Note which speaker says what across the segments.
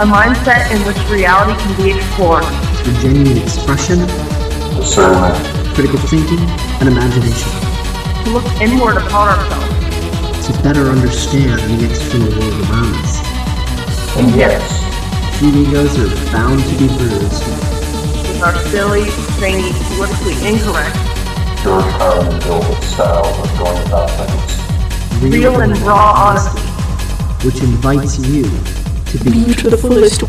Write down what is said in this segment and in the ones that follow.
Speaker 1: A mindset in which reality can be explored.
Speaker 2: It's a genuine expression,
Speaker 3: Discernment.
Speaker 2: critical thinking, and imagination.
Speaker 1: To look inward upon ourselves.
Speaker 2: To better understand the external world around us.
Speaker 3: And yes,
Speaker 2: Few egos are bound to be bruised.
Speaker 1: With our silly, zany, politically incorrect,
Speaker 3: George Carlin built a style of going about things.
Speaker 1: real and raw honesty.
Speaker 2: Which invites you to be
Speaker 4: be to the fullest.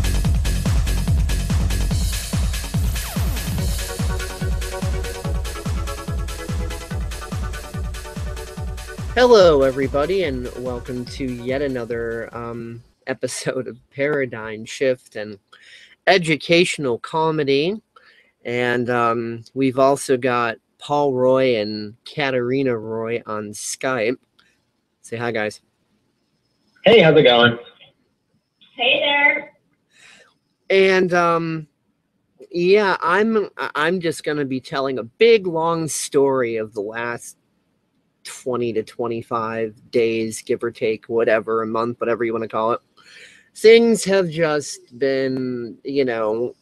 Speaker 5: Hello, everybody, and welcome to yet another um, episode of Paradigm Shift and Educational Comedy. And um, we've also got Paul Roy and Katerina Roy on Skype. Say hi, guys.
Speaker 6: Hey, how's it going?
Speaker 7: Hey there.
Speaker 5: And um, yeah, I'm I'm just gonna be telling a big long story of the last 20 to 25 days, give or take, whatever, a month, whatever you want to call it. Things have just been, you know,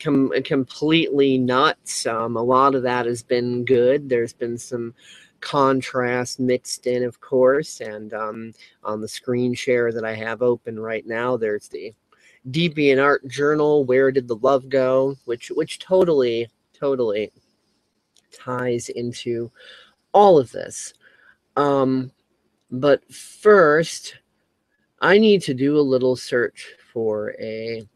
Speaker 5: com- completely nuts. Um, a lot of that has been good. There's been some contrast mixed in, of course. And um, on the screen share that I have open right now, there's the Deviant Art Journal, Where Did the Love Go? which which totally, totally ties into all of this. Um, but first, I need to do a little search for a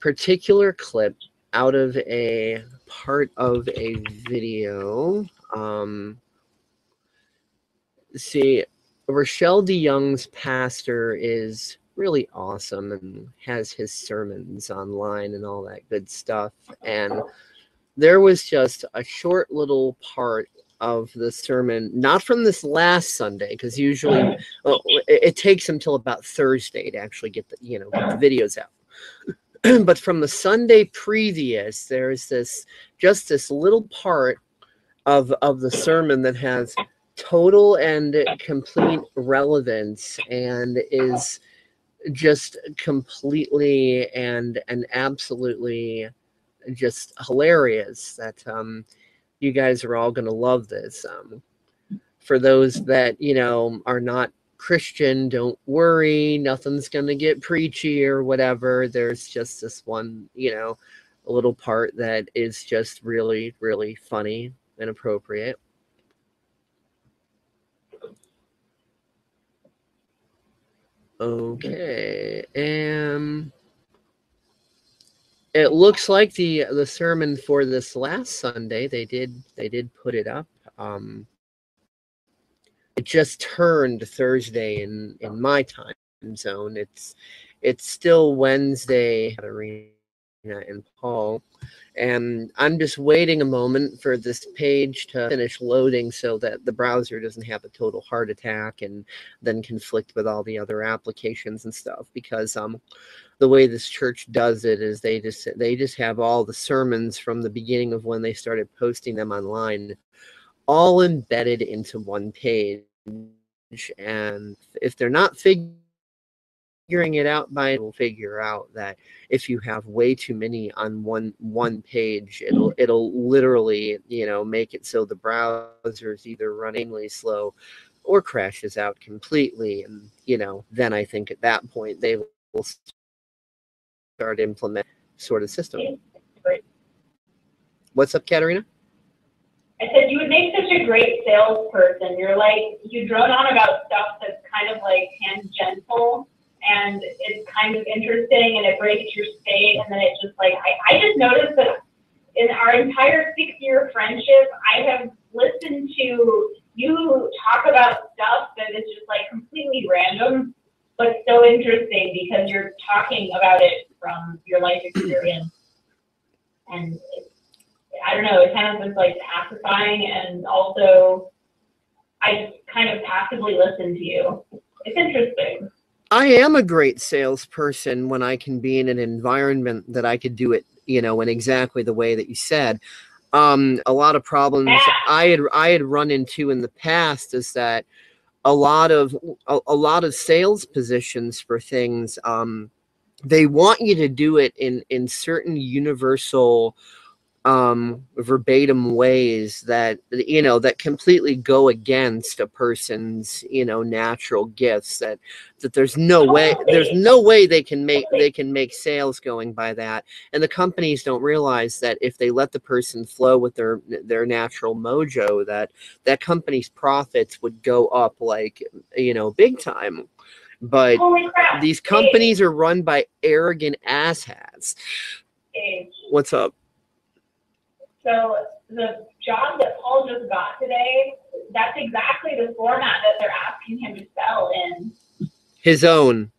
Speaker 5: particular clip out of a part of a video. Um, see, Richelle DeYoung's pastor is really awesome and has his sermons online and all that good stuff. And there was just a short little part of the sermon, not from this last Sunday, because usually well, it, it takes until about Thursday to actually get the you know the videos out. but from the Sunday previous, there's this just this little part of of the sermon that has total and complete relevance and is just completely and and absolutely just hilarious that um you guys are all going to love this. Um for those that you know are not christian don't worry nothing's going to get preachy or whatever. There's just this one you know a little part that is just really really funny and appropriate Okay, um, it looks like the the sermon for this last Sunday they did they did put it up. Um, it just turned Thursday in in my time zone. It's it's still Wednesday. And Paul, and I'm just waiting a moment for this page to finish loading so that the browser doesn't have a total heart attack and then conflict with all the other applications and stuff because um the way this church does it is they just they just have all the sermons from the beginning of when they started posting them online all embedded into one page. And if they're not figuring it out by will figure out that if you have way too many on one one page it'll it'll literally you know make it so the browser is either runningly slow or crashes out completely. And you know then i think at that point they will start implement sort of system.
Speaker 7: Great.
Speaker 5: what's up Katerina
Speaker 7: I said you would make such a great salesperson. You're like you drone on about stuff that's kind of like tangential and it's kind of interesting and it breaks your state and then it just like I, I just noticed that in our entire six year friendship I have listened to you talk about stuff that is just like completely random but so interesting because you're talking about it from your life experience. And it's, I don't know, it kind of was like pacifying and also I kind of passively listen to you. It's interesting.
Speaker 5: I am a great salesperson when I can be in an environment that I could do it, you know, in exactly the way that you said. Um, a lot of problems I had I had run into in the past is that a lot of a, a lot of sales positions for things um, they want you to do it in in certain universal um verbatim ways that you know that completely go against a person's you know natural gifts that that there's no way there's no way they can make they can make sales going by that. And the companies don't realize that if they let the person flow with their their natural mojo that that company's profits would go up like you know big time. But these companies are run by arrogant asshats. What's up
Speaker 7: So the job that Paul just got today, that's exactly the format that they're asking him to sell in.
Speaker 5: his own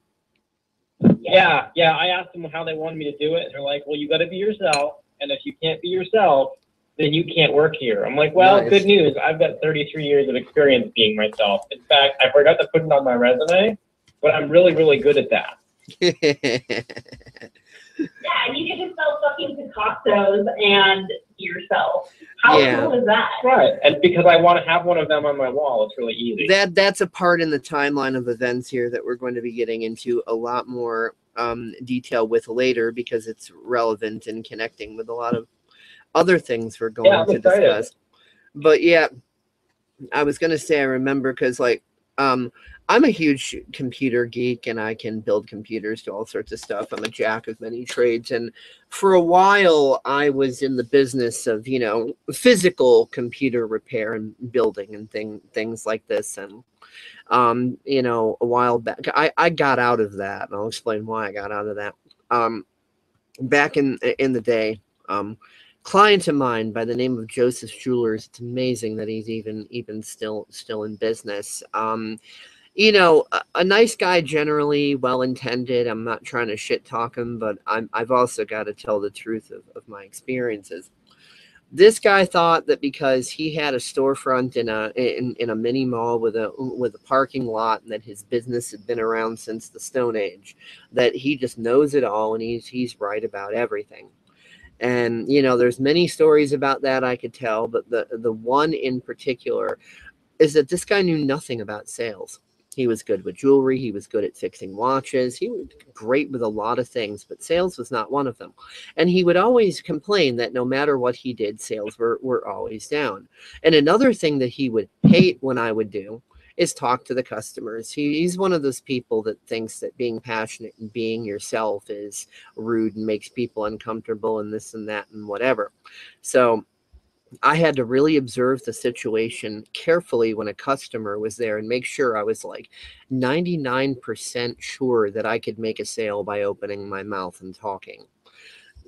Speaker 6: Yeah, yeah. I asked them how they wanted me to do it, and they're like, "Well, you got to be yourself, and if you can't be yourself, then you can't work here." I'm like, "Well,
Speaker 5: Nice.
Speaker 6: good news. I've got 33 years of experience being myself. In fact, I forgot to put it on my resume, but I'm really, really good at that."
Speaker 7: Yeah, and you get to sell fucking Picassos and yourself. How
Speaker 5: Yeah.
Speaker 7: cool is that?
Speaker 6: Right, and because I want to have one of them on my wall, it's really easy.
Speaker 5: that that's a part in the timeline of events here that we're going to be getting into a lot more um, detail with later because it's relevant and connecting with a lot of other things we're going
Speaker 6: Yeah,
Speaker 5: to
Speaker 6: excited.
Speaker 5: discuss. But yeah, I was gonna say I remember because like um, I'm a huge computer geek and I can build computers to all sorts of stuff. I'm a jack of many trades, and for a while I was in the business of you know physical computer repair and building and thing things like this and um you know a while back I I got out of that and I'll explain why I got out of that um back in in the day um client of mine by the name of Joseph Jewelers it's amazing that he's even even still still in business um you know, a, a nice guy generally, well intended. I'm not trying to shit talk him, but I'm I've also got to tell the truth of, of my experiences. This guy thought that because he had a storefront in a in, in a mini mall with a with a parking lot and that his business had been around since the Stone Age, that he just knows it all and he's he's right about everything. And you know, there's many stories about that I could tell, but the the one in particular is that this guy knew nothing about sales. He was good with jewelry. He was good at fixing watches. He was great with a lot of things, but sales was not one of them. And he would always complain that no matter what he did, sales were, were always down. And another thing that he would hate when I would do is talk to the customers. He, he's one of those people that thinks that being passionate and being yourself is rude and makes people uncomfortable and this and that and whatever. So I had to really observe the situation carefully when a customer was there and make sure I was like 99% sure that I could make a sale by opening my mouth and talking.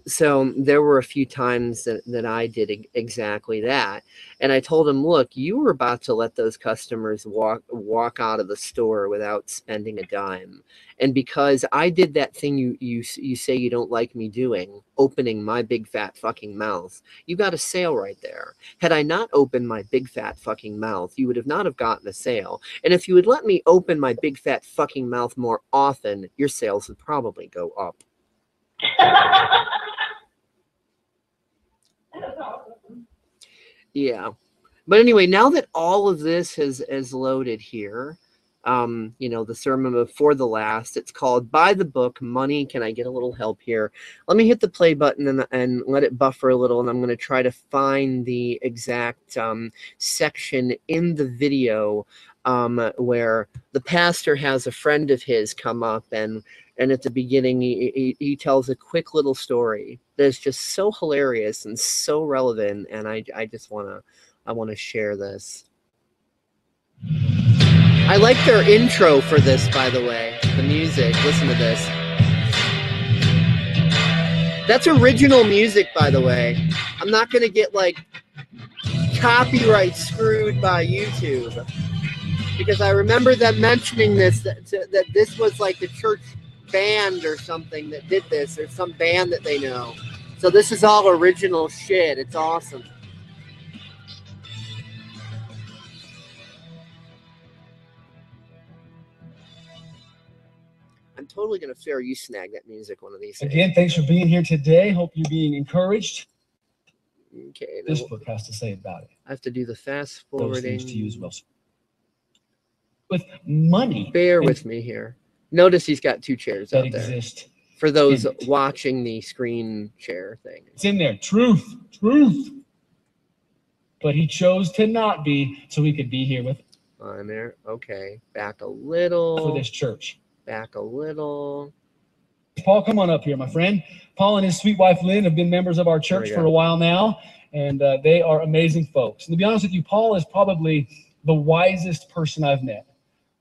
Speaker 5: So um, there were a few times that, that I did exactly that. And I told him, look, you were about to let those customers walk walk out of the store without spending a dime. And because I did that thing you you you say you don't like me doing, opening my big fat fucking mouth, you got a sale right there. Had I not opened my big fat fucking mouth, you would have not have gotten a sale. And if you would let me open my big fat fucking mouth more often, your sales would probably go up. Yeah. But anyway, now that all of this has is loaded here, um, you know, the sermon before the last, it's called By the Book Money. Can I get a little help here? Let me hit the play button and, and let it buffer a little, and I'm going to try to find the exact um, section in the video um, where the pastor has a friend of his come up and and at the beginning he, he, he tells a quick little story that's just so hilarious and so relevant and i, I just want to i want to share this. I like their intro for this by the way the music. Listen to this. That's original music by the way. I'm not going to get like copyright screwed by youtube because I remember them mentioning this that, that this was like the church band or something that did this or some band that they know. So this is all original shit. It's awesome. I'm totally gonna fair you snag that music one of these days.
Speaker 4: Again, thanks for being here today. Hope you're being encouraged.
Speaker 5: Okay,
Speaker 4: This book has to say about it.
Speaker 5: I have to do the fast
Speaker 4: Those
Speaker 5: forwarding.
Speaker 4: things to as well. With money
Speaker 5: Bear with me here. Notice he's got two chairs
Speaker 4: that
Speaker 5: out there
Speaker 4: exist.
Speaker 5: for those
Speaker 4: it.
Speaker 5: watching the screen share thing.
Speaker 4: It's in there. Truth. Truth. But he chose to not be so he could be here with
Speaker 5: On there. Okay. Back a little
Speaker 4: for
Speaker 5: little.
Speaker 4: this church.
Speaker 5: Back a little.
Speaker 4: Paul, come on up here, my friend. Paul and his sweet wife Lynn have been members of our church
Speaker 5: we
Speaker 4: for
Speaker 5: go.
Speaker 4: a while now, and uh, they are amazing folks. And to be honest with you, Paul is probably the wisest person I've met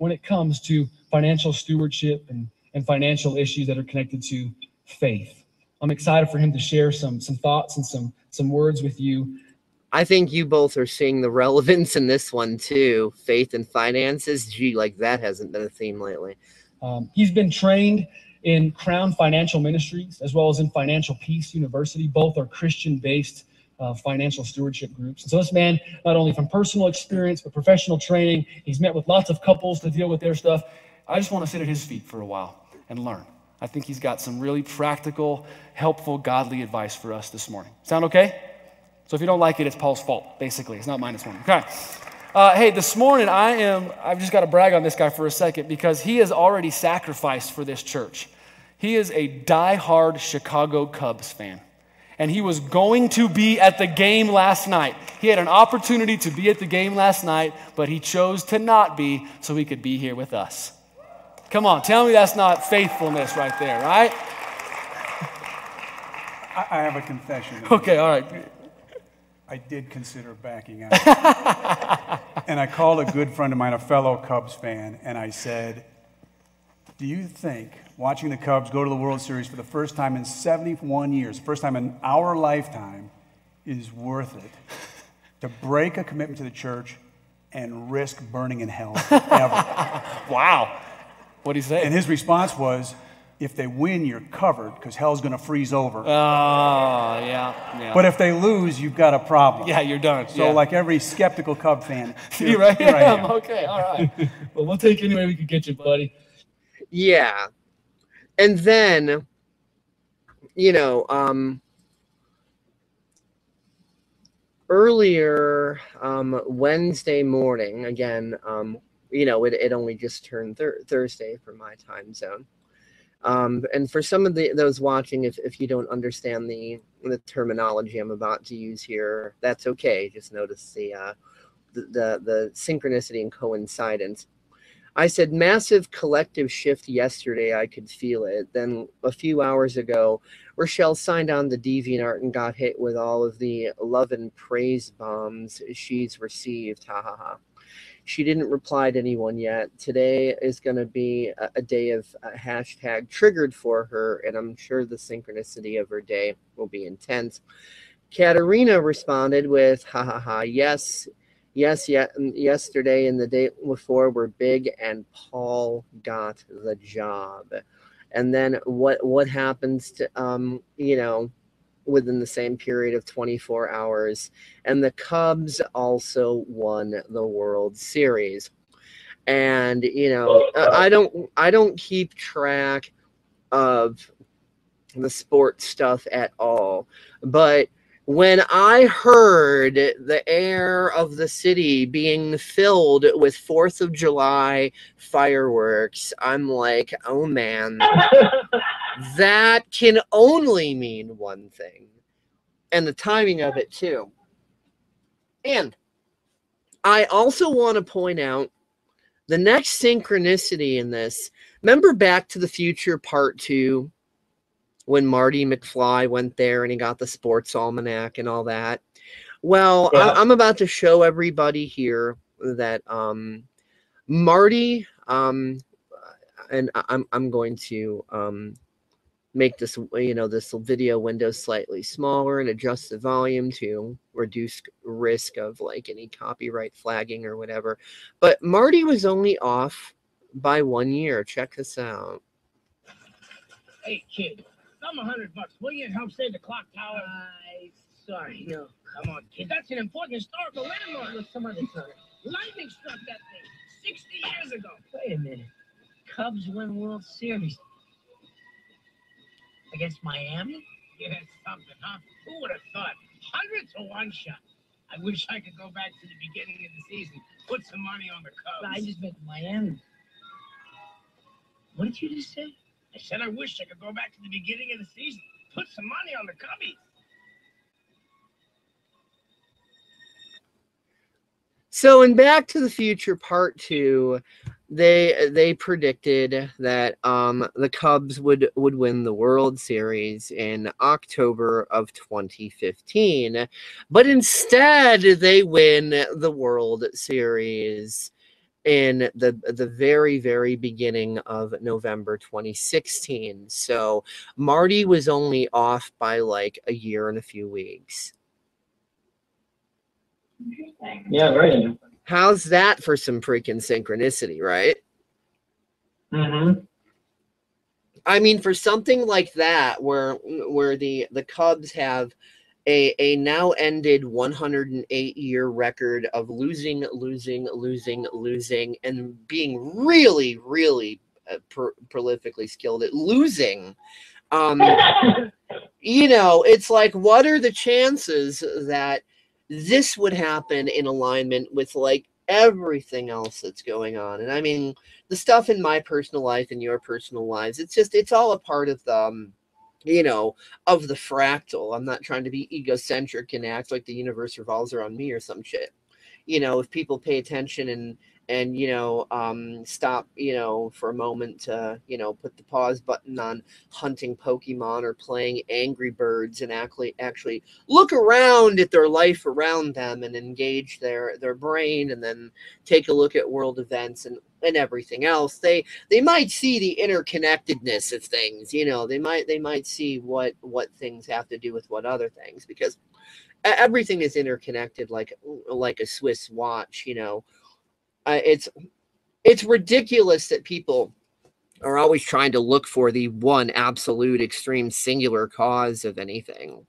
Speaker 4: when it comes to financial stewardship and, and financial issues that are connected to faith. I'm excited for him to share some some thoughts and some some words with you.
Speaker 5: I think you both are seeing the relevance in this one too. Faith and finances. Gee, like that hasn't been a theme lately.
Speaker 4: Um, he's been trained in Crown Financial Ministries as well as in Financial Peace University. Both are Christian based uh, financial stewardship groups. And so, this man, not only from personal experience, but professional training, he's met with lots of couples to deal with their stuff. I just want to sit at his feet for a while and learn. I think he's got some really practical, helpful, godly advice for us this morning. Sound okay? So, if you don't like it, it's Paul's fault, basically. It's not mine this morning. Okay. Uh, hey, this morning I am, I've just got to brag on this guy for a second because he has already sacrificed for this church. He is a die-hard Chicago Cubs fan. And he was going to be at the game last night. He had an opportunity to be at the game last night, but he chose to not be so he could be here with us. Come on, tell me that's not faithfulness right there, right?
Speaker 8: I have a confession.
Speaker 4: Okay, all right.
Speaker 8: I did consider backing out. and I called a good friend of mine, a fellow Cubs fan, and I said, Do you think watching the Cubs go to the World Series for the first time in 71 years, first time in our lifetime, is worth it to break a commitment to the church and risk burning in hell forever?
Speaker 4: Wow. What do you say?
Speaker 8: and his response was, If they win, you're covered because hell's going to freeze over.
Speaker 4: Oh, yeah, yeah.
Speaker 8: But if they lose, you've got a problem.
Speaker 4: yeah, you're done.
Speaker 8: So,
Speaker 4: yeah.
Speaker 8: like every skeptical Cub fan, here,
Speaker 4: Here I
Speaker 8: here I
Speaker 4: am.
Speaker 8: am.
Speaker 4: Okay, all right. well, we'll take any way we can get you, buddy.
Speaker 5: Yeah. And then, you know, um, earlier um, Wednesday morning, again, um, you know, it, it only just turned thir- Thursday for my time zone. Um, and for some of the those watching, if, if you don't understand the the terminology I'm about to use here, that's okay. Just notice the uh, the, the the synchronicity and coincidence. I said massive collective shift yesterday. I could feel it. Then a few hours ago, Richelle signed on the DeviantArt and got hit with all of the love and praise bombs she's received. Ha ha ha. She didn't reply to anyone yet. Today is going to be a, a day of uh, hashtag triggered for her, and I'm sure the synchronicity of her day will be intense. Katerina responded with, ha ha ha, yes, yes, yeah, yesterday and the day before were big, and Paul got the job. And then what what happens to um, you know, within the same period of 24 hours? And the Cubs also won the World Series. And you know, I don't I don't keep track of the sports stuff at all, but when I heard the air of the city being filled with Fourth of July fireworks, I'm like, oh man, that can only mean one thing. And the timing of it, too. And I also want to point out the next synchronicity in this. Remember Back to the Future Part 2? When Marty McFly went there and he got the sports almanac and all that. Well,
Speaker 6: Yeah.
Speaker 5: I, I'm about to show everybody here that um, Marty, um, and I- I'm I'm going to um, make this you know this video window slightly smaller and adjust the volume to reduce risk of like any copyright flagging or whatever but marty was only off by one year check this out
Speaker 9: Hey, kid, I'm a hundred bucks. Will you help save the clock tower? I sorry, no. Come on, kid. That's an important historical landmark. Look, some other time. Lightning struck that thing 60 years ago. Wait a minute. Cubs win World Series against Miami? Yeah, something, huh? Who would have thought? Hundred to one shot. I wish I could go back to the beginning of the season, put some money on the Cubs. I just meant Miami. What did you just say? I said I wish I could go back to the beginning of the season, put some money on the Cubbies.
Speaker 5: So in Back to the Future Part Two, they they predicted that um, the Cubs would would win the World Series in October of 2015, but instead they win the World Series in the the very very beginning of November 2016. So Marty was only off by like a year and a few weeks.
Speaker 7: Interesting.
Speaker 6: Yeah, very interesting.
Speaker 5: How's that for some freaking synchronicity, right?
Speaker 6: Mm-hmm.
Speaker 5: I mean, for something like that, where where the the Cubs have a a now ended 108 year record of losing, losing, losing, losing, and being really, really uh, pro- prolifically skilled at losing. Um, you know, it's like, what are the chances that this would happen in alignment with like everything else that's going on? And I mean, the stuff in my personal life and your personal lives, it's just, it's all a part of the, um, you know, of the fractal. I'm not trying to be egocentric and act like the universe revolves around me or some shit. You know, if people pay attention and and you know um, stop you know for a moment to you know put the pause button on hunting pokemon or playing angry birds and actually actually look around at their life around them and engage their their brain and then take a look at world events and and everything else they they might see the interconnectedness of things you know they might they might see what what things have to do with what other things because everything is interconnected like like a swiss watch you know. Uh, it's it's ridiculous that people are always trying to look for the one absolute extreme singular cause of anything.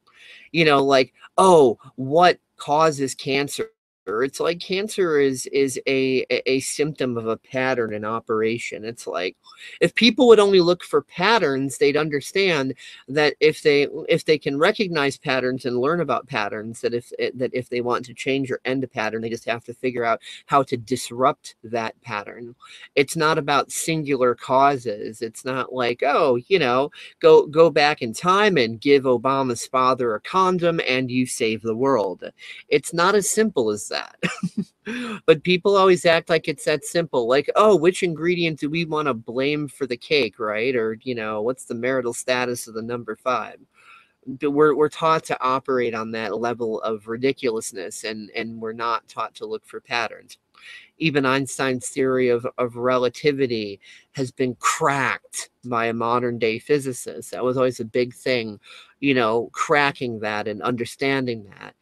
Speaker 5: You know like oh what causes cancer it's like cancer is is a a- symptom of a pattern in operation. It's like if people would only look for patterns they'd understand that if they if they can recognize patterns and learn about patterns that if eh, that if they want to change or end a pattern they just have to figure out how to disrupt that pattern. It's not about singular causes. It's not like oh you know go go back in time and give obama's father a condom and you save the world. It's not as simple as that. But people always act like it's that simple like oh which ingredient do we want to blame for the cake? Right? Or you know what's the marital status of the number five? But we're, we're taught to operate on that level of ridiculousness and and we're not taught to look for patterns. Even einstein's theory of, of relativity has been cracked by a modern day physicist. That was always a big thing you know cracking that and understanding that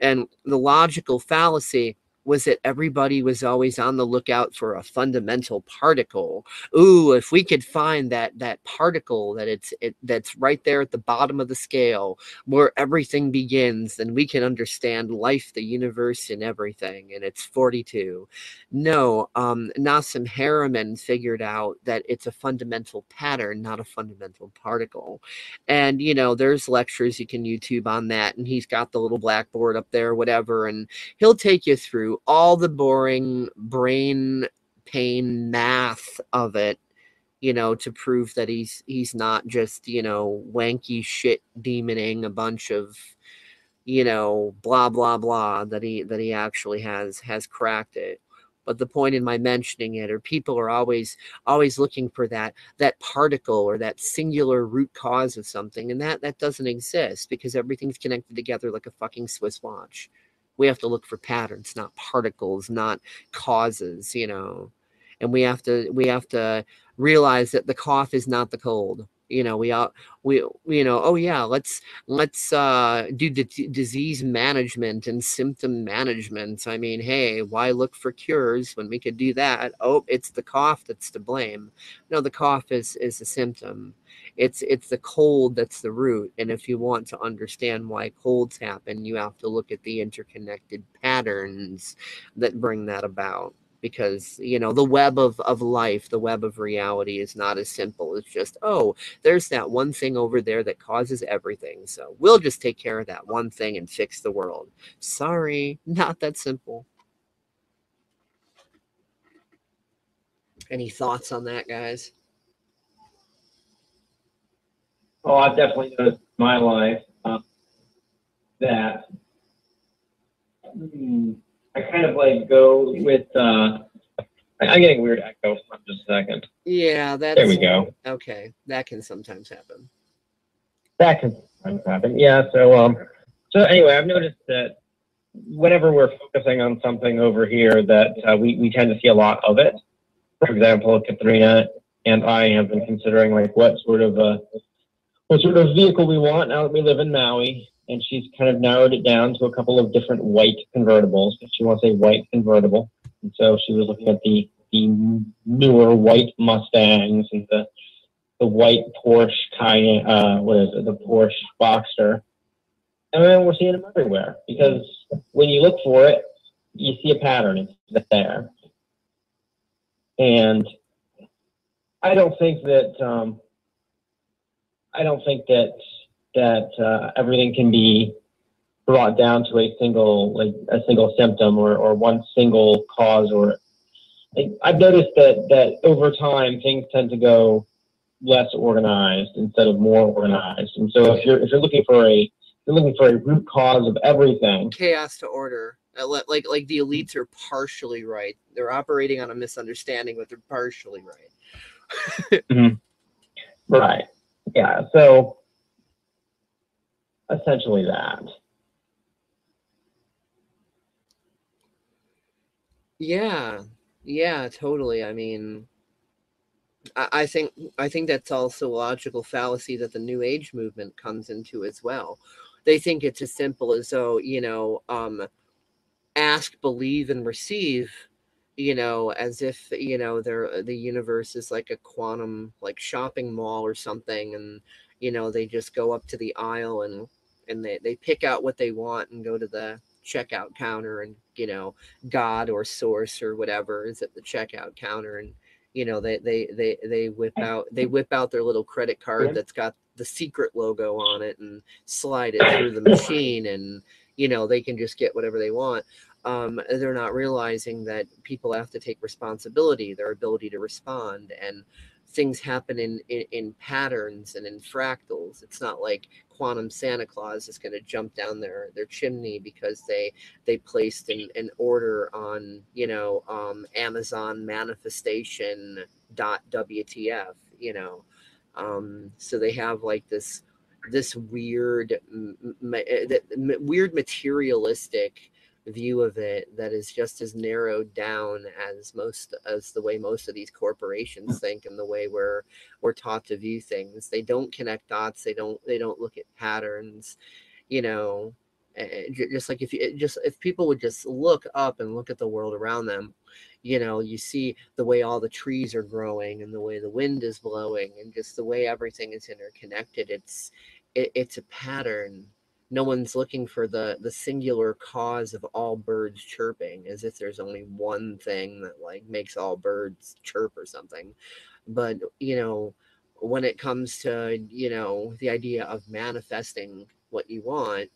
Speaker 5: and the logical fallacy was that everybody was always on the lookout for a fundamental particle. Ooh, if we could find that that particle that it's it, that's right there at the bottom of the scale where everything begins, then we can understand life, the universe, and everything. And it's 42. No, um, Nassim Haramein figured out that it's a fundamental pattern, not a fundamental particle. And you know, there's lectures you can YouTube on that, and he's got the little blackboard up there, whatever, and he'll take you through all the boring brain pain math of it you know to prove that he's he's not just you know wanky shit demoning a bunch of you know blah blah blah that he that he actually has has cracked it. But the point in my mentioning it or people are always always looking for that that particle or that singular root cause of something and that that doesn't exist because everything's connected together like a fucking swiss watch we have to look for patterns not particles not causes you know and we have to we have to realize that the cough is not the cold you know we all we you know oh yeah let's let's uh do the d- disease management and symptom management. I mean hey why look for cures when we could do that? Oh it's the cough that's to blame. No the cough is is a symptom it's it's the cold that's the root and if you want to understand why colds happen you have to look at the interconnected patterns that bring that about because you know the web of, of life the web of reality is not as simple it's just oh there's that one thing over there that causes everything so we'll just take care of that one thing and fix the world. Sorry not that simple. Any thoughts on that guys
Speaker 6: Oh, I've definitely noticed in my life um, that hmm, I kind of like go with. Uh, I- I'm getting weird echo. Just a second.
Speaker 5: yeah that's
Speaker 6: There we go.
Speaker 5: okay that can sometimes happen
Speaker 6: That can sometimes happen. Yeah. So um. So anyway, I've noticed that whenever we're focusing on something over here, that uh, we we tend to see a lot of it. For example, Katrina and I have been considering like what sort of uh, what sort of vehicle we want now that we live in Maui. And she's kind of narrowed it down to a couple of different white convertibles. She wants a white convertible. And so she was looking at the, the newer white Mustangs and the the white Porsche Cayenne, uh, what is it, the Porsche Boxster. And then we're seeing them everywhere because when you look for it, you see a pattern. It's there. And I don't think that um, I don't think that that uh, everything can be brought down to a single like a single symptom or, or one single cause or like, I've noticed that that over time things tend to go less organized instead of more organized. And so if you're if you're looking for a you're looking for a root cause of everything,
Speaker 5: chaos to order. Uh, like like the elites are partially right. They're operating on a misunderstanding but they're partially right.
Speaker 6: Right? Yeah. So essentially that.
Speaker 5: Yeah, yeah, totally. I mean, I, I think I think that's also a logical fallacy that the New Age movement comes into as well. They think it's as simple as oh, you know, um, ask, believe, and receive. You know, as if you know, they're the universe is like a quantum like shopping mall or something, and you know they just go up to the aisle and and they, they pick out what they want and go to the checkout counter and you know god or source or whatever is at the checkout counter and you know they they they, they whip out they whip out their little credit card that's got the secret logo on it and slide it through the machine and you know they can just get whatever they want um, they're not realizing that people have to take responsibility their ability to respond and things happen in, in in patterns and in fractals. It's not like quantum santa claus is going to jump down their their chimney because they they placed an, an order on you know um, amazon manifestation dot wtf you know? Um, so they have like this this weird m- m- eh, weird materialistic view of it that is just as narrowed down as most as the way most of these corporations hmm. think and the way we're we're taught to view things. They don't connect dots. They don't they don't look at patterns you know just like if you just if people would just look up and look at the world around them you know you see the way all the trees are growing and the way the wind is blowing and just the way everything is interconnected it's it, it's a pattern no one's looking for the the singular cause of all birds chirping as if there's only one thing that like makes all birds chirp or something. But you know when it comes to you know the idea of manifesting what you want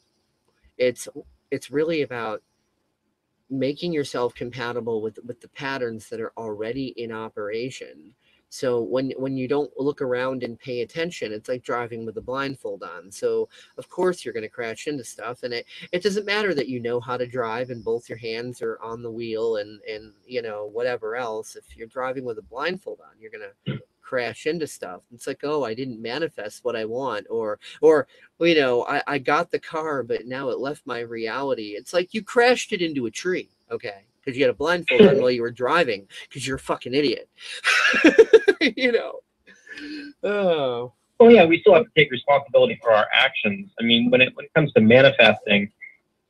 Speaker 5: it's it's really about making yourself compatible with with the patterns that are already in operation so when when you don't look around and pay attention it's like driving with a blindfold on. So of course you're going to crash into stuff and it it doesn't matter that you know how to drive and both your hands are on the wheel and and you know whatever else. If you're driving with a blindfold on you're going to mm. crash into stuff. It's like oh i didn't manifest what i want or or you know i i got the car but now it left my reality. It's like you crashed it into a tree okay because you had a blindfold on while you were driving because you're a fucking idiot you know oh
Speaker 6: Well, yeah, we still have to take responsibility for our actions. I mean, when it when it comes to manifesting,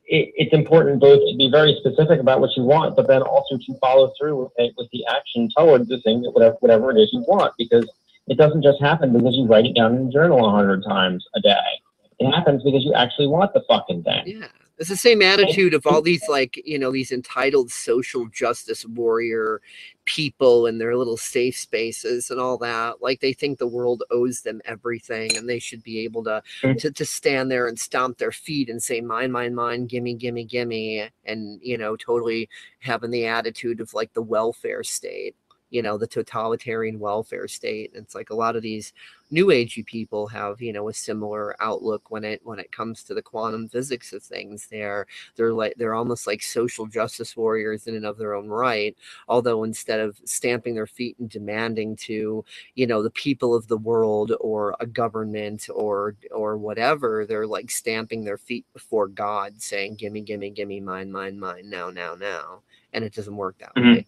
Speaker 6: it, it's important both to be very specific about what you want, but then also to follow through with it, with the action towards the thing that whatever whatever it is you want, because it doesn't just happen because you write it down in a journal a hundred times a day. It happens because you actually want the fucking thing.
Speaker 5: Yeah. It's the same oh, attitude of all these like, you know, these entitled social justice warrior people in their little safe spaces and all that. Like they think the world owes them everything and they should be able to mm. to, to stand there and stomp their feet and say mine, mine, mine, gimme, gimme, gimme, and you know, totally having the attitude of like the welfare state you know the totalitarian welfare state And it's like a lot of these new agey people have you know a similar outlook when it when it comes to the quantum physics of things they're they're like they're almost like social justice warriors in and of their own right although instead of stamping their feet and demanding to you know the people of the world or a government or or whatever they're like stamping their feet before god saying gimme gimme gimme mine mine mine now now now and it doesn't work that
Speaker 6: Mhm.
Speaker 5: way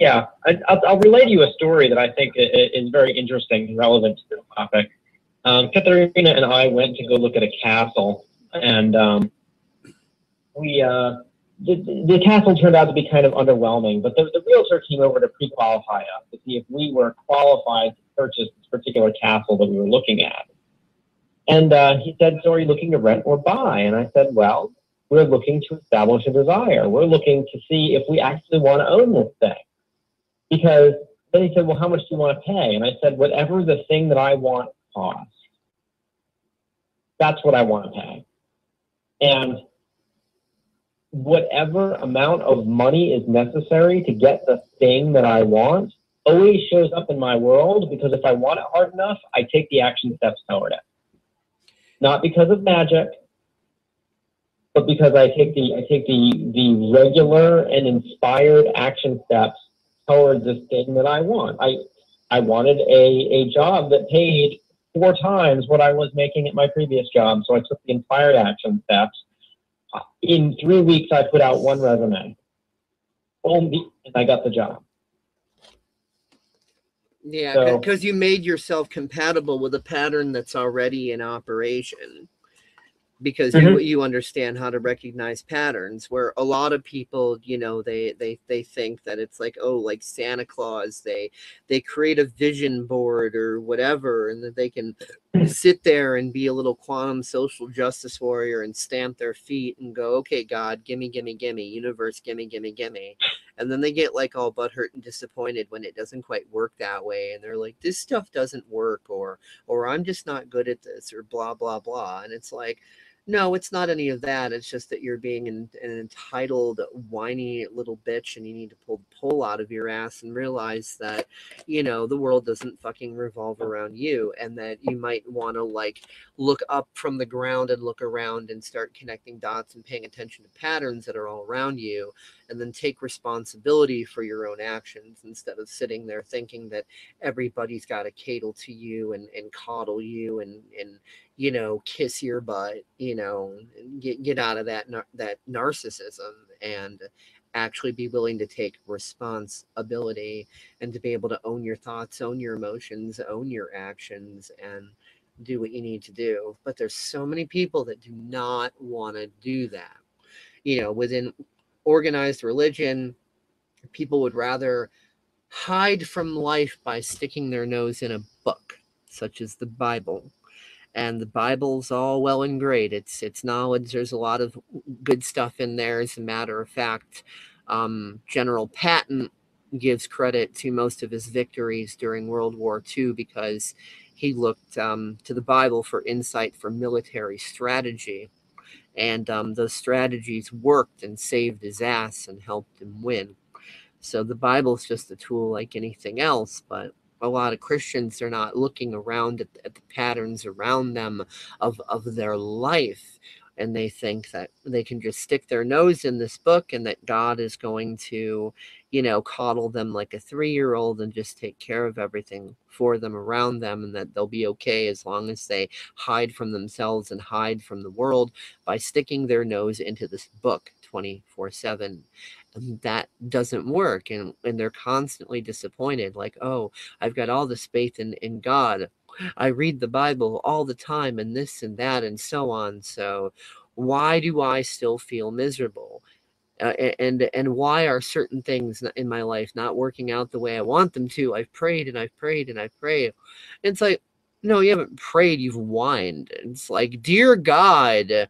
Speaker 6: Yeah, I, I'll, I'll relay to you a story that I think is very interesting and relevant to this topic. Um, Katerina and I went to go look at a castle, and um, we uh, the, the castle turned out to be kind of underwhelming. But the, the realtor came over to pre-qualify us to see if we were qualified to purchase this particular castle that we were looking at. And uh, he said, "So are you looking to rent or buy?" And I said, "Well, we're looking to establish a desire. We're looking to see if we actually want to own this thing." Because then he said, Well, how much do you want to pay? And I said, Whatever the thing that I want costs. That's what I want to pay. And whatever amount of money is necessary to get the thing that I want always shows up in my world because if I want it hard enough, I take the action steps toward it. Not because of magic, but because I take the I take the the regular and inspired action steps towards this thing that I want. I I wanted a, a job that paid four times what I was making at my previous job, so I took the inspired action steps. In three weeks, I put out one resume. Boom, and I got the job.
Speaker 5: Yeah,
Speaker 6: So-
Speaker 5: because you made yourself compatible with a pattern that's already in operation. Because you
Speaker 6: Mhm.
Speaker 5: you understand how to recognize patterns. Where a lot of people, you know, they they they think that it's like oh, like Santa Claus. They they create a vision board or whatever, and that they can sit there and be a little quantum social justice warrior and stamp their feet and go, okay, God, gimme, gimme, gimme, universe, gimme, gimme, gimme and then they get like all butthurt and disappointed when it doesn't quite work that way and they're like this stuff doesn't work or or i'm just not good at this or blah blah blah and it's like no it's not any of that it's just that you're being an, an entitled whiny little bitch and you need to pull the pole out of your ass and realize that you know the world doesn't fucking revolve around you and that you might want to like look up from the ground and look around and start connecting dots and paying attention to patterns that are all around you and then take responsibility for your own actions instead of sitting there thinking that everybody's got to cater to you and, and coddle you and, and you know kiss your butt you know get, get out of that that narcissism and actually be willing to take responsibility and to be able to own your thoughts own your emotions own your actions and do what you need to do but there's so many people that do not want to do that you know within organized religion, people would rather hide from life by sticking their nose in a book, such as the Bible. And the Bible's all well and great. It's it's knowledge. There's a lot of good stuff in there. As a matter of fact, um, General Patton gives credit to most of his victories during World War II because he looked um, to the Bible for insight for military strategy and um, those strategies worked and saved his ass and helped him win. So the Bible's just a tool like anything else, but a lot of Christians are not looking around at, at the patterns around them of, of their life. And they think that they can just stick their nose in this book and that God is going to, you know, coddle them like a three year old and just take care of everything for them around them and that they'll be okay as long as they hide from themselves and hide from the world by sticking their nose into this book 24 7 and that doesn't work and and they're constantly disappointed like oh i've got all this faith in in god. I read the bible all the time and this and that and so on. So why do i still feel miserable? Uh, and and why are certain things in my life not working out the way i want them to? I've prayed and i've prayed and i've prayed. It's like no you haven't prayed you've whined. It's like dear god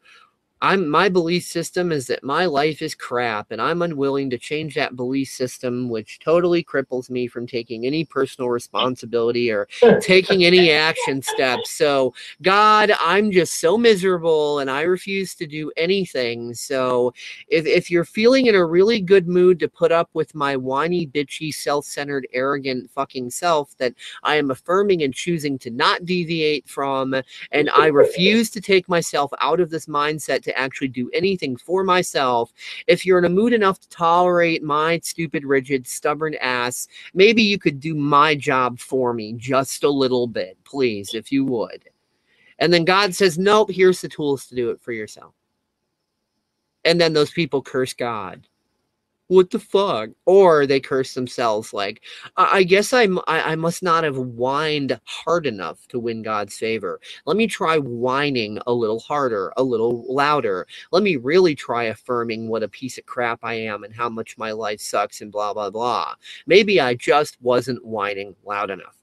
Speaker 5: I'm my belief system is that my life is crap and I'm unwilling to change that belief system which totally cripples me from taking any personal responsibility or taking any action steps. So God, I'm just so miserable and I refuse to do anything. So if if you're feeling in a really good mood to put up with my whiny, bitchy, self-centered, arrogant fucking self that I am affirming and choosing to not deviate from and I refuse to take myself out of this mindset to actually do anything for myself. If you're in a mood enough to tolerate my stupid, rigid, stubborn ass, maybe you could do my job for me just a little bit, please, if you would. And then God says, Nope, here's the tools to do it for yourself. And then those people curse God. What the fuck? Or they curse themselves, like, I, I guess I'm, I, I must not have whined hard enough to win God's favor. Let me try whining a little harder, a little louder. Let me really try affirming what a piece of crap I am and how much my life sucks and blah, blah, blah. Maybe I just wasn't whining loud enough.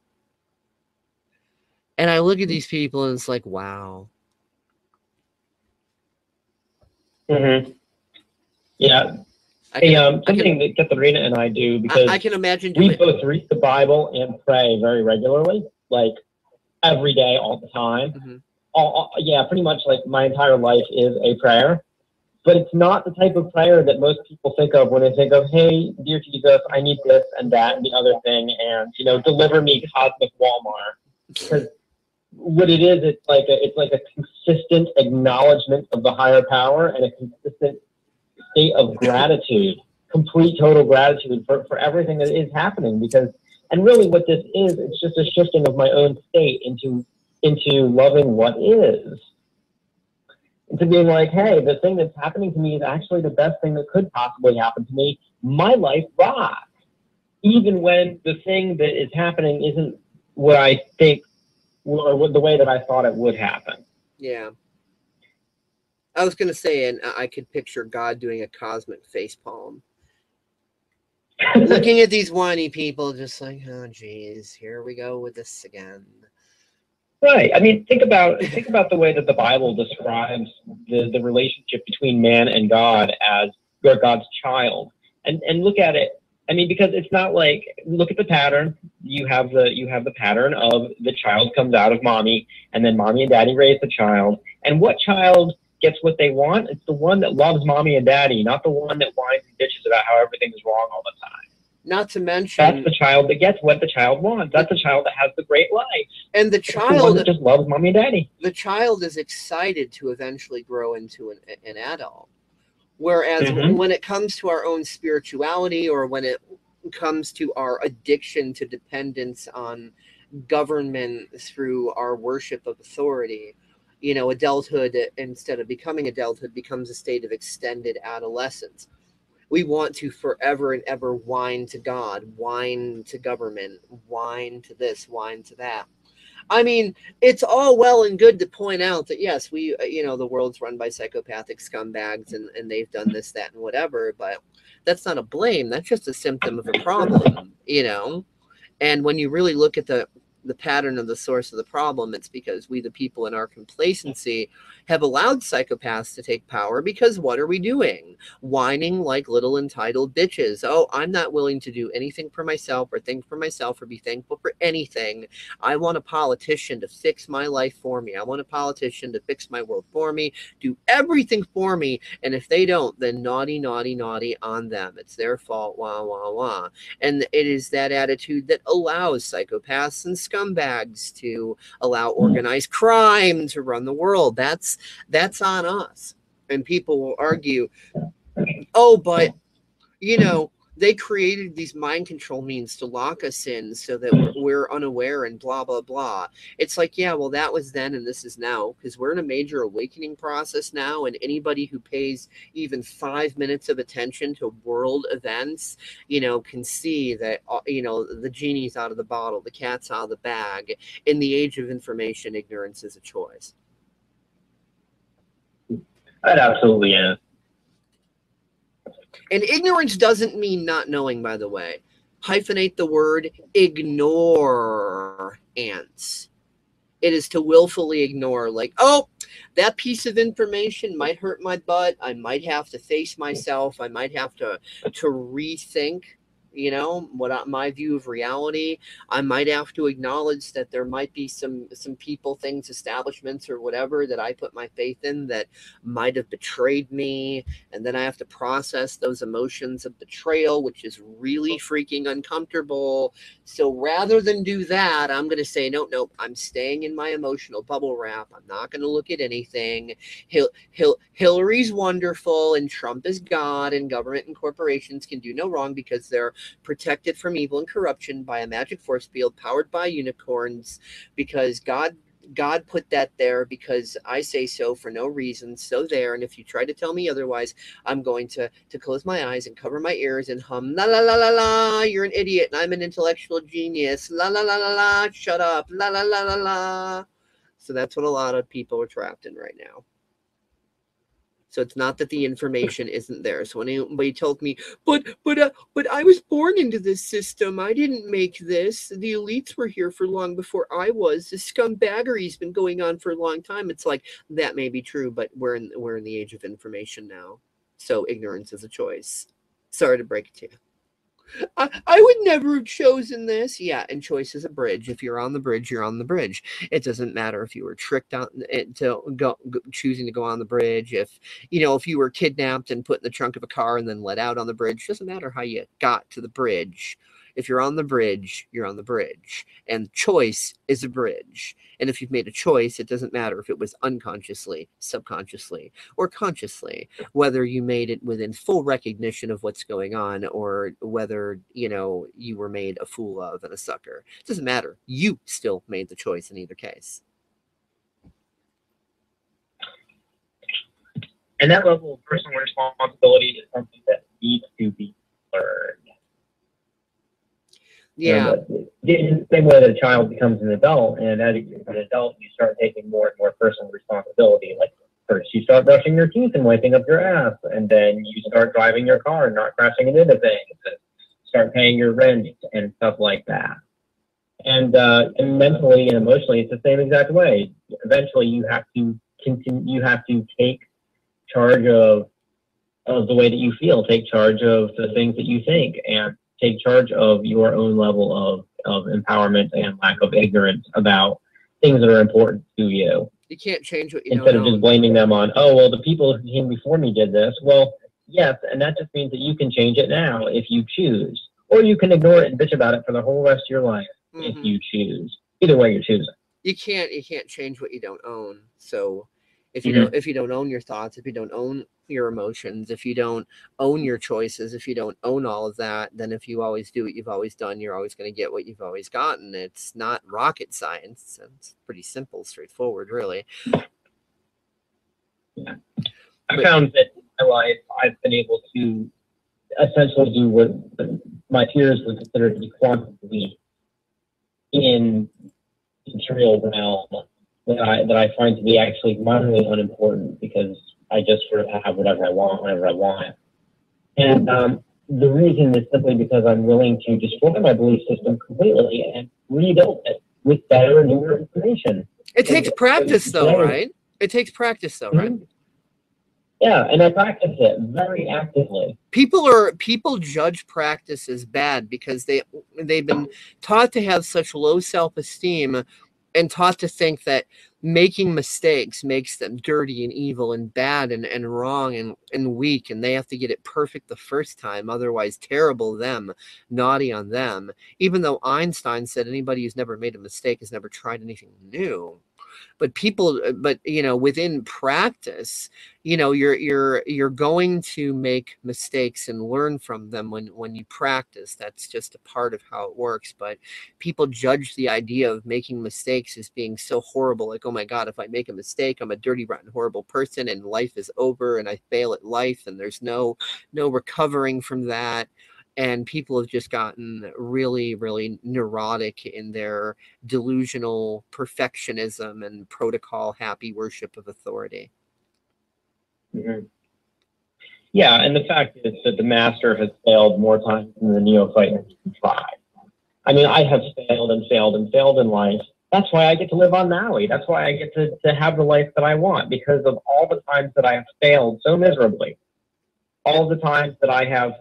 Speaker 5: And I look at these people and it's like, wow.
Speaker 6: hmm Yeah.
Speaker 5: I can,
Speaker 6: um,
Speaker 5: I can,
Speaker 6: something that Katerina and I do because
Speaker 5: I, I can imagine
Speaker 6: we
Speaker 5: doing
Speaker 6: both read the Bible and pray very regularly, like every day, all the time.
Speaker 5: Mhm.
Speaker 6: All, all- yeah, pretty much like my entire life is a prayer. But it's not the type of prayer that most people think of when they think of, hey, dear Jesus, I need this and that and the other thing, and you know, deliver me cosmic Walmart. Because what it is, it's like a, it's like a consistent acknowledgement of the higher power and a consistent state of gratitude, complete total gratitude for, for everything that is happening. Because, and really, what this is, it's just a shifting of my own state into into loving what is. Into being like, hey, the thing that's happening to me is actually the best thing that could possibly happen to me. My life rocks. Even when the thing that is happening isn't what I think or the way that I thought it would happen.
Speaker 5: Yeah. I was gonna say, and I could picture God doing a cosmic face palm, looking at these whiny people, just like, oh, geez, here we go with this again.
Speaker 6: Right. I mean, think about think about the way that the Bible describes the, the relationship between man and God as you're God's child, and and look at it. I mean, because it's not like look at the pattern. You have the you have the pattern of the child comes out of mommy, and then mommy and daddy raise the child. And what child gets what they want? It's the one that loves mommy and daddy, not the one that whines and bitches about how everything is wrong all the time.
Speaker 5: Not to mention, That's
Speaker 6: the child that gets what the child wants. That's the child that has the great life.
Speaker 5: and the
Speaker 6: It's the
Speaker 5: child,
Speaker 6: that just loves mommy and daddy.
Speaker 5: the child is excited to eventually grow into an, an adult. Whereas
Speaker 6: Mhm.
Speaker 5: when it comes to our own spirituality or when it comes to our addiction to dependence on government through our worship of authority, you know, adulthood instead of becoming adulthood becomes a state of extended adolescence. We want to forever and ever whine to God, whine to government, whine to this, whine to that. I mean, it's all well and good to point out that yes, we, uh, you know, the world's run by psychopathic scumbags and, and they've done this, that, and whatever, but that's not a blame. That's just a symptom of a problem, you know? And when you really look at the, the pattern of the source of the problem, it's because we, the people in our complacency, have allowed psychopaths to take power because what are we doing? Whining like little entitled bitches. Oh, I'm not willing to do anything for myself or think for myself or be thankful for anything. I want a politician to fix my life for me. I want a politician to fix my world for me, do everything for me. And if they don't, then naughty, naughty, naughty on them. It's their fault, wah, wah, wah. And it is that attitude that allows psychopaths and scumbags to allow hmm. organized crime to run the world. That's that's on us. And people will argue, oh, but you know, they created these mind control means to lock us in so that we're, unaware and blah blah blah it's like yeah well that was then and this is now because we're in a major awakening process now and anybody who pays even five minutes of attention to world events you know can see that uh, you know the genie's out of the bottle the cat's out of the bag in the age of information ignorance is a choice
Speaker 6: That absolutely is.
Speaker 5: And ignorance doesn't mean not knowing, by the way. Hyphenate the word ignore ants. It is to willfully ignore, like, oh, that piece of information might hurt my butt. I might have to face myself. I might have to to rethink you know what I, my view of reality. I might have to acknowledge that there might be some some people things establishments or whatever that i put my faith in that might have betrayed me and then i have to process those emotions of betrayal which is really freaking uncomfortable. So rather than do that i'm going to say no no i'm staying in my emotional bubble wrap. I'm not going to look at anything. Hil- Hil- hillary's wonderful and trump is god and government and corporations can do no wrong because they're protected from evil and corruption by a magic force field powered by unicorns because God God put that there because I say so for no reason. So there, and if you try to tell me otherwise, I'm going to to close my eyes and cover my ears and hum la la la la la. You're an idiot, and I'm an intellectual genius. La la la la la. Shut up. La la la la la. So that's what a lot of people are trapped in right now. So it's not that the information isn't there. So when anybody told me, but but uh, but I was born into this system. I didn't make this. The elites were here for long before I was. The scumbaggery's been going on for a long time. It's like that may be true, but we're in we're in the age of information now. So ignorance is a choice. Sorry to break it to you. I, I would never have chosen this. Yeah, and choice is a bridge. If you're on the bridge, you're on the bridge. It doesn't matter if you were tricked out into eh, go, go, choosing to go on the bridge. If you know if you were kidnapped and put in the trunk of a car and then let out on the bridge, doesn't matter how you got to the bridge. If you're on the bridge, you're on the bridge. And choice is a bridge. And if you've made a choice, it doesn't matter if it was unconsciously, subconsciously, or consciously, whether you made it within full recognition of what's going on or whether, you know, you were made a fool of and a sucker. It doesn't matter. You still made the choice in either case.
Speaker 6: And that level of personal responsibility is something that needs to be learned.
Speaker 5: Yeah.
Speaker 6: Know, the same way that a child becomes an adult, and as an adult, you start taking more and more personal responsibility. Like first, you start brushing your teeth and wiping up your ass, and then you start driving your car and not crashing it into things, and start paying your rent and stuff like that. And, uh, and mentally and emotionally, it's the same exact way. Eventually, you have to continue. You have to take charge of of the way that you feel. Take charge of the things that you think, and take charge of your own level of, of empowerment and lack of ignorance about things that are important to you.
Speaker 5: You can't change what you
Speaker 6: Instead of just blaming them on, oh, well, the people who came before me did this. Well, yes, and that just means that you can change it now if you choose. Or you can ignore it and bitch about it for the whole rest of your life if
Speaker 5: Mhm.
Speaker 6: you choose. Either way, you're choosing.
Speaker 5: you can't you can't change what you don't own so if you
Speaker 6: Mhm.
Speaker 5: don't if you don't own your thoughts if you don't own your emotions if you don't own your choices if you don't own all of that then if you always do what you've always done you're always going to get what you've always gotten. It's not rocket science it's pretty simple straightforward really.
Speaker 6: I
Speaker 5: But-
Speaker 6: found that in my life, I've been able to essentially do what my peers would consider to be quantum leap in the material realm that I that I find to be actually moderately unimportant because I just sort of have whatever I want whenever I want. And um, the reason is simply because I'm willing to destroy my belief system completely and rebuild it with better, newer information.
Speaker 5: it takes practice though
Speaker 6: Yeah.
Speaker 5: right it takes practice though right
Speaker 6: Yeah, and I practice it very actively.
Speaker 5: people are people judge practice as bad because they they've been taught to have such low self-esteem and taught to think that making mistakes makes them dirty and evil and bad and, and wrong and, and weak and they have to get it perfect the first time otherwise terrible them naughty on them. Even though einstein said anybody who's never made a mistake has never tried anything new but people but you know within practice you know you're you're you're going to make mistakes and learn from them when when you practice. That's just a part of how it works but people judge the idea of making mistakes as being so horrible like oh my god if i make a mistake i'm a dirty rotten horrible person and life is over and i fail at life and there's no no recovering from that and people have just gotten really really neurotic in their delusional perfectionism and protocol happy worship of authority
Speaker 6: Mhm. Yeah, and the fact is that the master has failed more times than the neophyte has tried. I mean, I have failed and failed and failed in life. That's why I get to live on Maui. That's why I get to, to have the life that I want because of all the times that I have failed so miserably. All the times that I have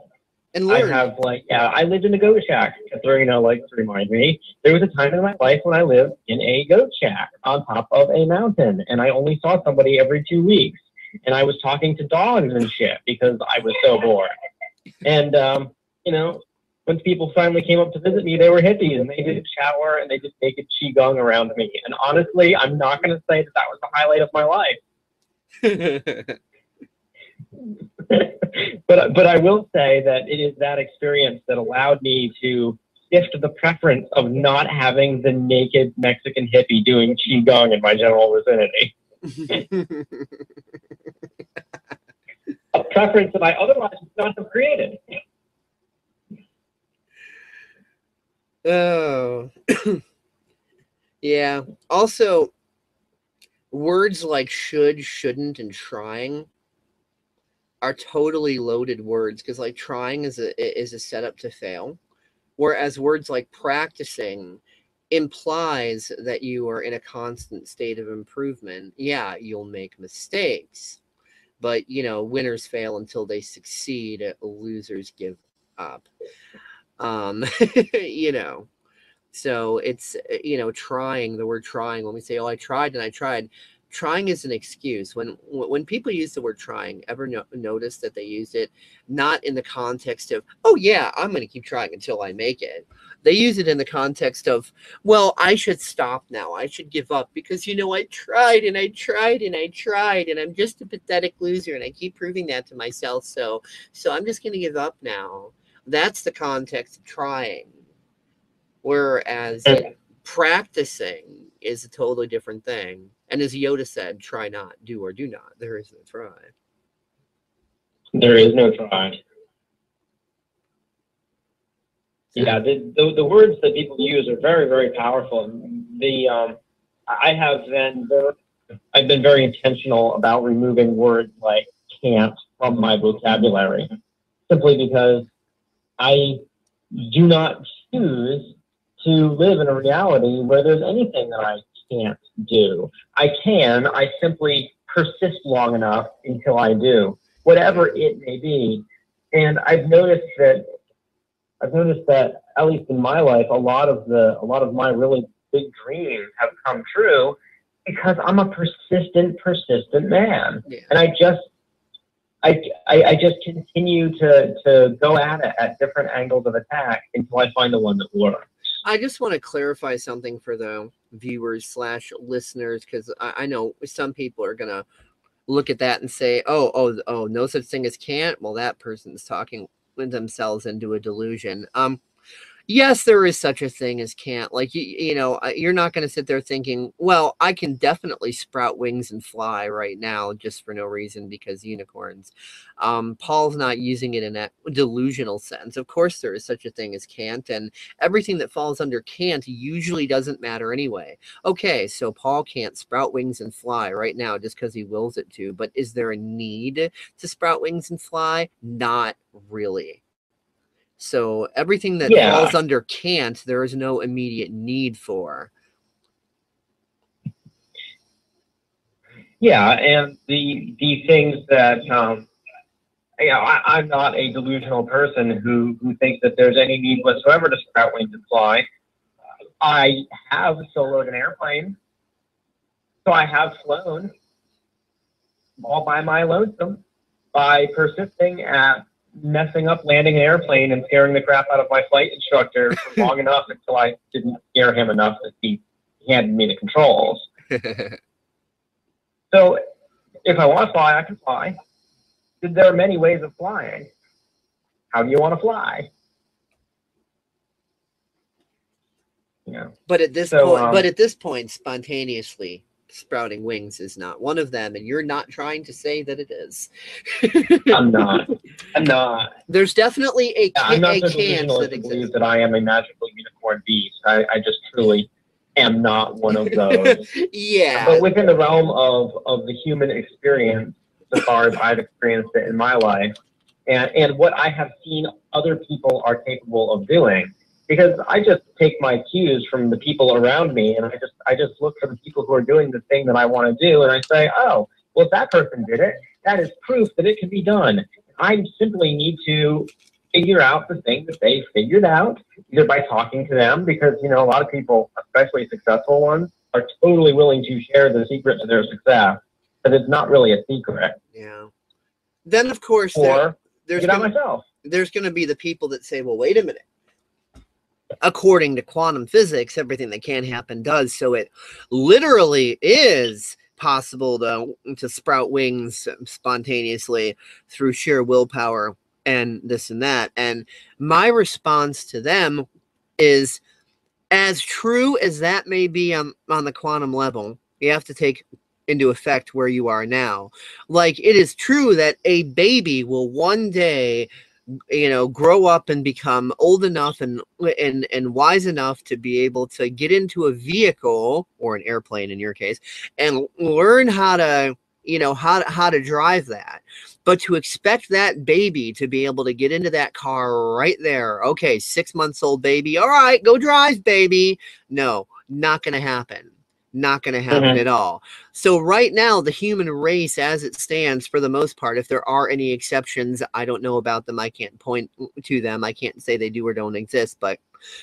Speaker 5: and
Speaker 6: I have like yeah, I lived in a goat shack. You know, like to remind me, there was a time in my life when I lived in a goat shack on top of a mountain, and I only saw somebody every two weeks, and I was talking to dogs and shit because I was so bored. And um, you know, when people finally came up to visit me, they were hippies and they did a shower and they did naked qigong around me. And honestly, I'm not going to say that that was the highlight of my life. but but I will say that it is that experience that allowed me to shift the preference of not having the naked Mexican hippie doing qigong in my general vicinity. A preference that I otherwise would not have created.
Speaker 5: Oh, yeah. Also, words like should, shouldn't, and trying are totally loaded words because, like, trying is a is a setup to fail, whereas words like practicing implies that you are in a constant state of improvement. Yeah, you'll make mistakes, but you know, winners fail until they succeed. Losers give up um you know so it's you know trying the word trying when we say oh i tried and i tried trying is an excuse when when people use the word trying ever no, notice that they use it not in the context of oh yeah i'm going to keep trying until i make it they use it in the context of well i should stop now i should give up because you know i tried and i tried and i tried and i'm just a pathetic loser and i keep proving that to myself so so i'm just going to give up now that's the context of trying. Whereas
Speaker 6: Okay.
Speaker 5: practicing is a totally different thing. And as Yoda said, try not, do or do not. There is no try.
Speaker 6: There is no try. Yeah, the, the the words that people use are very very powerful. The um, I have been very, I've been very intentional about removing words like can't from my vocabulary, simply because I do not choose to live in a reality where there's anything that I can't do. I can. I simply persist long enough until I do, whatever it may be. And I've noticed that I've noticed that at least in my life, a lot of the a lot of my really big dreams have come true because I'm a persistent, persistent man,
Speaker 5: Yeah.
Speaker 6: and I just I, I, I just continue to, to go at it at different angles of attack until I find the one that works.
Speaker 5: I just want to clarify something for the viewers slash listeners because I, I know some people are gonna look at that and say, "Oh, oh, oh, no such thing as can't." Well, that person's talking themselves into a delusion. Um, yes, there is such a thing as can't. Like you, you know, you're not going to sit there thinking, "Well, I can definitely sprout wings and fly right now just for no reason because unicorns." Um, Paul's not using it in a delusional sense. Of course, there is such a thing as can't, and everything that falls under can't usually doesn't matter anyway. Okay, so Paul can't sprout wings and fly right now just because he wills it to, but is there a need to sprout wings and fly? Not really. So everything that
Speaker 6: Yeah.
Speaker 5: falls under can't, there is no immediate need for.
Speaker 6: Yeah, and the the things that um, you know, I, I'm not a delusional person who who thinks that there's any need whatsoever to sprout wings and fly. I have soloed an airplane, so I have flown all by my lonesome by persisting at messing up landing an airplane and scaring the crap out of my flight instructor for long enough until I didn't scare him enough that he handed me the controls. So if I want to fly, I can fly. There are many ways of flying. How do you want to fly? Yeah.
Speaker 5: But at this
Speaker 6: So,
Speaker 5: point,
Speaker 6: um,
Speaker 5: but at this point, spontaneously sprouting wings is not one of them, and you're not trying to say that it is.
Speaker 6: I'm not. I'm not.
Speaker 5: There's definitely a,
Speaker 6: yeah, I'm not
Speaker 5: a
Speaker 6: delusional
Speaker 5: that
Speaker 6: believe
Speaker 5: exists.
Speaker 6: that I am a magical unicorn beast. I, I just truly am not one of those.
Speaker 5: Yeah,
Speaker 6: but within the realm of, of the human experience, so far as I've experienced it in my life, and, and what I have seen other people are capable of doing, because I just take my cues from the people around me, and I just I just look for the people who are doing the thing that I want to do, and I say, oh, well, if that person did it, that is proof that it can be done. I simply need to figure out the thing that they figured out, either by talking to them, because you know a lot of people, especially successful ones, are totally willing to share the secret to their success, but it's not really a secret.
Speaker 5: yeah. Then of course there,
Speaker 6: Or
Speaker 5: there's
Speaker 6: figure out
Speaker 5: gonna,
Speaker 6: myself.
Speaker 5: there's going to be the people that say, well, wait a minute. According to quantum physics, everything that can happen does. So it literally is possible to, to sprout wings spontaneously through sheer willpower and this and that. And my response to them is as true as that may be on, on the quantum level, you have to take into effect where you are now. Like it is true that a baby will one day you know grow up and become old enough and and and wise enough to be able to get into a vehicle or an airplane in your case and learn how to you know how to, how to drive that. But to expect that baby to be able to get into that car right there okay 6 months old baby all right go drive baby. No not going to happen not going to happen
Speaker 6: Mhm.
Speaker 5: at all so right now, the human race, as it stands, for the most part, if there are any exceptions, I don't know about them. I can't point to them. I can't say they do or don't exist. But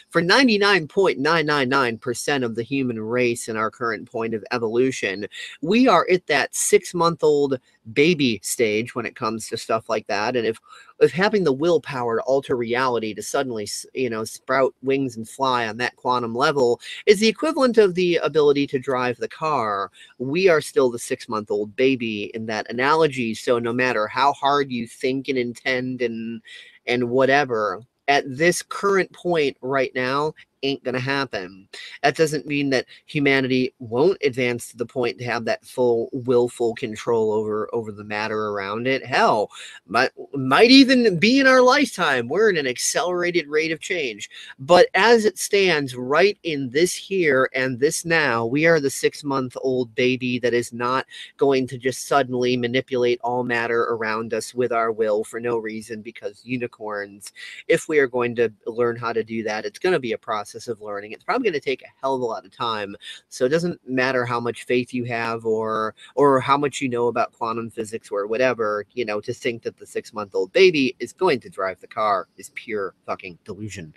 Speaker 5: for 99.999% of the human race in our current point of evolution, we are at that six-month-old baby stage when it comes to stuff like that. And if if having the willpower to alter reality to suddenly, you know, sprout wings and fly on that quantum level is the equivalent of the ability to drive the car we are still the six month old baby in that analogy. So no matter how hard you think and intend and and whatever, at this current point right now, ain't gonna happen. That doesn't mean that humanity won't advance to the point to have that full willful control over over the matter around it. Hell, might might even be in our lifetime. We're in an accelerated rate of change. But as it stands right in this here and this now, we are the six month old baby that is not going to just suddenly manipulate all matter around us with our will for no reason because unicorns, if we are going to learn how to do that, it's going to be a process of learning. It's probably going to take a hell of a lot of time. So it doesn't matter how much faith you have or or how much you know about quantum physics or whatever, you know, to think that the six month old baby is going to drive the car is pure fucking delusion.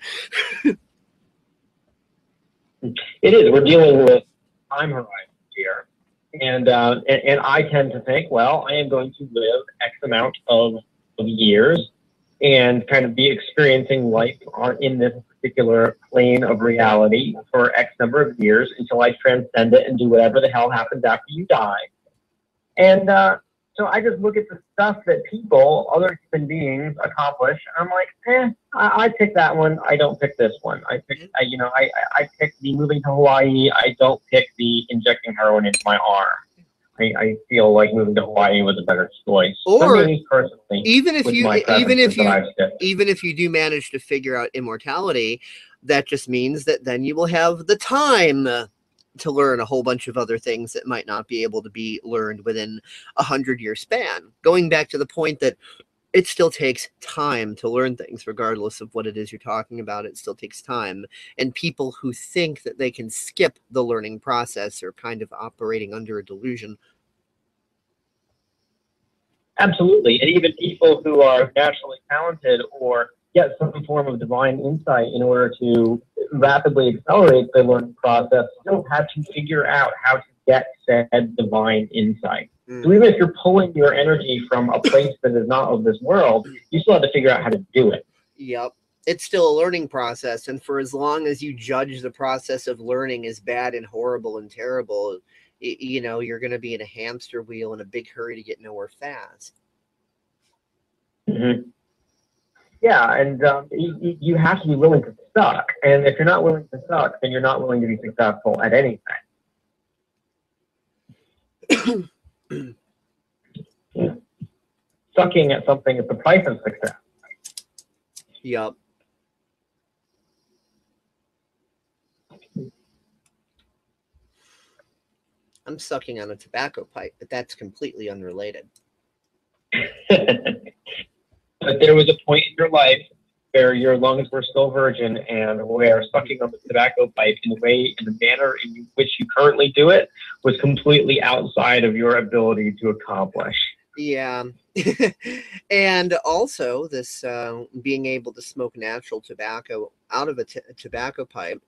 Speaker 6: It is. We're dealing with time horizons here. And, uh, and, and I tend to think, well, I am going to live X amount of, of years and kind of be experiencing life on, in this particular plane of reality for X number of years until I transcend it and do whatever the hell happens after you die. And uh, so I just look at the stuff that people, other human beings, accomplish. And I'm like, eh, I, I pick that one. I don't pick this one. I pick, I, you know, I, I, I pick the moving to Hawaii. I don't pick the injecting heroin into my arm. I, I feel like moving to Hawaii was a better choice
Speaker 5: Or
Speaker 6: me personally.
Speaker 5: Even if you even if you even if you do manage to figure out immortality, that just means that then you will have the time to learn a whole bunch of other things that might not be able to be learned within a hundred year span. Going back to the point that it still takes time to learn things, regardless of what it is you're talking about. It still takes time. And people who think that they can skip the learning process are kind of operating under a delusion.
Speaker 6: Absolutely. And even people who are naturally talented or get some form of divine insight in order to rapidly accelerate the learning process still have to figure out how to get said divine insight. So even if you're pulling your energy from a place that is not of this world, you still have to figure out how to do it.
Speaker 5: Yep. It's still a learning process. And for as long as you judge the process of learning as bad and horrible and terrible, you know, you're going to be in a hamster wheel in a big hurry to get nowhere fast.
Speaker 6: hmm Yeah, and um, you, you- you have to be willing to suck. And if you're not willing to suck, then you're not willing to be successful at anything. Sucking at something is the price of success.
Speaker 5: Yup. I'm sucking on a tobacco pipe, but that's completely unrelated.
Speaker 6: but there was a point in your life where your lungs were still virgin and where sucking on the tobacco pipe in the way in the manner in which you currently do it was completely outside of your ability to accomplish.
Speaker 5: Yeah. and also, this uh, being able to smoke natural tobacco out of a tobacco pipe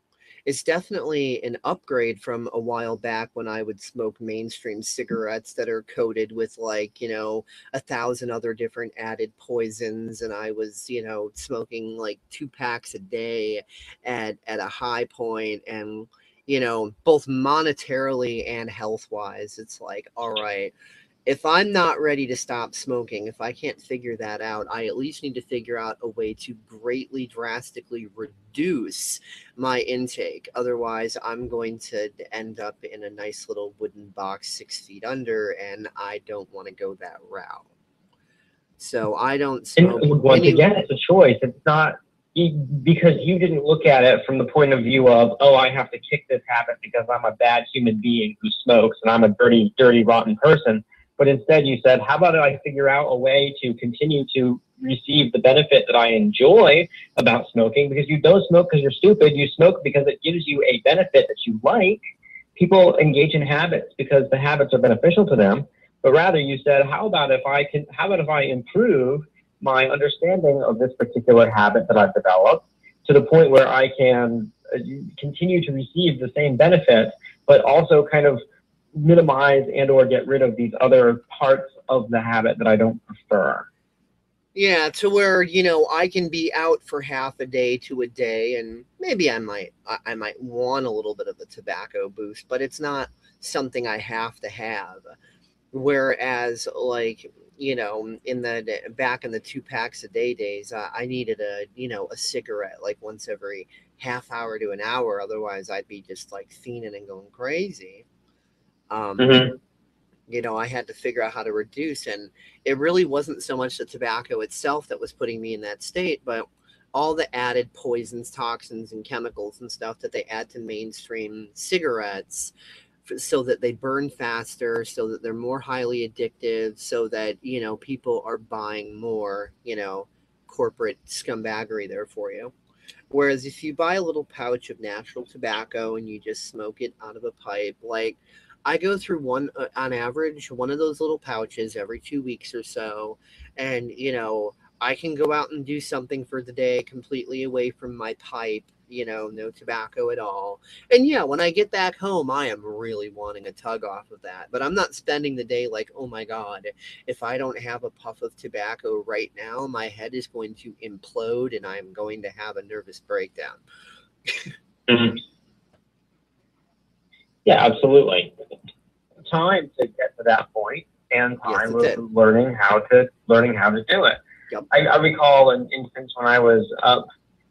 Speaker 5: is definitely an upgrade from a while back when I would smoke mainstream cigarettes that are coated with, like, you know, a thousand other different added poisons. And I was, you know, smoking like two packs a day at, at a high point and, you know, both monetarily and health wise. It's like, all right if I'm not ready to stop smoking, if I can't figure that out, I at least need to figure out a way to greatly, drastically reduce my intake. Otherwise, I'm going to end up in a nice little wooden box six feet under, and I don't want to go that route. So I don't
Speaker 6: And once
Speaker 5: any-
Speaker 6: again, it's a choice. It's not because you didn't look at it from the point of view of, oh, I have to kick this habit because I'm a bad human being who smokes and I'm a dirty, dirty, rotten person. But instead, you said, how about I figure out a way to continue to receive the benefit that I enjoy about smoking? Because you don't smoke because you're stupid. You smoke because it gives you a benefit that you like. People engage in habits because the habits are beneficial to them. But rather, you said, how about if I can? How about if I improve my understanding of this particular habit that I've developed to the point where I can uh, continue to receive the same benefit, but also kind of minimize and or get rid of these other parts of the habit that I don't prefer.
Speaker 5: Yeah, to where you know I can be out for half a day to a day, and maybe I might I, might want a little bit of a tobacco boost, but it's not something I have to have. Whereas, like you know, in the back in the two packs a day days, I needed a you know a cigarette like once every half hour to an hour. Otherwise, I'd be just like fiending and going crazy. Um,
Speaker 6: Mhm.
Speaker 5: you know, I had to figure out how to reduce. And it really wasn't so much the tobacco itself that was putting me in that state, but all the added poisons, toxins, and chemicals and stuff that they add to mainstream cigarettes so that they burn faster, so that they're more highly addictive, so that, you know, people are buying more, you know, corporate scumbaggery there for you. Whereas if you buy a little pouch of natural tobacco and you just smoke it out of a pipe, like I go through one uh, on average, one of those little pouches every two weeks or so. And, you know, I can go out and do something for the day completely away from my pipe, you know, no tobacco at all. And yeah, when I get back home, I am really wanting a tug off of that. But I'm not spending the day like, oh my God, if I don't have a puff of tobacco right now, my head is going to implode and I'm going to have a nervous breakdown.
Speaker 6: Mhm. Yeah, absolutely. Time to get to that point, and time
Speaker 5: it
Speaker 6: was learning how to learning how to do it.
Speaker 5: Yep.
Speaker 6: I, I recall an instance when I was up,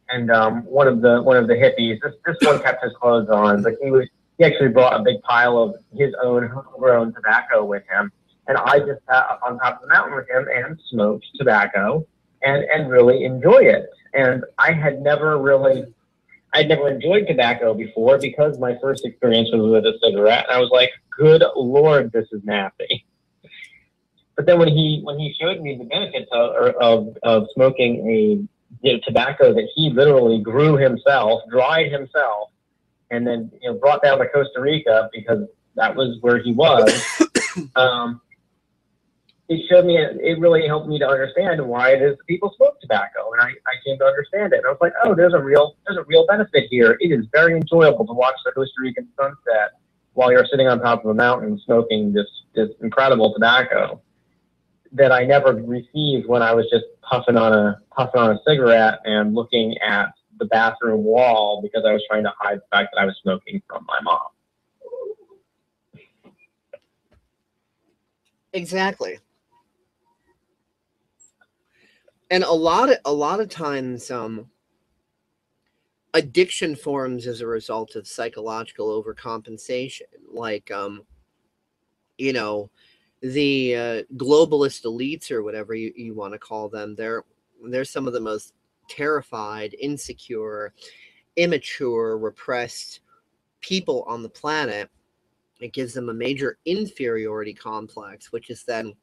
Speaker 6: and um, one of the one of the hippies. This this one kept his clothes on, but he was he actually brought a big pile of his own homegrown tobacco with him, and I just sat up on top of the mountain with him and smoked tobacco, and and really enjoy it. And I had never really I'd never enjoyed tobacco before because my first experience was with a cigarette, and I was like, "Good lord, this is nasty." But then when he when he showed me the benefits of of, of smoking a you know, tobacco that he literally grew himself, dried himself, and then you know brought down to Costa Rica because that was where he was. um, it showed me it really helped me to understand why it is that people smoke tobacco and I, I came to understand it and I was like oh there's a real there's a real benefit here it is very enjoyable to watch the Costa Rican sunset while you're sitting on top of a mountain smoking this this incredible tobacco that I never received when I was just puffing on a puffing on a cigarette and looking at the bathroom wall because I was trying to hide the fact that I was smoking from my mom
Speaker 5: Exactly. And a lot of a lot of times um addiction forms as a result of psychological overcompensation. Like um you know the uh, globalist elites or whatever you, you want to call them they're they're some of the most terrified insecure immature repressed people on the planet. It gives them a major inferiority complex which is then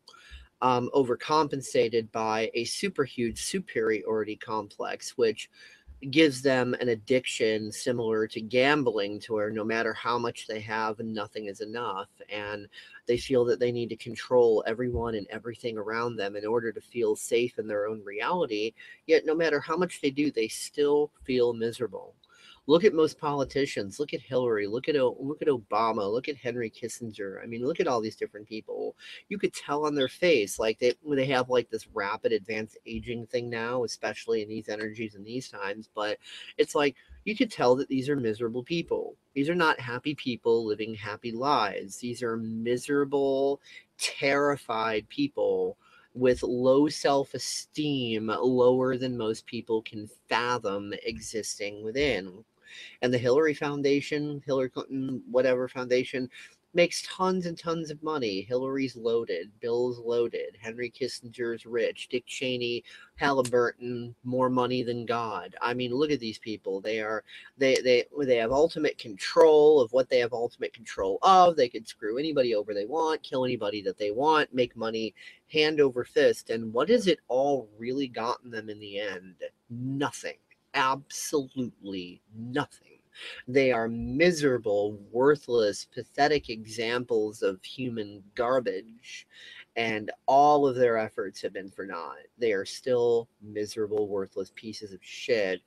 Speaker 5: um, overcompensated by a super huge superiority complex which gives them an addiction similar to gambling to where no matter how much they have nothing is enough and they feel that they need to control everyone and everything around them in order to feel safe in their own reality yet no matter how much they do they still feel miserable look at most politicians look at hillary look at look at obama look at henry kissinger i mean look at all these different people. You could tell on their face like they they have like this rapid advanced aging thing now especially in these energies in these times but it's like you could tell that these are miserable people. These are not happy people living happy lives. These are miserable terrified people with low self esteem, lower than most people can fathom existing within. And the Hillary Foundation, Hillary Clinton, whatever foundation, makes tons and tons of money. Hillary's loaded, Bill's loaded, Henry Kissinger's rich, Dick Cheney, Halliburton, more money than God. I mean, look at these people. They are they they they have ultimate control of what they have ultimate control of. They could screw anybody over they want, kill anybody that they want, make money hand over fist. And what has it all really gotten them in the end? Nothing. Absolutely nothing. They are miserable, worthless, pathetic examples of human garbage, and all of their efforts have been for naught. They are still miserable, worthless pieces of shit,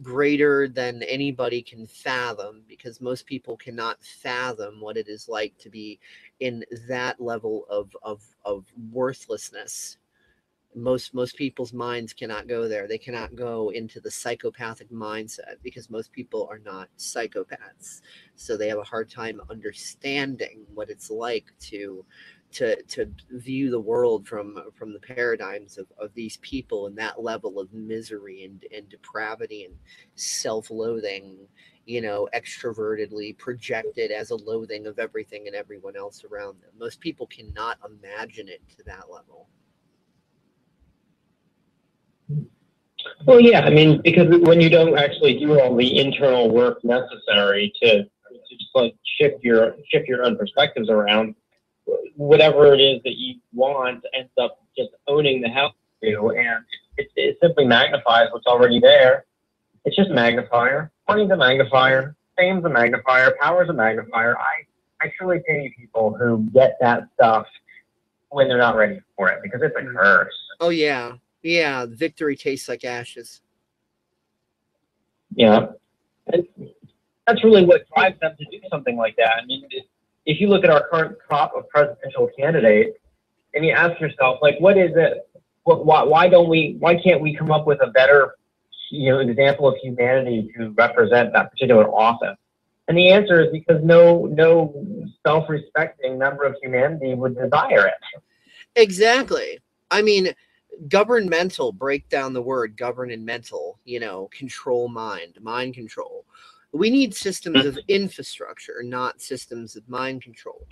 Speaker 5: greater than anybody can fathom, because most people cannot fathom what it is like to be in that level of, of, of worthlessness most most people's minds cannot go there. They cannot go into the psychopathic mindset because most people are not psychopaths. So they have a hard time understanding what it's like to to to view the world from from the paradigms of, of these people and that level of misery and, and depravity and self-loathing you know extrovertedly projected as a loathing of everything and everyone else around them. Most people cannot imagine it to that level
Speaker 6: Well, yeah, I mean, because when you don't actually do all the internal work necessary to, to just like shift your shift your own perspectives around, whatever it is that you want ends up just owning the house you, and it, it simply magnifies what's already there. It's just magnifier. Money's a magnifier. Fame's a magnifier. Power's a magnifier. I I truly pity people who get that stuff when they're not ready for it because it's a curse.
Speaker 5: Oh yeah, yeah, victory tastes like ashes.
Speaker 6: Yeah. That's really what drives them to do something like that. I mean, if you look at our current crop of presidential candidates and you ask yourself, like, what is it? What, why, why don't we, why can't we come up with a better, you know, example of humanity to represent that particular office? And the answer is because no, no self-respecting member of humanity would desire it.
Speaker 5: Exactly. I mean, governmental break down the word govern and mental you know control mind mind control. We need systems of mm-hmm. infrastructure not systems of mind control.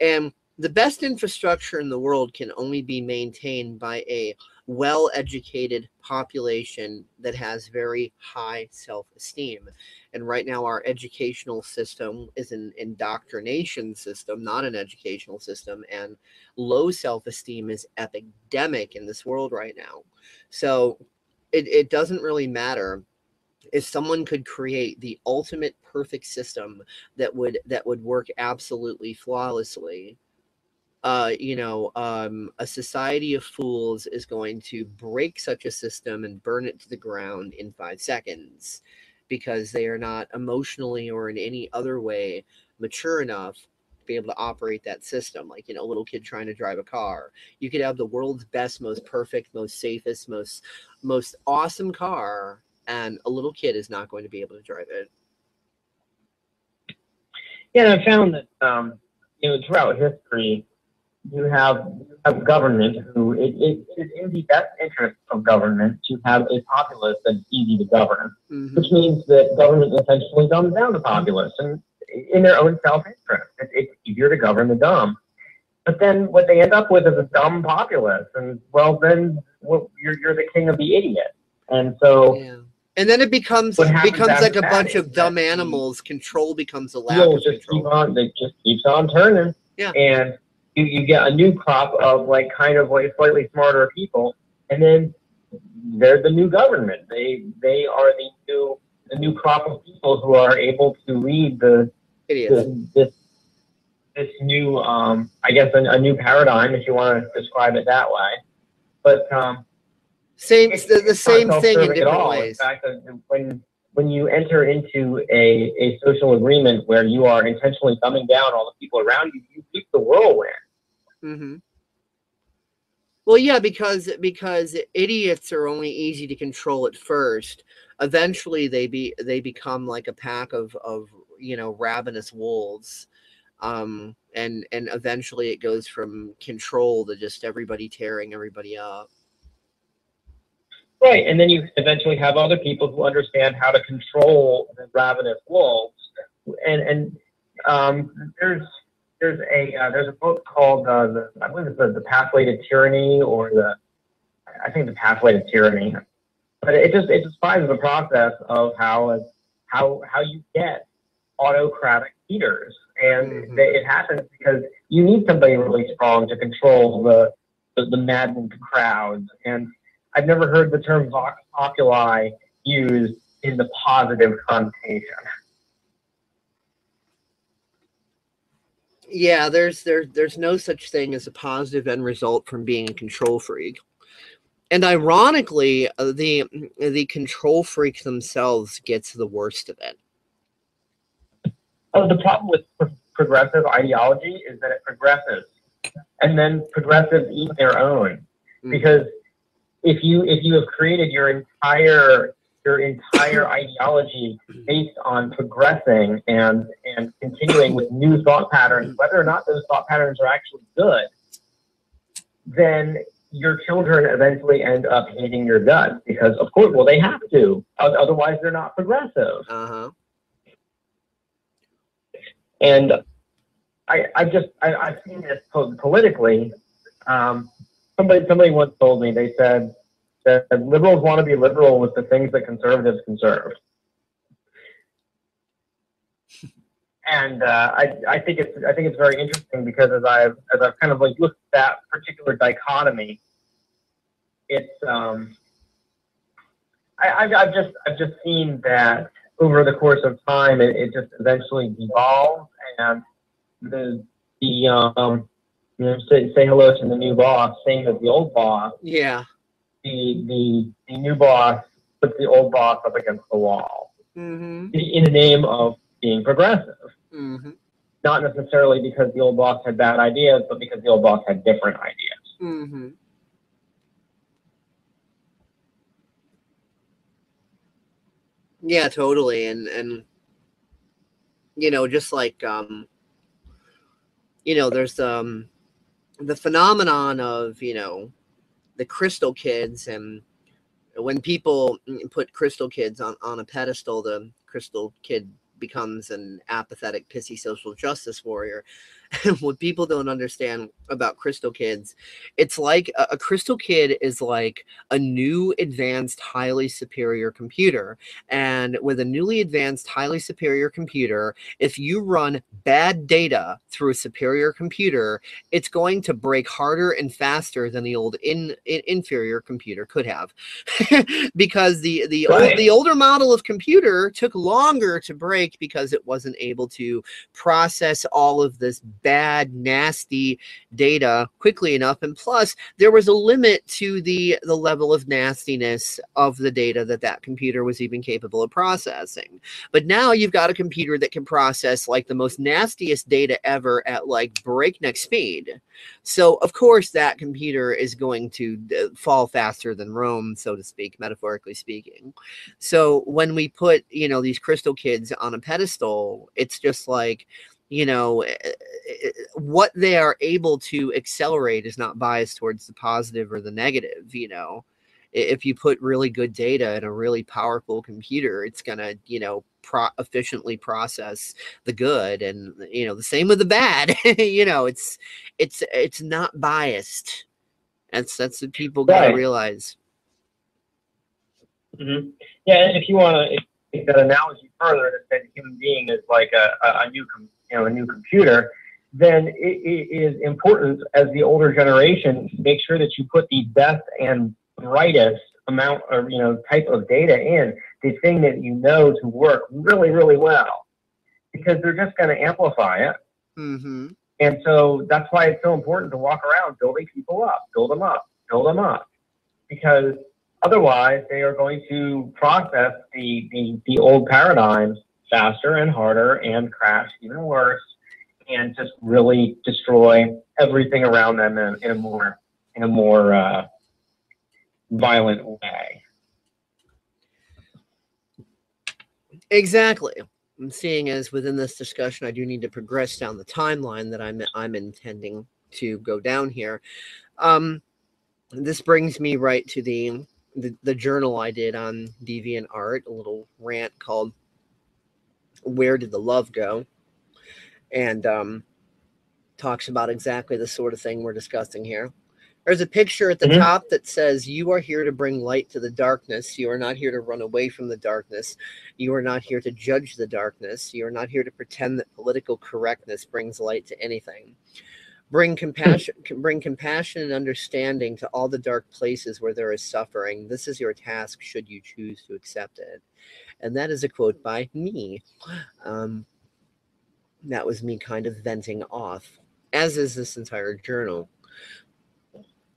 Speaker 5: And the best infrastructure in the world can only be maintained by a well educated population that has very high self esteem. And right now, our educational system is an indoctrination system, not an educational system. And low self esteem is epidemic in this world right now. So it, it doesn't really matter if someone could create the ultimate perfect system that would that would work absolutely flawlessly uh, you know, um, a society of fools is going to break such a system and burn it to the ground in five seconds because they are not emotionally or in any other way mature enough to be able to operate that system. Like, you know, a little kid trying to drive a car. You could have the world's best, most perfect, most safest, most most awesome car, and a little kid is not going to be able to drive it.
Speaker 6: Yeah, I found that um, you know throughout history, you have a government who it, it, it is in the best interest of government to have a populace that's easy to govern,
Speaker 5: Mhm.
Speaker 6: which means that government essentially dumbs down the populace and in their own self-interest. It, it's easier to govern the dumb. But then what they end up with is a dumb populace, and well, then well, you're you're the king of the idiot, and so
Speaker 5: Yeah. And then it becomes becomes like a bunch of dumb animals. Control becomes a lack of
Speaker 6: just keep on it just keeps on turning.
Speaker 5: Yeah.
Speaker 6: And you, you get a new crop of like kind of like slightly smarter people and then they're the new government. They they are the new the new crop of people who are able to lead the, the this this new um I guess a, a new paradigm if you want to describe it that way. But um
Speaker 5: Same
Speaker 6: it's,
Speaker 5: the, the
Speaker 6: it's
Speaker 5: same thing in different
Speaker 6: all.
Speaker 5: ways.
Speaker 6: In fact, uh, when when you enter into a, a social agreement where you are intentionally dumbing down all the people around you, you keep the whirlwind.
Speaker 5: Hmm Well, yeah, because because idiots are only easy to control at first. Eventually, they be they become like a pack of of you know ravenous wolves, um, and and eventually it goes from control to just everybody tearing everybody up.
Speaker 6: Right, and then you eventually have other people who understand how to control the ravenous wolves. And and um, there's there's a uh, there's a book called uh, the I believe it's the, the Pathway to Tyranny or the I think the Pathway to Tyranny. But it just it describes the process of how how how you get autocratic leaders, and
Speaker 5: Mhm.
Speaker 6: it happens because you need somebody really strong to control the the, the maddened crowds and I've never heard the term vox populi used in the positive connotation.
Speaker 5: Yeah, there's there there's no such thing as a positive end result from being a control freak. And ironically, uh, the the control freak themselves gets the worst of it.
Speaker 6: Oh, the problem with pro- progressive ideology is that it progresses, and then progressives eat their own.
Speaker 5: Mm.
Speaker 6: Because if you if you have created your entire your entire ideology based on progressing and and continuing with new thought patterns, whether or not those thought patterns are actually good, then your children eventually end up hating your guts because, of course, well, they have to. Otherwise, they're not progressive.
Speaker 5: Uh-huh.
Speaker 6: And I, I just, I, I've seen this po- politically. Um, somebody, somebody once told me, they said that liberals want to be liberal with the things that conservatives conserve. And uh, I, I think it's, I think it's very interesting because as I've, as I've kind of like looked at that particular dichotomy, it's, um, I, I've, I've just, I've just seen that over the course of time, it, it just eventually devolves, and the the um, you know, say say hello to the new boss, same as the old boss.
Speaker 5: Yeah.
Speaker 6: The the the new boss puts the old boss up against the wall
Speaker 5: Mm-hmm.
Speaker 6: in, the name of being progressive.
Speaker 5: Mm-hmm.
Speaker 6: Not necessarily because the old boss had bad ideas, but because the old boss had different ideas.
Speaker 5: Mm-hmm. Yeah, totally. And and you know, just like um you know, there's um the phenomenon of, you know, the crystal kids and when people put crystal kids on, on a pedestal, the crystal kid becomes an apathetic, pissy social justice warrior. What people don't understand about crystal kids, it's like a, a crystal kid is like a new advanced, highly superior computer. And with a newly advanced, highly superior computer, if you run bad data through a superior computer, it's going to break harder and faster than the old in, in inferior computer could have. because the the old, the older model of computer took longer to break because it wasn't able to process all of this bad nasty data quickly enough. And plus there was a limit to the the level of nastiness of the data that that computer was even capable of processing. But now you've got a computer that can process like the most nastiest data ever at like breakneck speed. So of course that computer is going to uh, fall faster than rome so to speak metaphorically speaking. So when we put you know these crystal kids on a pedestal it's just like you know eh, eh, eh, what they are able to accelerate is not biased towards the positive or the negative you know? If you put really good data in a really powerful computer it's going to you know pro- efficiently process the good and you know the same with the bad you know it's it's it's not biased. That's that's what people got to
Speaker 6: Right.
Speaker 5: realize.
Speaker 6: Hmm Yeah, and if you want to take that analogy further, to say the human being is like a, a, a new, com- you know, a new computer, then it, is important as the older generation to make sure that you put the best and brightest amount of, you know, type of data in the thing that you know to work really, really well, because they're just going to amplify it.
Speaker 5: mm-hmm
Speaker 6: And so that's why it's so important to walk around building people up, build them up, build them up, because otherwise they are going to process the, the, the old paradigms faster and harder and crash even worse and just really destroy everything around them in, in a more in a more uh, violent way.
Speaker 5: Exactly. I'm seeing as within this discussion, I do need to progress down the timeline that I'm I'm intending to go down here. Um, this brings me right to the, the the journal I did on deviant art, a little rant called "Where Did the Love Go," and um, talks about exactly the sort of thing we're discussing here. There's a picture at the
Speaker 6: Mhm.
Speaker 5: top that says, You are here to bring light to the darkness. You are not here to run away from the darkness. You are not here to judge the darkness. You are not here to pretend that political correctness brings light to anything. Bring compassion, bring compassion and understanding to all the dark places where there is suffering. This is your task, should you choose to accept it. And that is a quote by me. Um, that was me kind of venting off, as is this entire journal.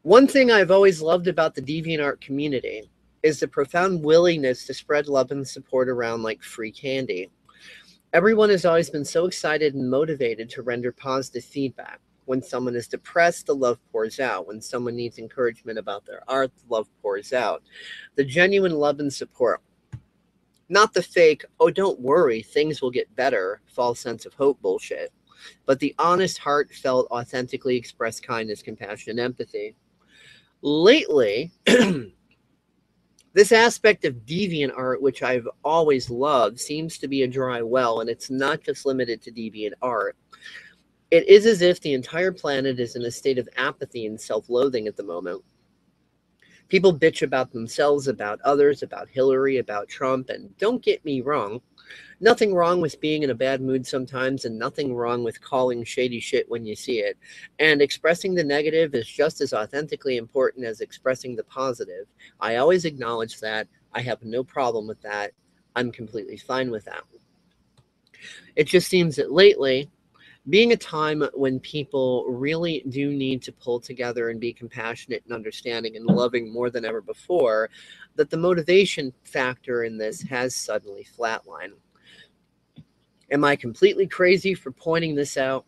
Speaker 5: One thing I've always loved about the DeviantArt community is the profound willingness to spread love and support around like free candy. Everyone has always been so excited and motivated to render positive feedback. When someone is depressed, the love pours out. When someone needs encouragement about their art, the love pours out. The genuine love and support. Not the fake, oh, don't worry, things will get better, false sense of hope bullshit, but the honest, heartfelt, authentically expressed kindness, compassion, and empathy. Lately, this aspect of deviant art, which I've always loved, seems to be a dry well, and it's not just limited to deviant art. It is as if the entire planet is in a state of apathy and self loathing at the moment. People bitch about themselves, about others, about Hillary, about Trump, and don't get me wrong, nothing wrong with being in a bad mood sometimes, and nothing wrong with calling shady shit when you see it. And expressing the negative is just as authentically important as expressing the positive. I always acknowledge that. I have no problem with that. I'm completely fine with that. It just seems that lately, being a time when people really do need to pull together and be compassionate and understanding and loving more than ever before, that the motivation factor in this has suddenly flatlined. Am I completely crazy for pointing this out?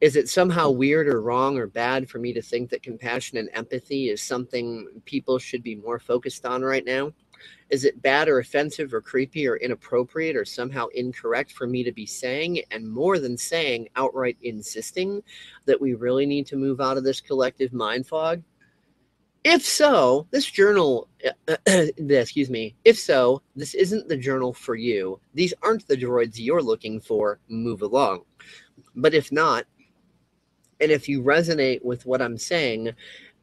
Speaker 5: Is it somehow weird or wrong or bad for me to think that compassion and empathy is something people should be more focused on right now? Is it bad or offensive or creepy or inappropriate or somehow incorrect for me to be saying, and more than saying, outright insisting that we really need to move out of this collective mind fog? If so, this journal, excuse me, if so, this isn't the journal for you. These aren't the droids you're looking for. Move along. But if not, and if you resonate with what I'm saying,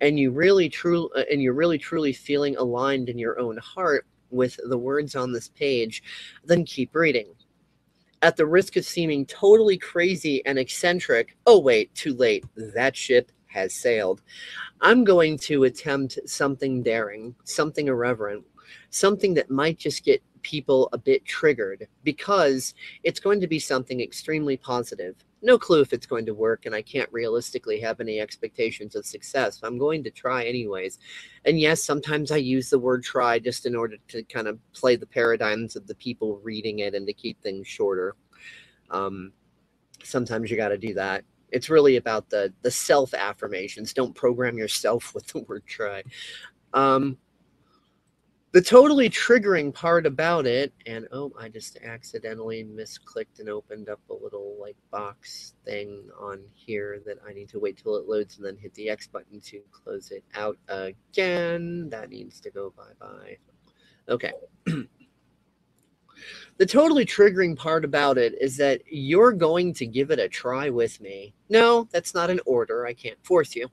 Speaker 5: and you really truly uh, and you're really truly feeling aligned in your own heart with the words on this page, then keep reading. At the risk of seeming totally crazy and eccentric, oh wait, too late. That ship has sailed. I'm going to attempt something daring, something irreverent, something that might just get people a bit triggered because it's going to be something extremely positive. No clue if it's going to work, and I can't realistically have any expectations of success. I'm going to try anyways. And yes, sometimes I use the word try just in order to kind of play the paradigms of the people reading it and to keep things shorter. Um, sometimes you got to do that it's really about the the self affirmations don't program yourself with the word try um The totally triggering part about it, and oh, I just accidentally misclicked and opened up a little like box thing on here that I need to wait till it loads and then hit the X button to close it out again. That needs to go bye bye. Okay. the totally triggering part about it is that you're going to give it a try with me. No, that's not an order. I can't force you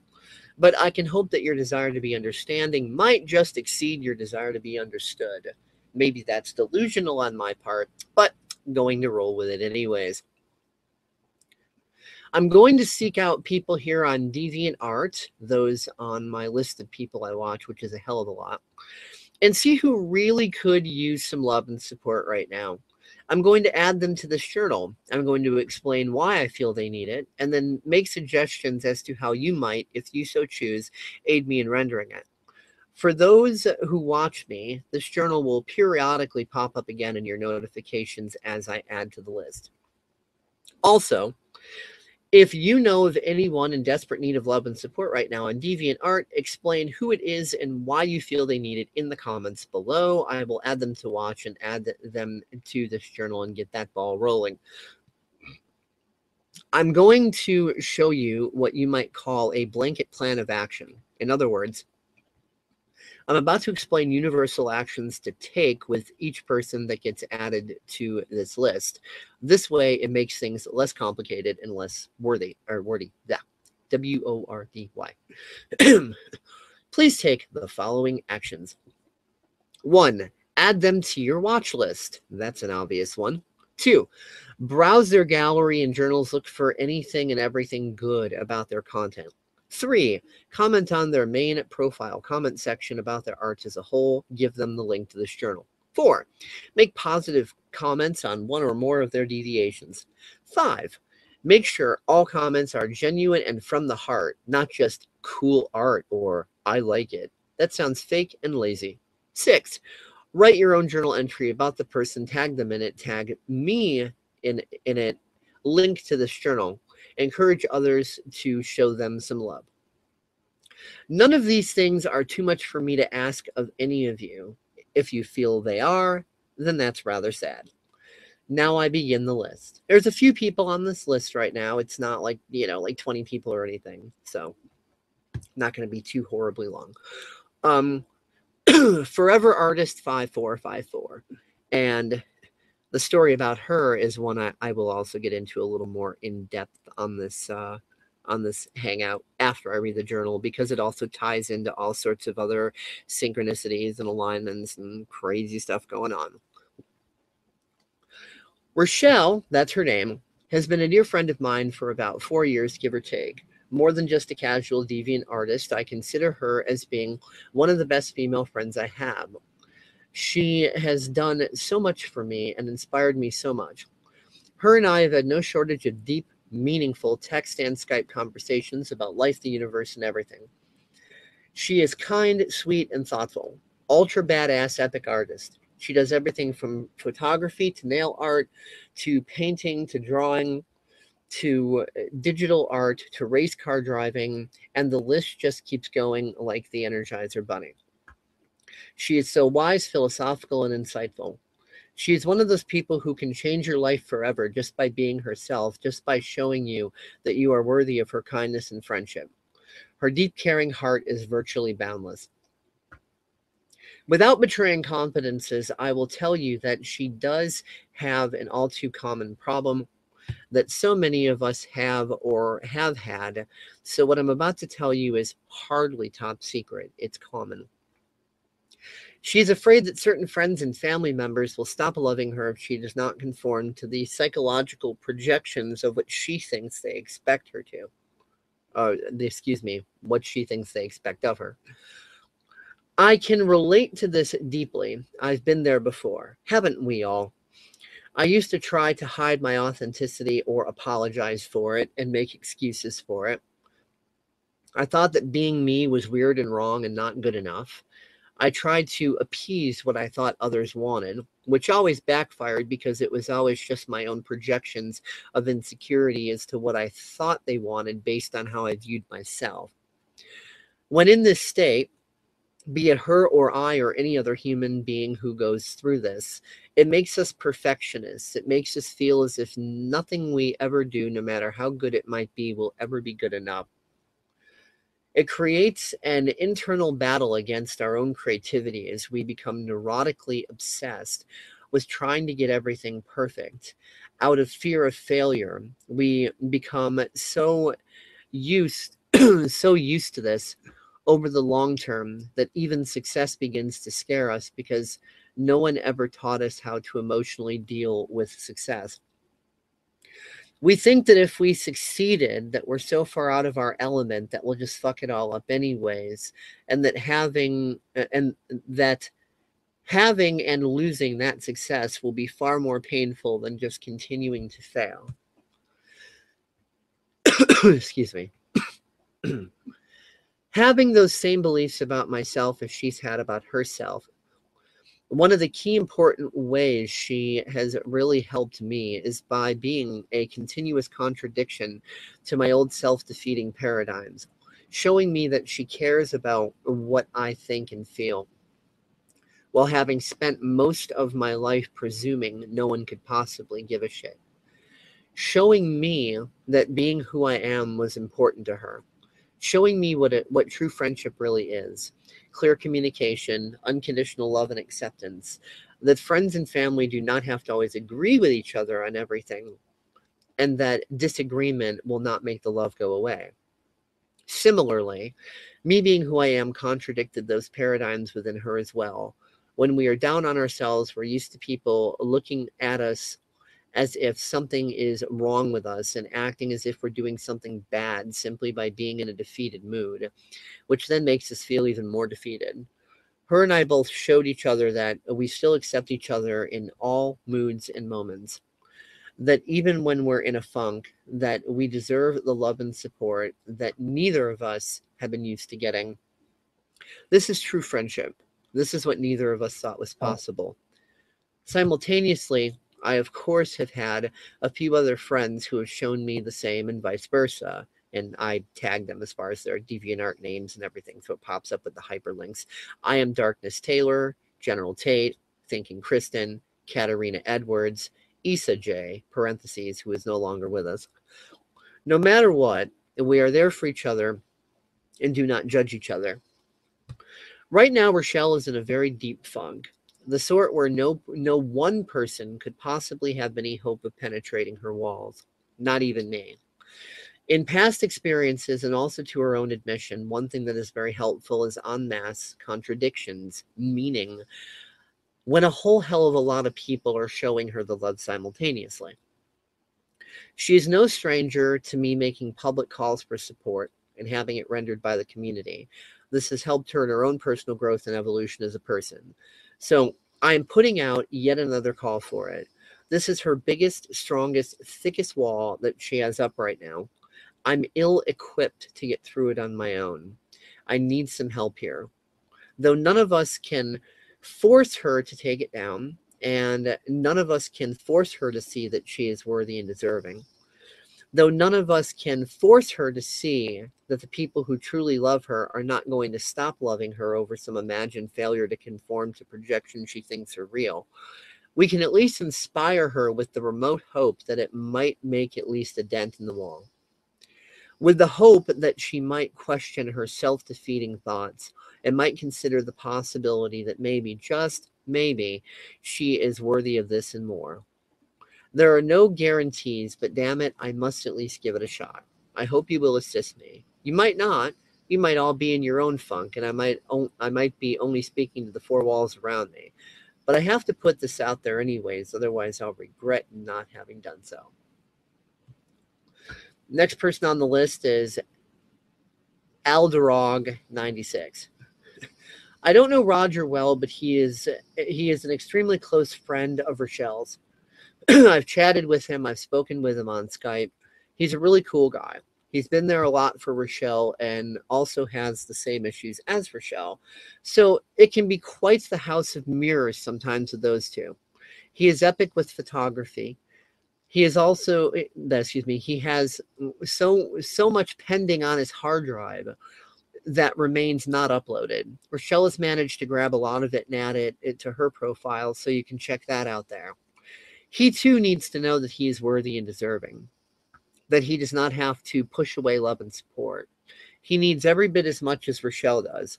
Speaker 5: but I can hope that your desire to be understanding might just exceed your desire to be understood. Maybe that's delusional on my part, but going to roll with it anyways. I'm going to seek out people here on Deviant Art, those on my list of people I watch, which is a hell of a lot, and see who really could use some love and support right now. I'm going to add them to this journal. I'm going to explain why I feel they need it, and then make suggestions as to how you might, if you so choose, aid me in rendering it. For those who watch me, this journal will periodically pop up again in your notifications as I add to the list. Also, if you know of anyone in desperate need of love and support right now on Deviant Art, explain who it is and why you feel they need it in the comments below. I will add them to watch and add them to this journal and get that ball rolling. I'm going to show you what you might call a blanket plan of action. In other words, I'm about to explain universal actions to take with each person that gets added to this list. This way, it makes things less complicated and less worthy or wordy. Yeah. W O R D Y. Please take the following actions. One, add them to your watch list. That's an obvious one. Two, browse their gallery and journals, look for anything and everything good about their content. Three, comment on their main profile comment section about their art as a whole. Give them the link to this journal. Four, make positive comments on one or more of their deviations. Five, make sure all comments are genuine and from the heart, not just cool art or I like it. That sounds fake and lazy. Six, write your own journal entry about the person, tag them in it, tag me in, in it, link to this journal encourage others to show them some love. None of these things are too much for me to ask of any of you. If you feel they are, then that's rather sad. Now I begin the list. There's a few people on this list right now. It's not like, you know, like 20 people or anything. So not going to be too horribly long. Um, Forever Artist 5454. And the story about her is one I, I will also get into a little more in depth on this uh, on this hangout after I read the journal because it also ties into all sorts of other synchronicities and alignments and crazy stuff going on. Richelle, that's her name, has been a dear friend of mine for about four years, give or take. More than just a casual deviant artist, I consider her as being one of the best female friends I have. She has done so much for me and inspired me so much. Her and I have had no shortage of deep, meaningful text and Skype conversations about life, the universe, and everything. She is kind, sweet, and thoughtful. Ultra badass epic artist. She does everything from photography to nail art to painting to drawing to uh, digital art to race car driving, and the list just keeps going like the Energizer Bunny. She is so wise, philosophical, and insightful. She is one of those people who can change your life forever just by being herself, just by showing you that you are worthy of her kindness and friendship. Her deep, caring heart is virtually boundless. Without betraying confidences, I will tell you that she does have an all too common problem that so many of us have or have had. So, what I'm about to tell you is hardly top secret, it's common. She is afraid that certain friends and family members will stop loving her if she does not conform to the psychological projections of what she thinks they expect her to. Uh, excuse me, what she thinks they expect of her. I can relate to this deeply. I've been there before. Haven't we all? I used to try to hide my authenticity or apologize for it and make excuses for it. I thought that being me was weird and wrong and not good enough. I tried to appease what I thought others wanted, which always backfired because it was always just my own projections of insecurity as to what I thought they wanted based on how I viewed myself. When in this state, be it her or I or any other human being who goes through this. It makes us perfectionists. It makes us feel as if nothing we ever do, no matter how good it might be, will ever be good enough. It creates an internal battle against our own creativity as we become neurotically obsessed with trying to get everything perfect. Out of fear of failure, we become so used so used to this over the long term that even success begins to scare us because no one ever taught us how to emotionally deal with success. We think that if we succeeded, that we're so far out of our element that we'll just fuck it all up anyways, and that having and that having and losing that success will be far more painful than just continuing to fail. Excuse me. having those same beliefs about myself as she's had about herself. One of the key important ways she has really helped me is by being a continuous contradiction to my old self defeating paradigms, showing me that she cares about what I think and feel. While having spent most of my life presuming no one could possibly give a shit. Showing me that being who I am was important to her showing me what it, what true friendship really is clear communication unconditional love and acceptance that friends and family do not have to always agree with each other on everything and that disagreement will not make the love go away. Similarly me being who i am contradicted those paradigms within her as well. When we are down on ourselves we're used to people looking at us as if something is wrong with us and acting as if we're doing something bad simply by being in a defeated mood, which then makes us feel even more defeated. Her and I both showed each other that we still accept each other in all moods and moments. That even when we're in a funk, that we deserve the love and support that neither of us have been used to getting. This is true friendship. This is what neither of us thought was oh. possible. Simultaneously, I, of course, have had a few other friends who have shown me the same and vice versa. And I tag them as far as their DeviantArt names and everything. So it pops up with the hyperlinks. I am Darkness Taylor, General Tate, Thinking Kristen, Katarina Edwards, Issa J, parentheses, who is no longer with us. No matter what, we are there for each other and do not judge each other. Right now, Richelle is in a very deep funk the sort where no no one person could possibly have any hope of penetrating her walls, not even me. In past experiences and also to her own admission, one thing that is very helpful is en masse contradictions, meaning when a whole hell of a lot of people are showing her the love simultaneously. She is no stranger to me making public calls for support and having it rendered by the community. This has helped her in her own personal growth and evolution as a person. So I'm putting out yet another call for it. This is her biggest, strongest, thickest wall that she has up right now. I'm ill equipped to get through it on my own. I need some help here. Though none of us can force her to take it down, and none of us can force her to see that she is worthy and deserving though none of us can force her to see that the people who truly love her are not going to stop loving her over some imagined failure to conform to projections she thinks are real. We can at least inspire her with the remote hope that it might make at least a dent in the wall. With the hope that she might question her self defeating thoughts and might consider the possibility that maybe, just maybe, she is worthy of this and more. There are no guarantees, but damn it, I must at least give it a shot. I hope you will assist me. You might not. You might all be in your own funk, and I might I might be only speaking to the four walls around me. But I have to put this out there anyways, otherwise I'll regret not having done so. Next person on the list is Aldarog96. I don't know Roger well, but he is he is an extremely close friend of Richelle's. I've chatted with him, I've spoken with him on Skype. He's a really cool guy. He's been there a lot for Richelle and also has the same issues as Richelle. So it can be quite the house of mirrors sometimes with those two. He is epic with photography. He is also, eh, excuse me, he has so so much pending on his hard drive that remains not uploaded. Richelle has managed to grab a lot of it and add it, it to her profile, so you can check that out there. He too needs to know that he is worthy and deserving, that he does not have to push away love and support. He needs every bit as much as Richelle does.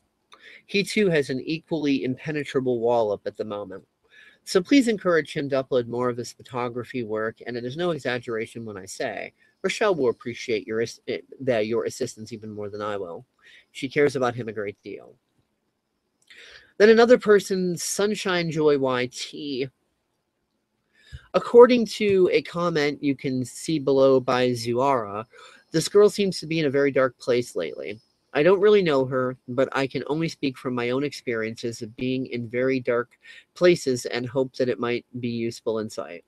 Speaker 5: He too has an equally impenetrable wall up at the moment. So please encourage him to upload more of his photography work, and it is no exaggeration when I say Richelle will appreciate your eh, that your assistance even more than I will. She cares about him a great deal. Then another person, Sunshine Joy YT. According to a comment you can see below by Zuara, this girl seems to be in a very dark place lately. I don't really know her, but I can only speak from my own experiences of being in very dark places and hope that it might be useful insight.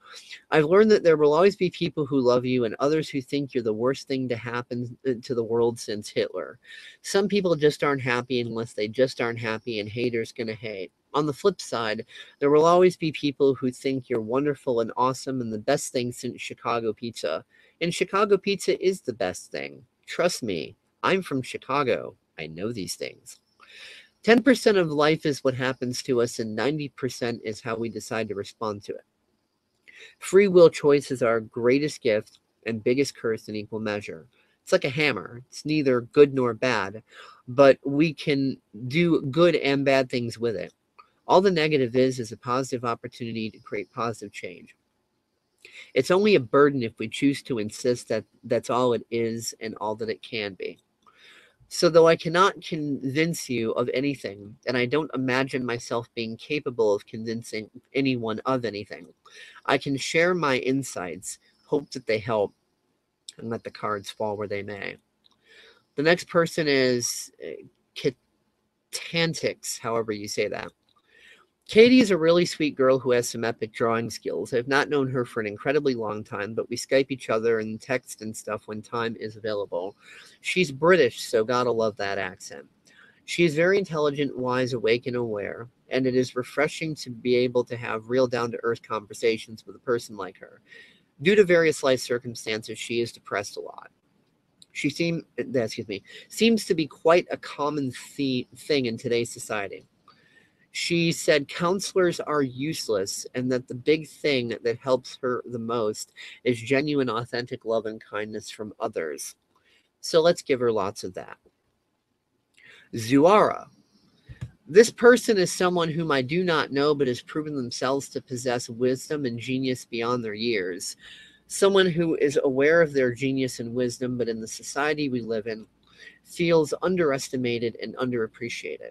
Speaker 5: I've learned that there will always be people who love you and others who think you're the worst thing to happen uh, to the world since Hitler. Some people just aren't happy unless they just aren't happy, and haters gonna hate. On the flip side, there will always be people who think you're wonderful and awesome and the best thing since Chicago pizza. And Chicago pizza is the best thing. Trust me, I'm from Chicago. I know these things. 10% of life is what happens to us, and 90% is how we decide to respond to it. Free will choice is our greatest gift and biggest curse in equal measure. It's like a hammer, it's neither good nor bad, but we can do good and bad things with it. All the negative is is a positive opportunity to create positive change. It's only a burden if we choose to insist that that's all it is and all that it can be. So, though I cannot convince you of anything, and I don't imagine myself being capable of convincing anyone of anything, I can share my insights, hope that they help, and let the cards fall where they may. The next person is uh, Katanatix, however you say that. Katie is a really sweet girl who has some epic drawing skills. I've not known her for an incredibly long time, but we Skype each other and text and stuff when time is available. She's British, so gotta love that accent. She is very intelligent, wise, awake, and aware, and it is refreshing to be able to have real down to earth conversations with a person like her. Due to various life circumstances, she is depressed a lot. She seem, eh, excuse me, seems to be quite a common thing in today's society she said counselors are useless and that the big thing that helps her the most is genuine, authentic love and kindness from others. So let's give her lots of that. Zuara. This person is someone whom I do not know, but has proven themselves to possess wisdom and genius beyond their years. Someone who is aware of their genius and wisdom, but in the society we live in, feels underestimated and underappreciated.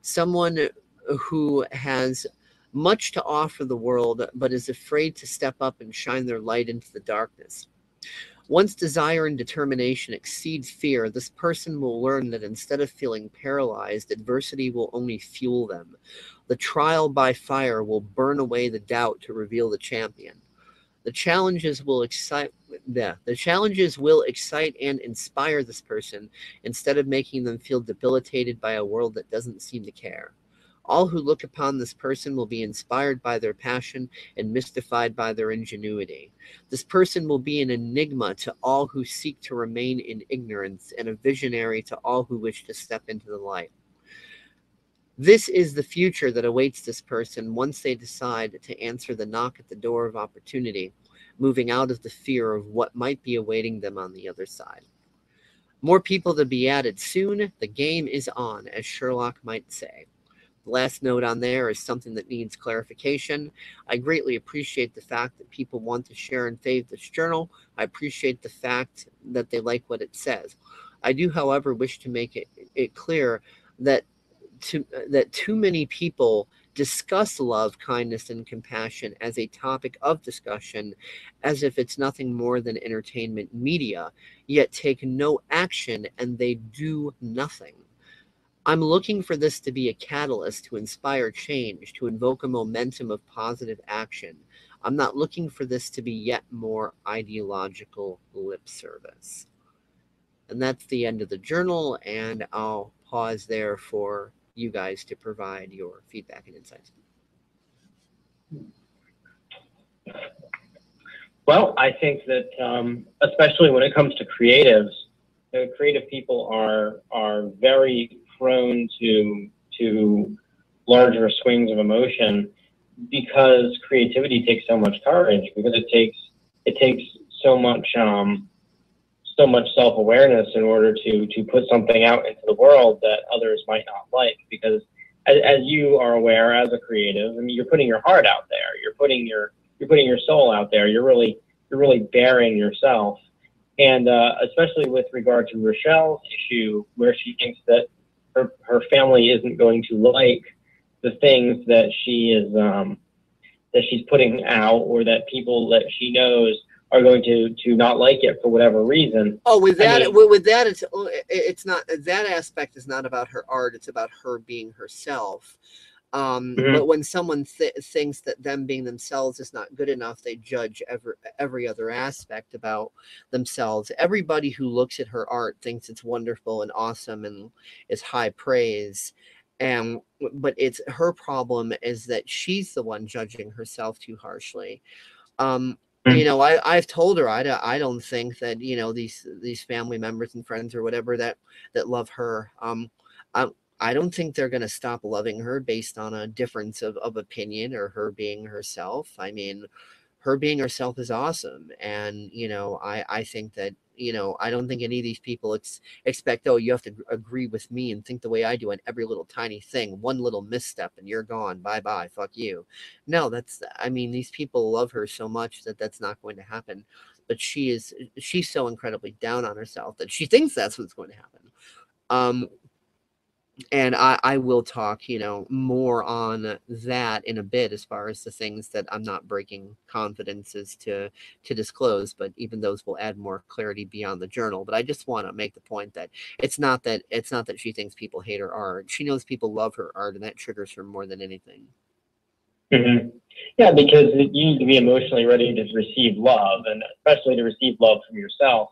Speaker 5: Someone who has much to offer the world but is afraid to step up and shine their light into the darkness. Once desire and determination exceed fear, this person will learn that instead of feeling paralyzed, adversity will only fuel them. The trial by fire will burn away the doubt to reveal the champion. The challenges will excite yeah, the challenges will excite and inspire this person instead of making them feel debilitated by a world that doesn't seem to care. All who look upon this person will be inspired by their passion and mystified by their ingenuity. This person will be an enigma to all who seek to remain in ignorance and a visionary to all who wish to step into the light. This is the future that awaits this person once they decide to answer the knock at the door of opportunity, moving out of the fear of what might be awaiting them on the other side. More people to be added soon. The game is on, as Sherlock might say. The last note on there is something that needs clarification. I greatly appreciate the fact that people want to share and save this journal. I appreciate the fact that they like what it says. I do, however, wish to make it, it clear that to, that too many people discuss love, kindness, and compassion as a topic of discussion as if it's nothing more than entertainment media, yet take no action and they do nothing. I'm looking for this to be a catalyst to inspire change, to invoke a momentum of positive action. I'm not looking for this to be yet more ideological lip service. And that's the end of the journal, and I'll pause there for you guys to provide your feedback and insights.
Speaker 6: Well, I think that um, especially when it comes to creatives, so creative people are are very prone to to larger swings of emotion because creativity takes so much courage because it takes it takes so much um, so much self awareness in order to to put something out into the world that others might not like. Because as, as you are aware as a creative I mean you're putting your heart out there. You're putting your you're putting your soul out there. You're really you're really bearing yourself. And uh, especially with regard to Richelle's issue where she thinks that her her family isn't going to like the things that she is um, that she's putting out or that people that she knows are going to to not like it for whatever reason.
Speaker 5: Oh, with
Speaker 6: I
Speaker 5: that,
Speaker 6: mean-
Speaker 5: with, that, it's uh, it's not that aspect is not about her art. It's about her being herself. Um,
Speaker 6: Mhm.
Speaker 5: But when someone th- thinks that them being themselves is not good enough, they judge every every other aspect about themselves. Everybody who looks at her art thinks it's wonderful and awesome and is high praise. And but it's her problem is that she's the one judging herself too harshly. Um, you know I, i've told her I, don't- I don't think that you know these these family members and friends or whatever that that love her um i i don't think they're going to stop loving her based on a difference of, of opinion or her being herself. I mean her being herself is awesome and you know i i think that you know i don't think any of these people ex- expect oh you have to agree with me and think the way i do on every little tiny thing one little misstep and you're gone bye bye fuck you. No that's i mean these people love her so much that that's not going to happen but she is she's so incredibly down on herself that she thinks that's what's going to happen. Um and I, I will talk, you know, more on that in a bit as far as the things that I'm not breaking confidences to to disclose, but even those will add more clarity beyond the journal. But I just want to make the point that it's not that it's not that she thinks people hate her art. She knows people love her art, and that triggers her more than anything.
Speaker 6: hmm Yeah, because you need to be emotionally ready to receive love, and especially to receive love from yourself.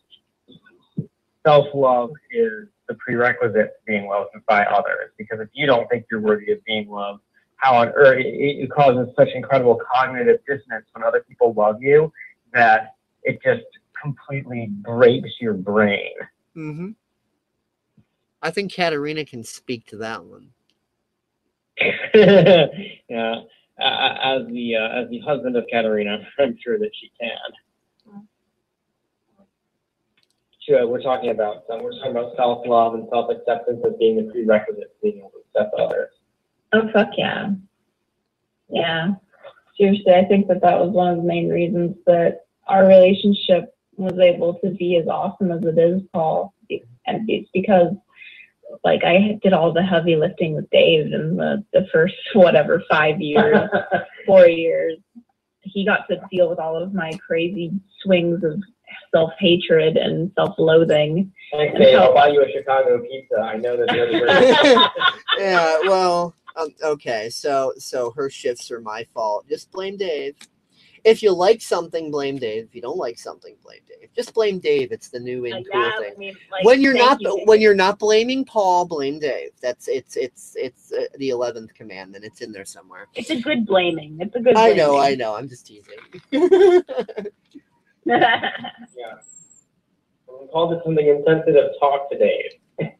Speaker 6: Self love is the prerequisite to being loved by others. Because if you don't think you're worthy of being loved, how on earth it, it causes such incredible cognitive dissonance when other people love you that it just completely breaks your brain.
Speaker 5: Mm-hmm. I think Katerina can speak to that one.
Speaker 6: yeah, as the uh, as the husband of Katerina, I'm sure that she can. Sure, we're talking about uh, we're talking about self love and self acceptance as being the prerequisite to being able to accept others.
Speaker 10: Oh, fuck yeah. Yeah. Seriously, I think that that was one of the main reasons that our relationship was able to be as awesome as it is, Paul. And it's because, like, I did all the heavy lifting with Dave in the, the first, whatever, five years, four years. He got to deal with all of my crazy swings of self hatred and self loathing.
Speaker 6: Okay, I'll buy you a Chicago pizza. I know that you're the
Speaker 5: yeah, well, um, okay. So so her shifts are my fault. Just blame Dave. If you like something, blame Dave. If you don't like something, blame Dave. Just blame Dave. It's the new and cool
Speaker 10: yeah,
Speaker 5: thing.
Speaker 10: I mean, like,
Speaker 5: when you're not
Speaker 10: you,
Speaker 5: when you're not blaming Paul, blame Dave. That's it's it's it's uh, the eleventh commandment. It's in there somewhere.
Speaker 10: It's a good blaming. It's a good
Speaker 5: I know, I know. I'm just teasing.
Speaker 6: yeah. We called it something insensitive talk today.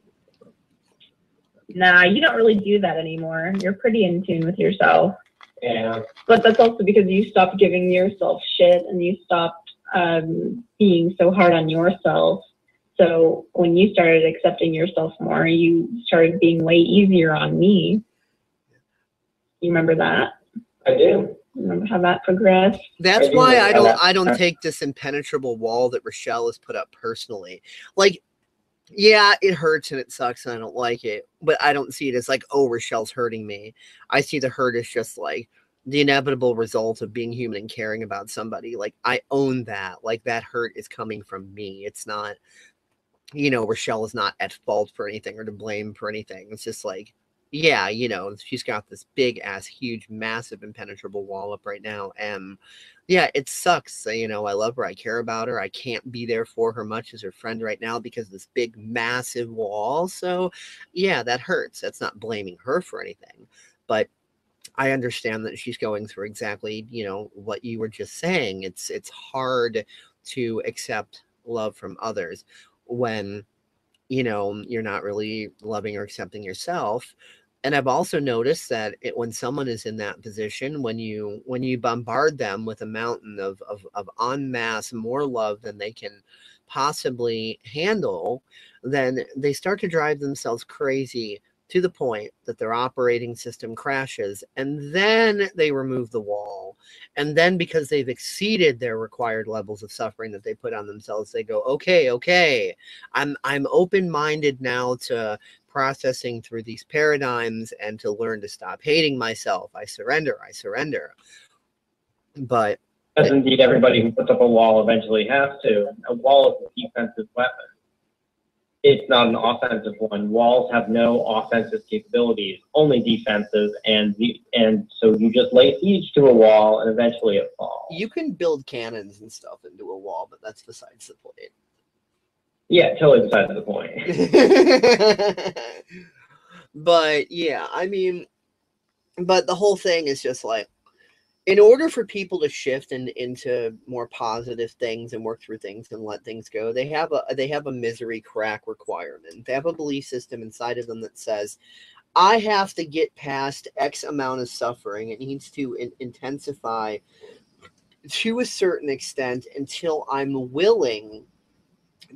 Speaker 10: Nah, you don't really do that anymore. You're pretty in tune with yourself.
Speaker 6: Yeah.
Speaker 10: But that's also because you stopped giving yourself shit and you stopped um, being so hard on yourself. So when you started accepting yourself more, you started being way easier on me. You remember that?
Speaker 6: I do.
Speaker 10: Remember how that progressed?
Speaker 5: That's why I don't. I don't take this impenetrable wall that Richelle has put up personally. Like, yeah, it hurts and it sucks and I don't like it, but I don't see it as like, oh, Richelle's hurting me. I see the hurt as just like the inevitable result of being human and caring about somebody. Like I own that. Like that hurt is coming from me. It's not, you know, Richelle is not at fault for anything or to blame for anything. It's just like, yeah, you know, she's got this big ass, huge, massive, impenetrable wall up right now. And yeah, it sucks. uh, You know, I love her. I care about her. I can't be there for her much as her friend right now because of this big, massive wall. So, yeah, that hurts. That's not blaming her for anything. But I understand that she's going through exactly, you know, what you were just saying. It's it's hard to accept love from others when you know, you're not really loving or accepting yourself. And I've also noticed that it, when someone is in that position, when you when you bombard them with a mountain of of, of en masse more love than they can possibly handle, then they start to drive themselves crazy to the point that their operating system crashes and then they remove the wall. And then because they've exceeded their required levels of suffering that they put on themselves they go okay okay i'm i'm open minded now to processing through these paradigms and to learn to stop hating myself i surrender i surrender but
Speaker 6: As indeed everybody who puts up a wall eventually has to. A wall is a defensive weapon. It's not an offensive one. Walls have no offensive capabilities, only defensive, and the, and so you just lay siege to a wall, and eventually it falls.
Speaker 5: you can build cannons and stuff into a wall but that's besides the point
Speaker 6: Yeah, totally besides the point.
Speaker 5: but yeah, I mean, but the whole thing is just like, in order for people to shift and into more positive things and work through things and let things go, they have a they have a misery crack requirement. They have a belief system inside of them that says, I have to get past X amount of suffering. It needs to in- intensify to a certain extent until I'm willing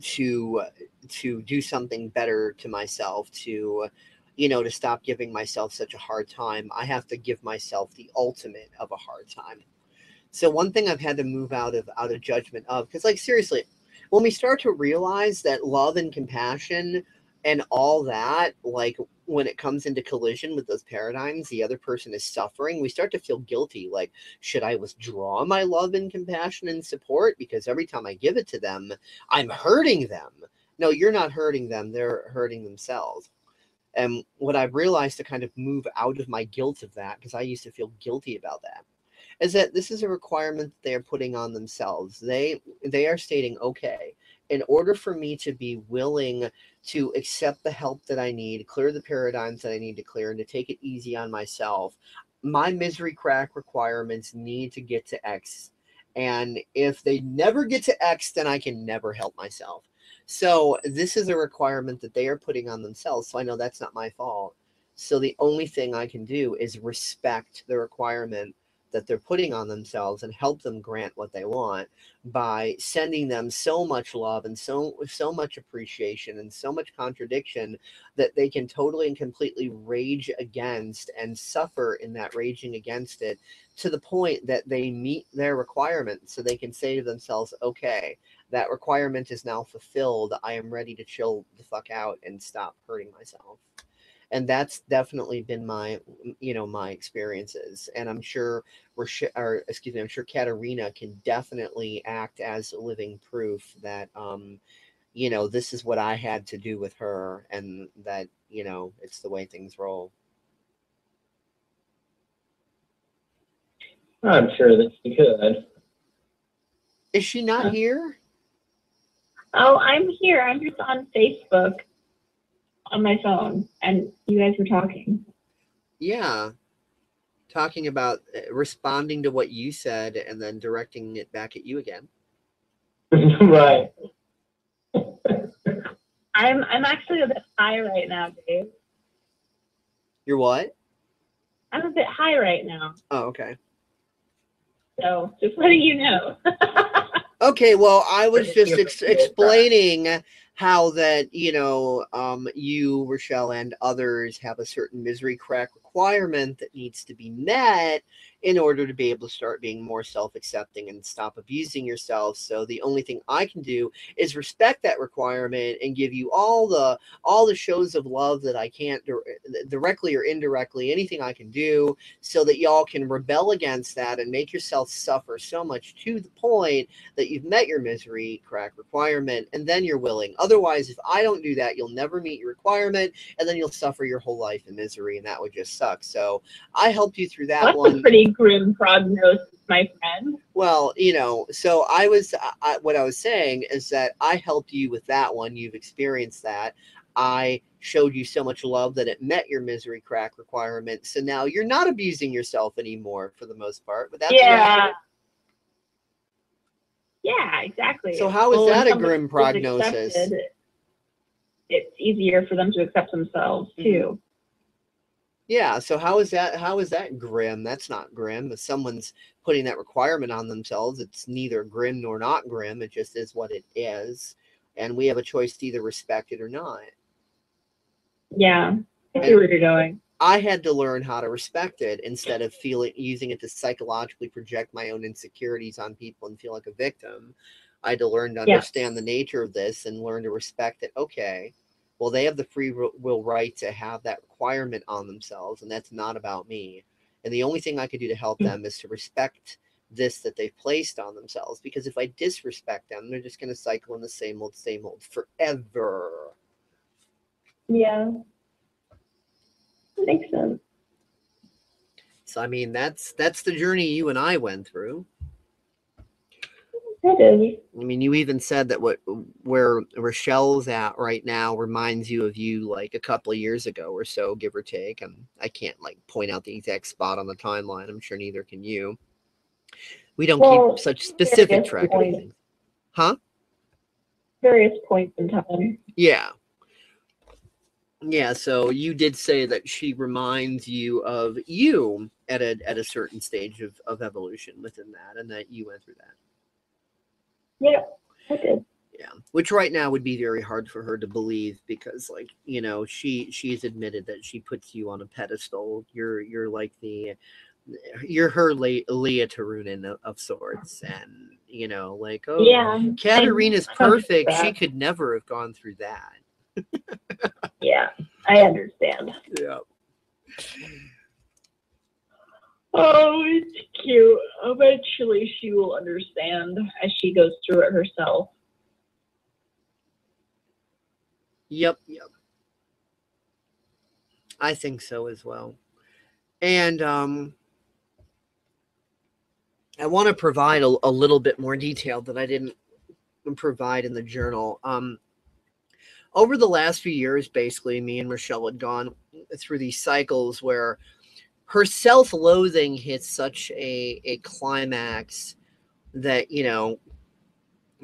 Speaker 5: to to do something better to myself to you know to stop giving myself such a hard time i have to give myself the ultimate of a hard time. So one thing i've had to move out of out of judgment of because like seriously when we start to realize that love and compassion and all that like when it comes into collision with those paradigms the other person is suffering we start to feel guilty like should i withdraw my love and compassion and support? Because every time i give it to them i'm hurting them. No you're not hurting them they're hurting themselves. And what I've realized to kind of move out of my guilt of that, because I used to feel guilty about that, is that this is a requirement that they are putting on themselves. They they are stating, okay, in order for me to be willing to accept the help that I need, clear the paradigms that I need to clear, and to take it easy on myself, my misery crack requirements need to get to X. And if they never get to X, then I can never help myself. So this is a requirement that they are putting on themselves. So I know that's not my fault. So the only thing I can do is respect the requirement that they're putting on themselves and help them grant what they want by sending them so much love and so so much appreciation and so much contradiction that they can totally and completely rage against and suffer in that raging against it to the point that they meet their requirements so they can say to themselves okay that requirement is now fulfilled. I am ready to chill the fuck out and stop hurting myself. And that's definitely been my, you know, my experiences. And I'm sure we're, or excuse me, I'm sure Katerina can definitely act as living proof that, um, you know, this is what I had to do with her, and that, you know, it's the way things roll.
Speaker 6: I'm sure that she could.
Speaker 5: Is she not here?
Speaker 10: Oh, I'm here. I'm just on Facebook on my phone, and you guys were talking.
Speaker 5: Yeah. Talking about uh, responding to what you said and then directing it back at you again.
Speaker 6: right.
Speaker 10: I'm I'm actually a bit high right now, Dave.
Speaker 5: You're what?
Speaker 10: I'm a bit high right now,
Speaker 5: Oh, okay.
Speaker 10: so just letting you know.
Speaker 5: Okay, well, I was just ex-
Speaker 6: it's that.
Speaker 5: explaining how that, you know, um, you, Richelle, and others have a certain misery crack requirement that needs to be met in order to be able to start being more self accepting and stop abusing yourself. So the only thing I can do is respect that requirement and give you all the all the shows of love that I can't directly or indirectly anything I can do so that y'all can rebel against that and make yourself suffer so much to the point that you've met your misery crack requirement and then you're willing. Otherwise, if I don't do that, you'll never meet your requirement and then you'll suffer your whole life in misery and that would just suck. So I helped you through that
Speaker 10: That's
Speaker 5: one.
Speaker 10: pretty grim prognosis, my friend.
Speaker 5: Well, you know, so I was, I, what I was saying is that I helped you with that one. You've experienced that. I showed you so much love that it met your misery crack requirement. So now you're not abusing yourself anymore for the most part. But that's
Speaker 10: yeah. Yeah, exactly.
Speaker 5: So how is
Speaker 10: Well,
Speaker 5: that a grim prognosis?
Speaker 10: accepted- it's easier for them to accept themselves hmm. too.
Speaker 5: Yeah. So how is that? How is that grim? That's not grim. If someone's putting that requirement on themselves, it's neither grim nor not grim. It just is what it is, and we have a choice to either respect it or not.
Speaker 10: Yeah, I see where you're going.
Speaker 5: I had to learn how to respect it instead of feeling using it to psychologically project my own insecurities on people and feel like a victim. I had to learn to
Speaker 10: Yeah.
Speaker 5: understand the nature of this and learn to respect it. Okay, well, they have the free will right to have that requirement on themselves, and that's not about me. And the only thing I could do to help mm. them is to respect this that they've placed on themselves. Because if I disrespect them, they're just going to cycle in the same old, same old forever.
Speaker 10: Yeah. Makes sense.
Speaker 5: So I mean, that's that's the journey you and I went through. I mean, you even said that what where Richelle's at right now reminds you of you like a couple of years ago or so, give or take. And I can't like point out the exact spot on the timeline. I'm sure neither can you. We don't
Speaker 10: Well,
Speaker 5: keep such specific track of things. Huh?
Speaker 10: Various points in time.
Speaker 5: Yeah. Yeah, so you did say that she reminds you of you at a at a certain stage of, of evolution within that and that you went through that.
Speaker 10: Yeah, I did.
Speaker 5: yeah which right now would be very hard for her to believe because like you know she she's admitted that she puts you on a pedestal. You're you're like the you're her Le- leah Tarunin of, of sorts. And you know like oh
Speaker 10: Yeah, katerina's
Speaker 5: perfect. She could never have gone through that.
Speaker 10: Yeah, I understand.
Speaker 5: yeah
Speaker 10: Oh, it's cute. Eventually, she will understand as she goes through it herself.
Speaker 5: Yep, yep. I think so as well. And um I want to provide a, a little bit more detail that I didn't provide in the journal. Um over the last few years, basically, me and Michelle had gone through these cycles where her self-loathing hits such a, a climax that, you know,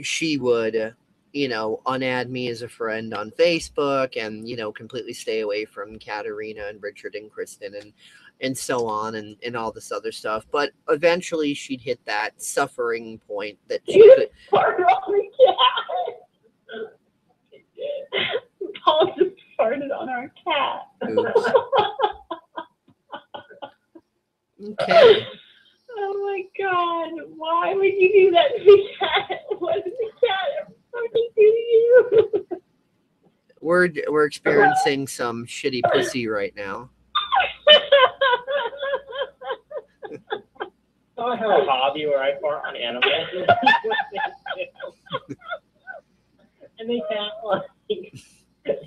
Speaker 5: she would you know, unadd me as a friend on Facebook and, you know, completely stay away from Katerina and Richard and Kristen and and so on and, and all this other stuff. But eventually she'd hit that suffering point that she could
Speaker 10: Fart on the cat. Paul just farted on our cat.
Speaker 5: Oops. Okay.
Speaker 10: Oh my god, why would you do that to the cat? What did the cat ever fucking do to you?
Speaker 5: We're we're experiencing some shitty pussy right now.
Speaker 6: So I have a hobby where I fart on animals. and they can't like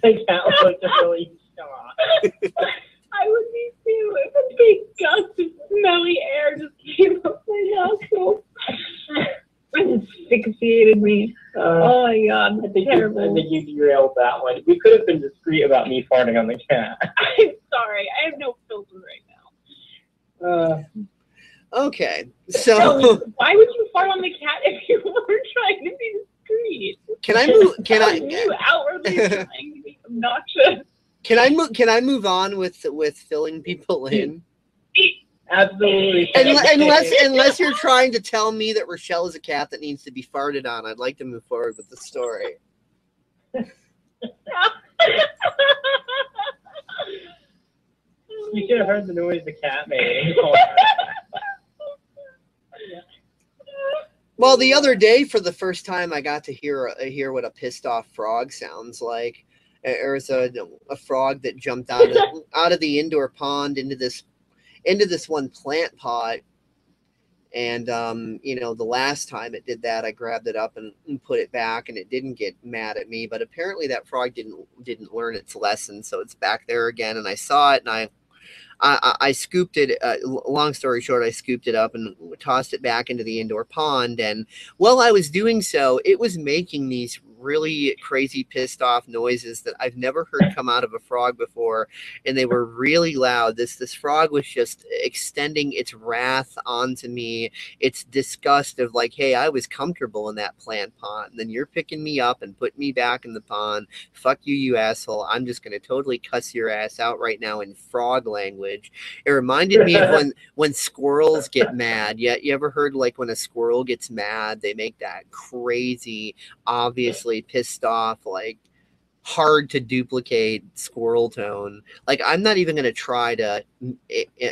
Speaker 6: they can't look to really shocked.
Speaker 10: I would be too if a big gust of smelly air just came up my nostrils and asphyxiated me.
Speaker 6: Uh,
Speaker 10: oh my god,
Speaker 6: I think, you, I think you derailed that one. We could have been discreet about me farting on the cat.
Speaker 10: I'm sorry, I have no filter right now.
Speaker 6: Uh,
Speaker 5: Okay.
Speaker 10: Tell me,
Speaker 5: So
Speaker 10: why would you fart on the cat if you were trying to be discreet?
Speaker 5: can I move can I
Speaker 10: you outwardly trying to be obnoxious?
Speaker 5: can I move can I move on with with filling people in?
Speaker 6: Absolutely.
Speaker 5: Unless, unless unless you're trying to tell me that Richelle is a cat that needs to be farted on, I'd like to move forward with the story.
Speaker 6: you should have heard the noise the cat made.
Speaker 5: Well, the other day, for the first time, I got to hear uh, hear what a pissed off frog sounds like. There was a, a frog that jumped out of out of the indoor pond into this into this one plant pot, and um, you know, the last time it did that, I grabbed it up and, and put it back, and it didn't get mad at me. But apparently, that frog didn't didn't learn its lesson, so it's back there again. And I saw it, and I I, I- scooped it. Uh, long story short, I scooped it up and tossed it back into the indoor pond. And while I was doing so, it was making these really crazy pissed off noises that I've never heard come out of a frog before, and they were really loud. This this frog was just extending its wrath onto me, its disgust of like, hey, I was comfortable in that plant pond, and then you're picking me up and putting me back in the pond. Fuck you, you asshole. I'm just gonna totally cuss your ass out right now in frog language. It reminded me of when when squirrels get mad. Yeah, you ever heard like when a squirrel gets mad, they make that crazy, obviously pissed off, like hard to duplicate squirrel tone. Like I'm not even gonna try to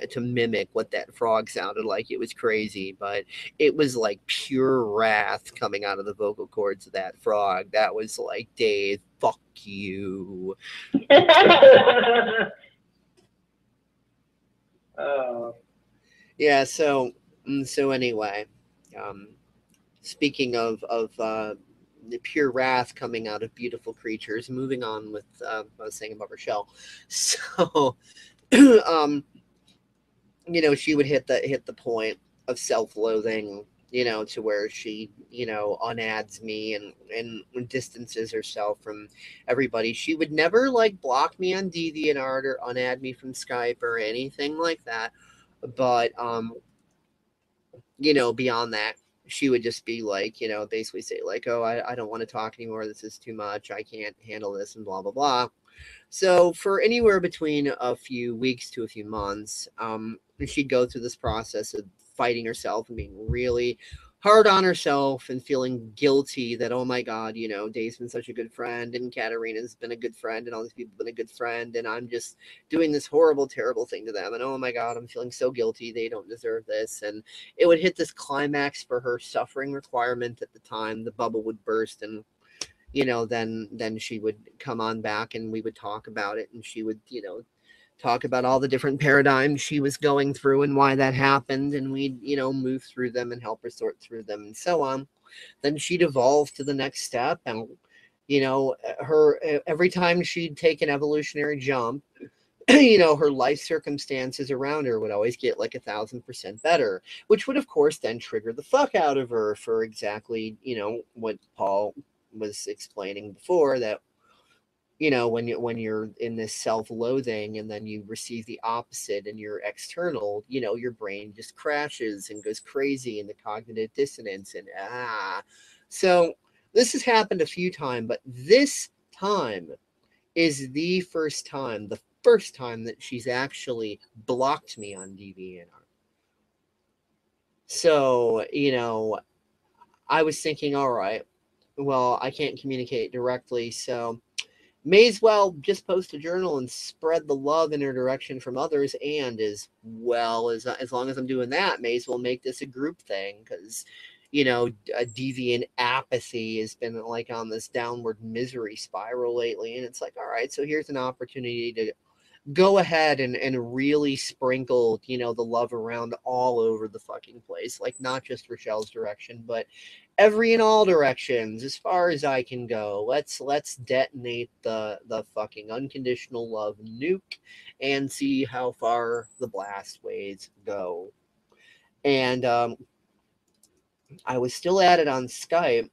Speaker 5: to mimic what that frog sounded like. It was crazy, but it was like pure wrath coming out of the vocal cords of that frog. That was like Dave, fuck you.
Speaker 6: Oh.
Speaker 5: Yeah. So mm, so anyway, um, speaking of of uh, the pure wrath coming out of beautiful creatures, moving on with uh, I was saying about Richelle. So, um, you know, she would hit the hit the point of self loathing. You know, to where she, you know, unads me and and distances herself from everybody. She would never like block me on DeviantArt or unadd me from Skype or anything like that. But um, you know, beyond that, she would just be like, you know, basically say, like, oh, I, I don't want to talk anymore. This is too much. I can't handle this, and blah, blah, blah. So, for anywhere between a few weeks to a few months, um, she'd go through this process of fighting herself and being really hard on herself and feeling guilty that, oh my God, you know, Dave's been such a good friend and Katerina's been a good friend and all these people have been a good friend. And I'm just doing this horrible, terrible thing to them. And oh my God, I'm feeling so guilty. They don't deserve this. And it would hit this climax for her suffering requirement at the time. The bubble would burst and you know then then she would come on back and we would talk about it and she would you know talk about all the different paradigms she was going through and why that happened and we'd you know move through them and help her sort through them and so on. Then she'd evolve to the next step and you know her every time she'd take an evolutionary jump you know her life circumstances around her would always get like a thousand percent better which would of course then trigger the fuck out of her for exactly you know what paul was explaining before that you know when you when you're in this self-loathing and then you receive the opposite and you're external you know your brain just crashes and goes crazy in the cognitive dissonance and ah so this has happened a few times but this time is the first time the first time that she's actually blocked me on DeviantArt. So, you know, I was thinking, all right, well, I can't communicate directly, so may as well just post a journal and spread the love in her direction from others and as well as uh, as long as i'm doing that may as well make this a group thing because you know a deviant apathy has been like on this downward misery spiral lately and it's like all right so here's an opportunity to go ahead and, and really sprinkle, you know, the love around all over the fucking place. Like not just Richelle's direction, but every and all directions as far as I can go. Let's let's detonate the the fucking unconditional love nuke and see how far the blast waves go. And um I was still at it on Skype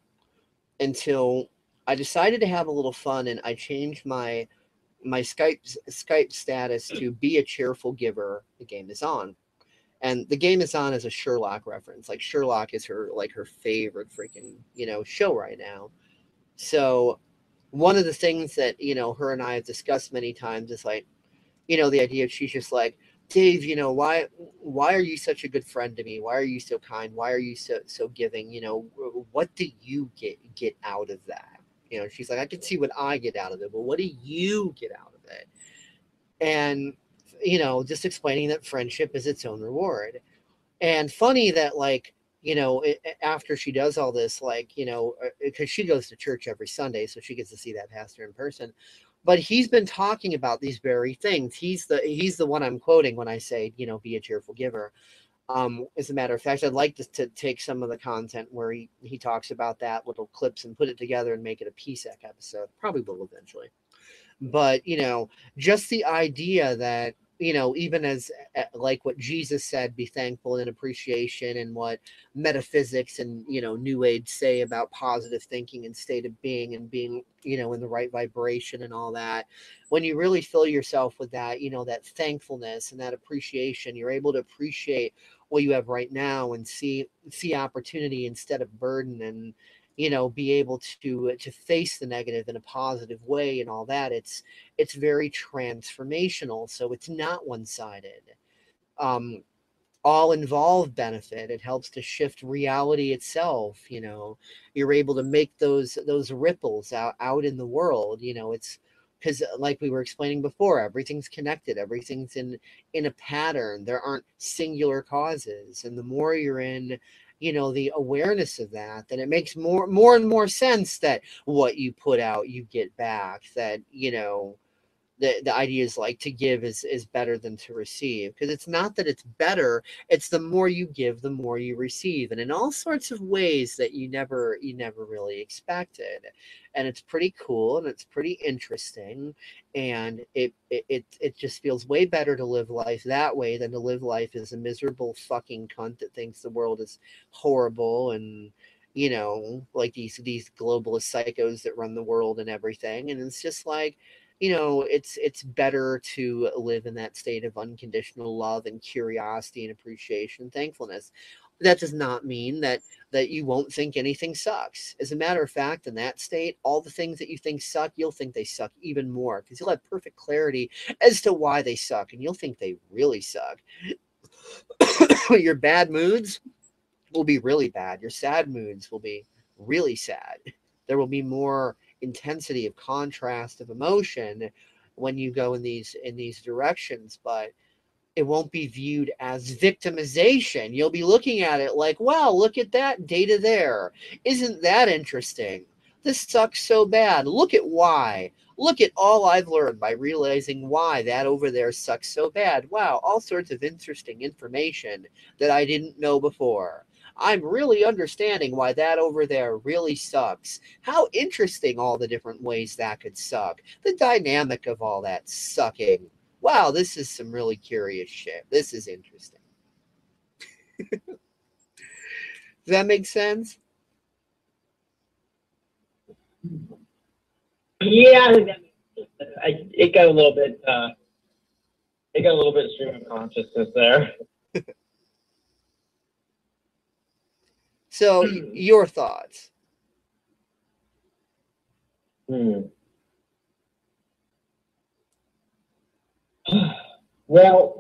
Speaker 5: until I decided to have a little fun and I changed my my Skype Skype status to be a cheerful giver. The game is on, and the game is on as a Sherlock reference. Like Sherlock is her like her favorite freaking you know show right now. So one of the things that you know her and I have discussed many times is like, you know, the idea of she's just like. Dave, you know why? Why are you such a good friend to me? Why are you so kind? Why are you so so giving? You know, what do you get get out of that? You know, she's like, I can see what I get out of it, but what do you get out of it? And, you know, just explaining that friendship is its own reward. And funny that, like, you know, it, after she does all this, like, you know, because uh, she goes to church every Sunday, so she gets to see that pastor in person. But he's been talking about these very things. He's the he's the one I'm quoting when I say, you know, be a cheerful giver. Um, as a matter of fact, I'd like to, to, take some of the content where he, he talks about that little clips and put it together and make it a PSEC episode. Probably will eventually. But, you know, just the idea that, you know, even as like what Jesus said, be thankful and appreciation, and what metaphysics and you know New Age say about positive thinking and state of being and being you know in the right vibration and all that. When you really fill yourself with that, you know, that thankfulness and that appreciation, you're able to appreciate what you have right now and see see opportunity instead of burden and you know be able to to face the negative in a positive way and all that it's it's very transformational. So it's not one-sided. Um all involved benefit. It helps to shift reality itself you know. You're able to make those those ripples out out in the world you know. It's because uh, like we were explaining before everything's connected everything's in in a pattern there aren't singular causes and the more you're in you know the awareness of that then it makes more more and more sense that what you put out you get back that you know the, the idea is like to give is is better than to receive. Because it's not that it's better it's the more you give the more you receive. And in all sorts of ways that you never you never really expected. And it's pretty cool and it's pretty interesting. And it it it, it just feels way better to live life that way than to live life as a miserable fucking cunt that thinks the world is horrible and you know like these these globalist psychos that run the world and everything. And it's just like you know it's it's better to live in that state of unconditional love and curiosity and appreciation and thankfulness. That does not mean that that you won't think anything sucks. As a matter of fact in that state all the things that you think suck you'll think they suck even more because you'll have perfect clarity as to why they suck and you'll think they really suck. Your bad moods will be really bad. Your sad moods will be really sad. There will be more intensity of contrast of emotion when you go in these in these directions but it won't be viewed as victimization. You'll be looking at it like wow look at that data there. Isn't that interesting? This sucks so bad. Look at why. Look at all i've learned by realizing why that over there sucks so bad. Wow all sorts of interesting information that i didn't know before I'm really understanding why that over there really sucks. How interesting all the different ways that could suck. The dynamic of all that sucking. Wow, this is some really curious shit. This is interesting. Does that make sense?
Speaker 6: Yeah, it got a little bit. Uh, it got a little bit stream of consciousness there.
Speaker 5: So, your thoughts?
Speaker 6: Hmm. Well,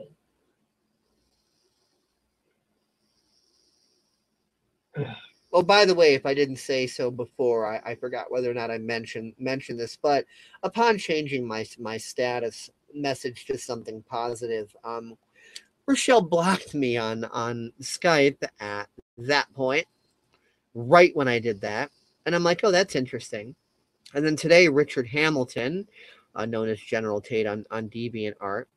Speaker 5: Well, by the way, if I didn't say so before, I, I forgot whether or not I mentioned mentioned this. But upon changing my my status message to something positive, um, Richelle blocked me on on Skype at that point, right when I did that, and I'm like, oh, that's interesting. And then today, Richard Hamilton, uh, known as General Tate on on Deviant Art,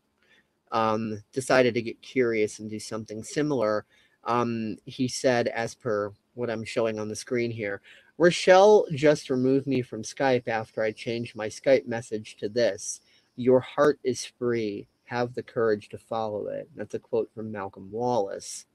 Speaker 5: um, decided to get curious and do something similar. Um, he said, as per what I'm showing on the screen here. Richelle just removed me from Skype after I changed my Skype message to this Your heart is free. Have the courage to follow it. That's a quote from Malcolm Wallace.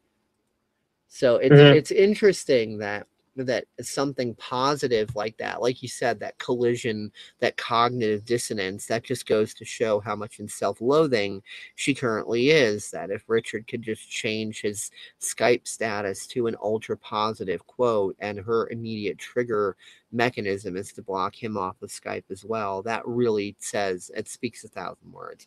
Speaker 5: So it's
Speaker 6: Mhm.
Speaker 5: it's interesting that that something positive like that, like you said, that collision, that cognitive dissonance, that just goes to show how much in self-loathing she currently is. That if Richard could just change his Skype status to an ultra positive quote, and her immediate trigger mechanism is to block him off of Skype as well, that really says it speaks a thousand words.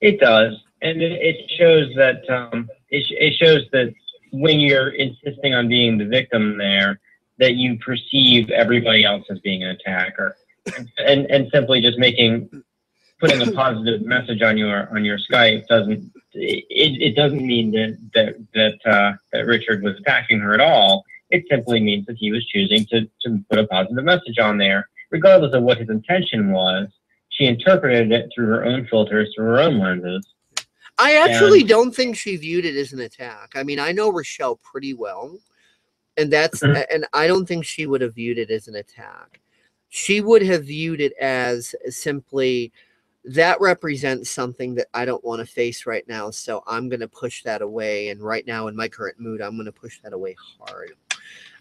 Speaker 6: It does, and it, shows that um, it, it shows that when you're insisting on being the victim there, that you perceive everybody else as being an attacker, and and simply just making putting a positive message on your on your Skype doesn't it, it doesn't mean that that that uh, that Richard was attacking her at all. It simply means that he was choosing to to put a positive message on there, regardless of what his intention was. She interpreted it through her own filters, through her own lenses.
Speaker 5: I actually
Speaker 6: And-
Speaker 5: don't think she viewed it as an attack. I mean, I know Richelle pretty well, and that's
Speaker 6: Mhm.
Speaker 5: and I don't think she would have viewed it as an attack. She would have viewed it as simply that represents something that I don't want to face right now. So I'm going to push that away. And right now, in my current mood, I'm going to push that away hard.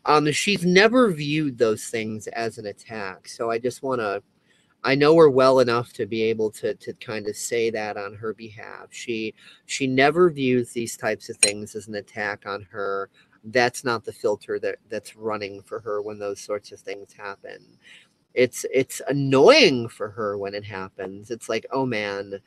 Speaker 5: Um, she's never viewed those things as an attack. So I just want to, I know her well enough to be able to to kind of say that on her behalf. She she never views these types of things as an attack on her. That's not the filter that that's running for her when those sorts of things happen it's it's annoying for her when it happens it's like oh man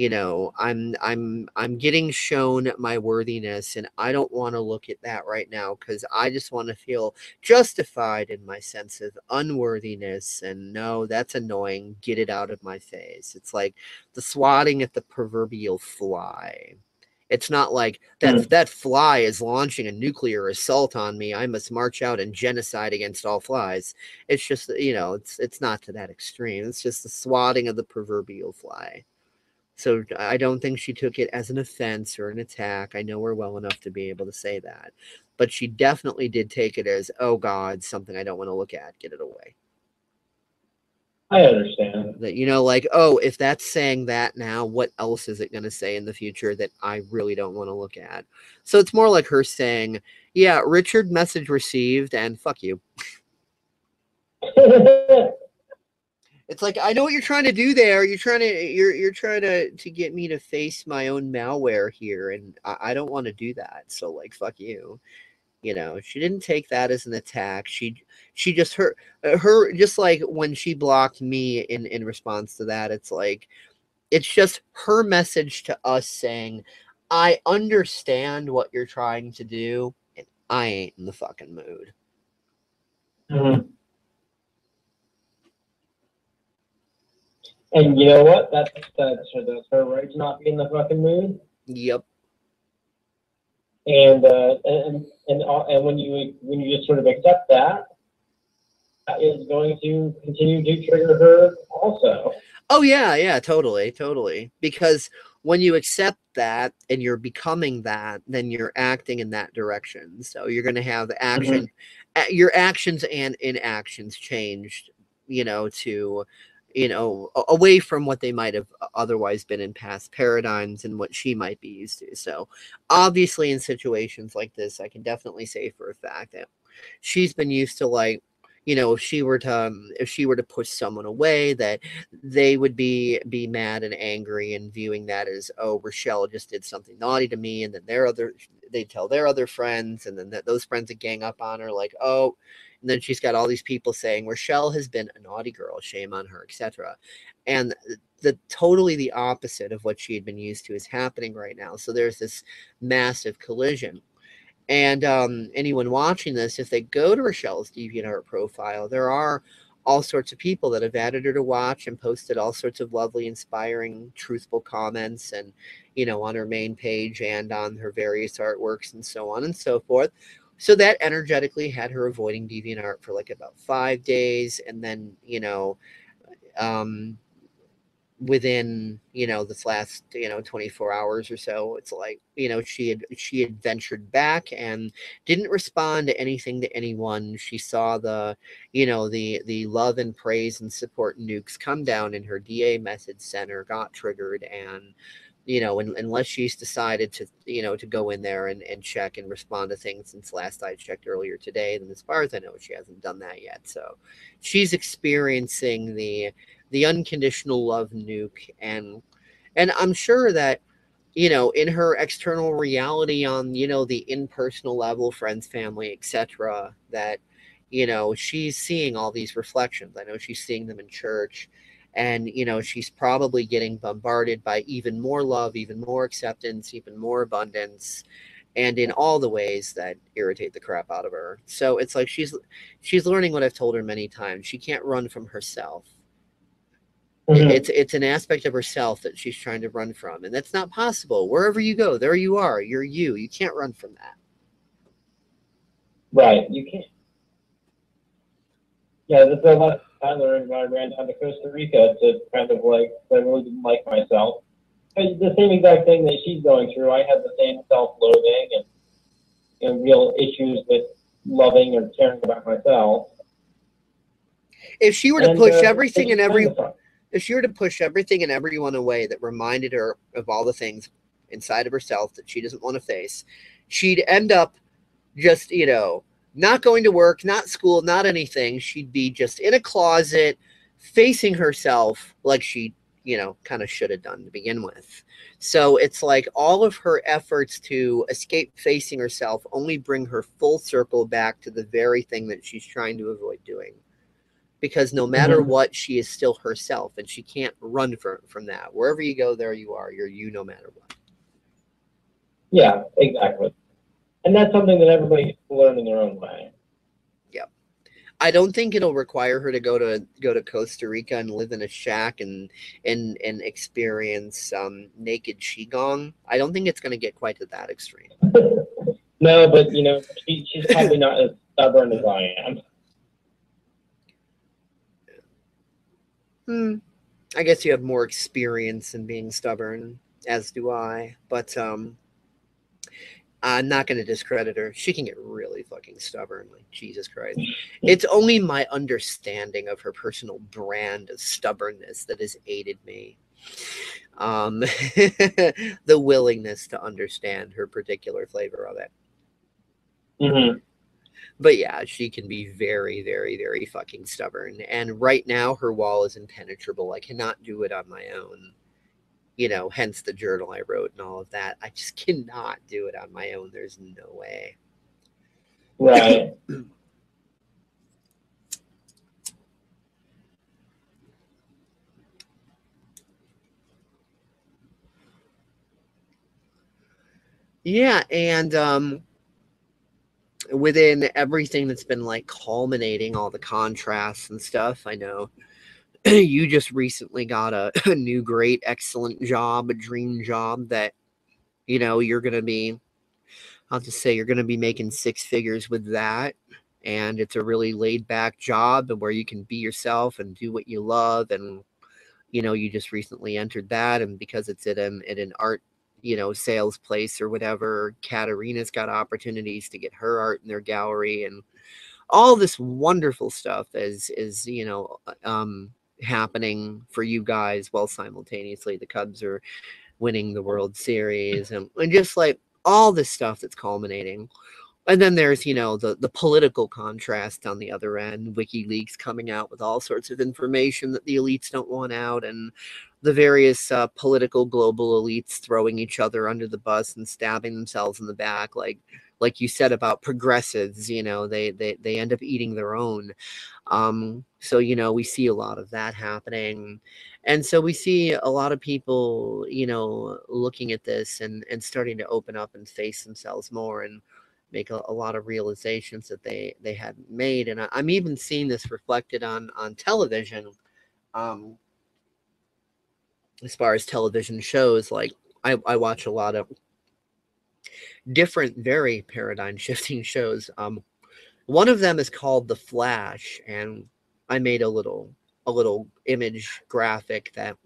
Speaker 5: you know i'm i'm i'm getting shown my worthiness and i don't want to look at that right now because i just want to feel justified in my sense of unworthiness and no that's annoying get it out of my face it's like the swatting at the proverbial fly it's not like that mm. that fly is launching a nuclear assault on me. I must march out and genocide against all flies. It's just you know, it's it's not to that extreme. It's just the swatting of the proverbial fly. So I don't think she took it as an offense or an attack. I know her well enough to be able to say that. But she definitely did take it as, oh God, something I don't want to look at. Get it away.
Speaker 6: I understand.
Speaker 5: That you know, like, oh, if that's saying that now, what else is it going to say in the future that I really don't want to look at? So it's more like her saying, "Yeah, Richard, message received, and fuck you." it's like I know what you're trying to do there. You're trying to you're you're trying to to get me to face my own malware here, and I, I don't want to do that. So like, fuck you you know she didn't take that as an attack she she just her uh, her just like when she blocked me in in response to that it's like it's just her message to us saying i understand what you're trying to do and i ain't in the fucking mood
Speaker 6: mm-hmm. And you know what that's that's her, that's her right to not be in the fucking mood
Speaker 5: yep
Speaker 6: and uh, and and and when you when you just sort of accept that, that is going to continue to trigger her also.
Speaker 5: Oh yeah, yeah, totally, totally. Because when you accept that and you're becoming that, then you're acting in that direction. So you're going to have action, mm-hmm. your actions and inactions changed, you know, to you know, away from what they might have otherwise been in past paradigms and what she might be used to. So, obviously, in situations like this, I can definitely say for a fact that she's been used to like you know if she were to um, if she were to push someone away that they would be be mad and angry and viewing that as oh richelle just did something naughty to me and then their other they tell their other friends and then that those friends would gang up on her like oh and then she's got all these people saying Richelle has been a naughty girl, shame on her, etc. And the totally the opposite of what she had been used to is happening right now. So there's this massive collision. And um, anyone watching this, if they go to Richelle's DeviantArt profile, there are all sorts of people that have added her to watch and posted all sorts of lovely, inspiring, truthful comments and, you know, on her main page and on her various artworks and so on and so forth. So that energetically had her avoiding DeviantArt for like about five days. And then, you know, um, within, you know, this last, you know, 24 hours or so, it's like, you know, she had, she had ventured back and didn't respond to anything to anyone. She saw the, you know, the, the love and praise and support nukes come down in her DA message center, got triggered and, you know, unless she's decided to, you know, to go in there and, and check and respond to things since last I checked earlier today. And as far as I know, she hasn't done that yet. So she's experiencing the the unconditional love nuke and and I'm sure that you know in her external reality on you know the impersonal level friends family etc that you know she's seeing all these reflections i know she's seeing them in church and you know she's probably getting bombarded by even more love even more acceptance even more abundance and in all the ways that irritate the crap out of her. So it's like she's she's learning what i've told her many times. She can't run from herself. Mm-hmm. it's it's an aspect of herself that she's trying to run from and that's not possible. Wherever you go there you are. You're you. You can't run from that.
Speaker 6: Right. You can't. Yeah that's a lot Learned when I ran down to Costa Rica to kind of like, I really didn't like myself. But the same exact thing that she's going through. I had the same self-loathing and you know, real issues with loving or caring about myself.
Speaker 5: If she were to and, push uh, everything and every, if she were to push everything and everyone away that reminded her of all the things inside of herself that she doesn't want to face, she'd end up just, you know, not going to work, not school, not anything. She'd be just in a closet facing herself like she, you know, kind of should have done to begin with. So it's like all of her efforts to escape facing herself only bring her full circle back to the very thing that she's trying to avoid doing. Because no matter
Speaker 6: Mhm.
Speaker 5: what, she is still herself and she can't run from, from that. Wherever you go, there you are. You're you no matter what.
Speaker 6: Yeah, exactly. And that's something that everybody learn in their own way. Yep.
Speaker 5: I don't think it'll require her to go to go to Costa Rica and live in a shack and and and experience um, naked qigong. I don't think it's going to get quite to that extreme.
Speaker 6: No, but you know, she, she's probably not as stubborn as I am.
Speaker 5: Hmm. I guess you have more experience in being stubborn, as do I. But um, I'm not going to discredit her. She can get really fucking stubborn. Like Jesus Christ. It's only my understanding of her personal brand of stubbornness that has aided me. Um, the willingness to understand her particular flavor of it.
Speaker 6: Mm-hmm.
Speaker 5: But yeah, she can be very, very, very fucking stubborn. And right now, her wall is impenetrable. I cannot do it on my own. You know, hence the journal I wrote and all of that. I just cannot do it on my own. There's no way.
Speaker 6: Right.
Speaker 5: Yeah, and um within everything that's been like culminating all the contrasts and stuff, I know you just recently got a, a new great excellent job, a dream job that you know you're gonna be I'll just say you're gonna be making six figures with that. And it's a really laid back job and where you can be yourself and do what you love and you know you just recently entered that and because it's at an at an art you know sales place or whatever katerina's got opportunities to get her art in their gallery and all this wonderful stuff is is you know um happening for you guys while simultaneously the cubs are winning the world series and, and just like all this stuff that's culminating. And then there's you know the the political contrast on the other end wikileaks coming out with all sorts of information that the elites don't want out and the various uh, political global elites throwing each other under the bus and stabbing themselves in the back like like you said about progressives you know they they, they end up eating their own. Um so you know we see a lot of that happening. And so we see a lot of people you know looking at this and and starting to open up and face themselves more and make a, a lot of realizations that they they hadn't made. And I, i'm even seeing this reflected on on television um as far as television shows. Like i i watch a lot of different very paradigm shifting shows um one of them is called the flash and i made a little a little image graphic that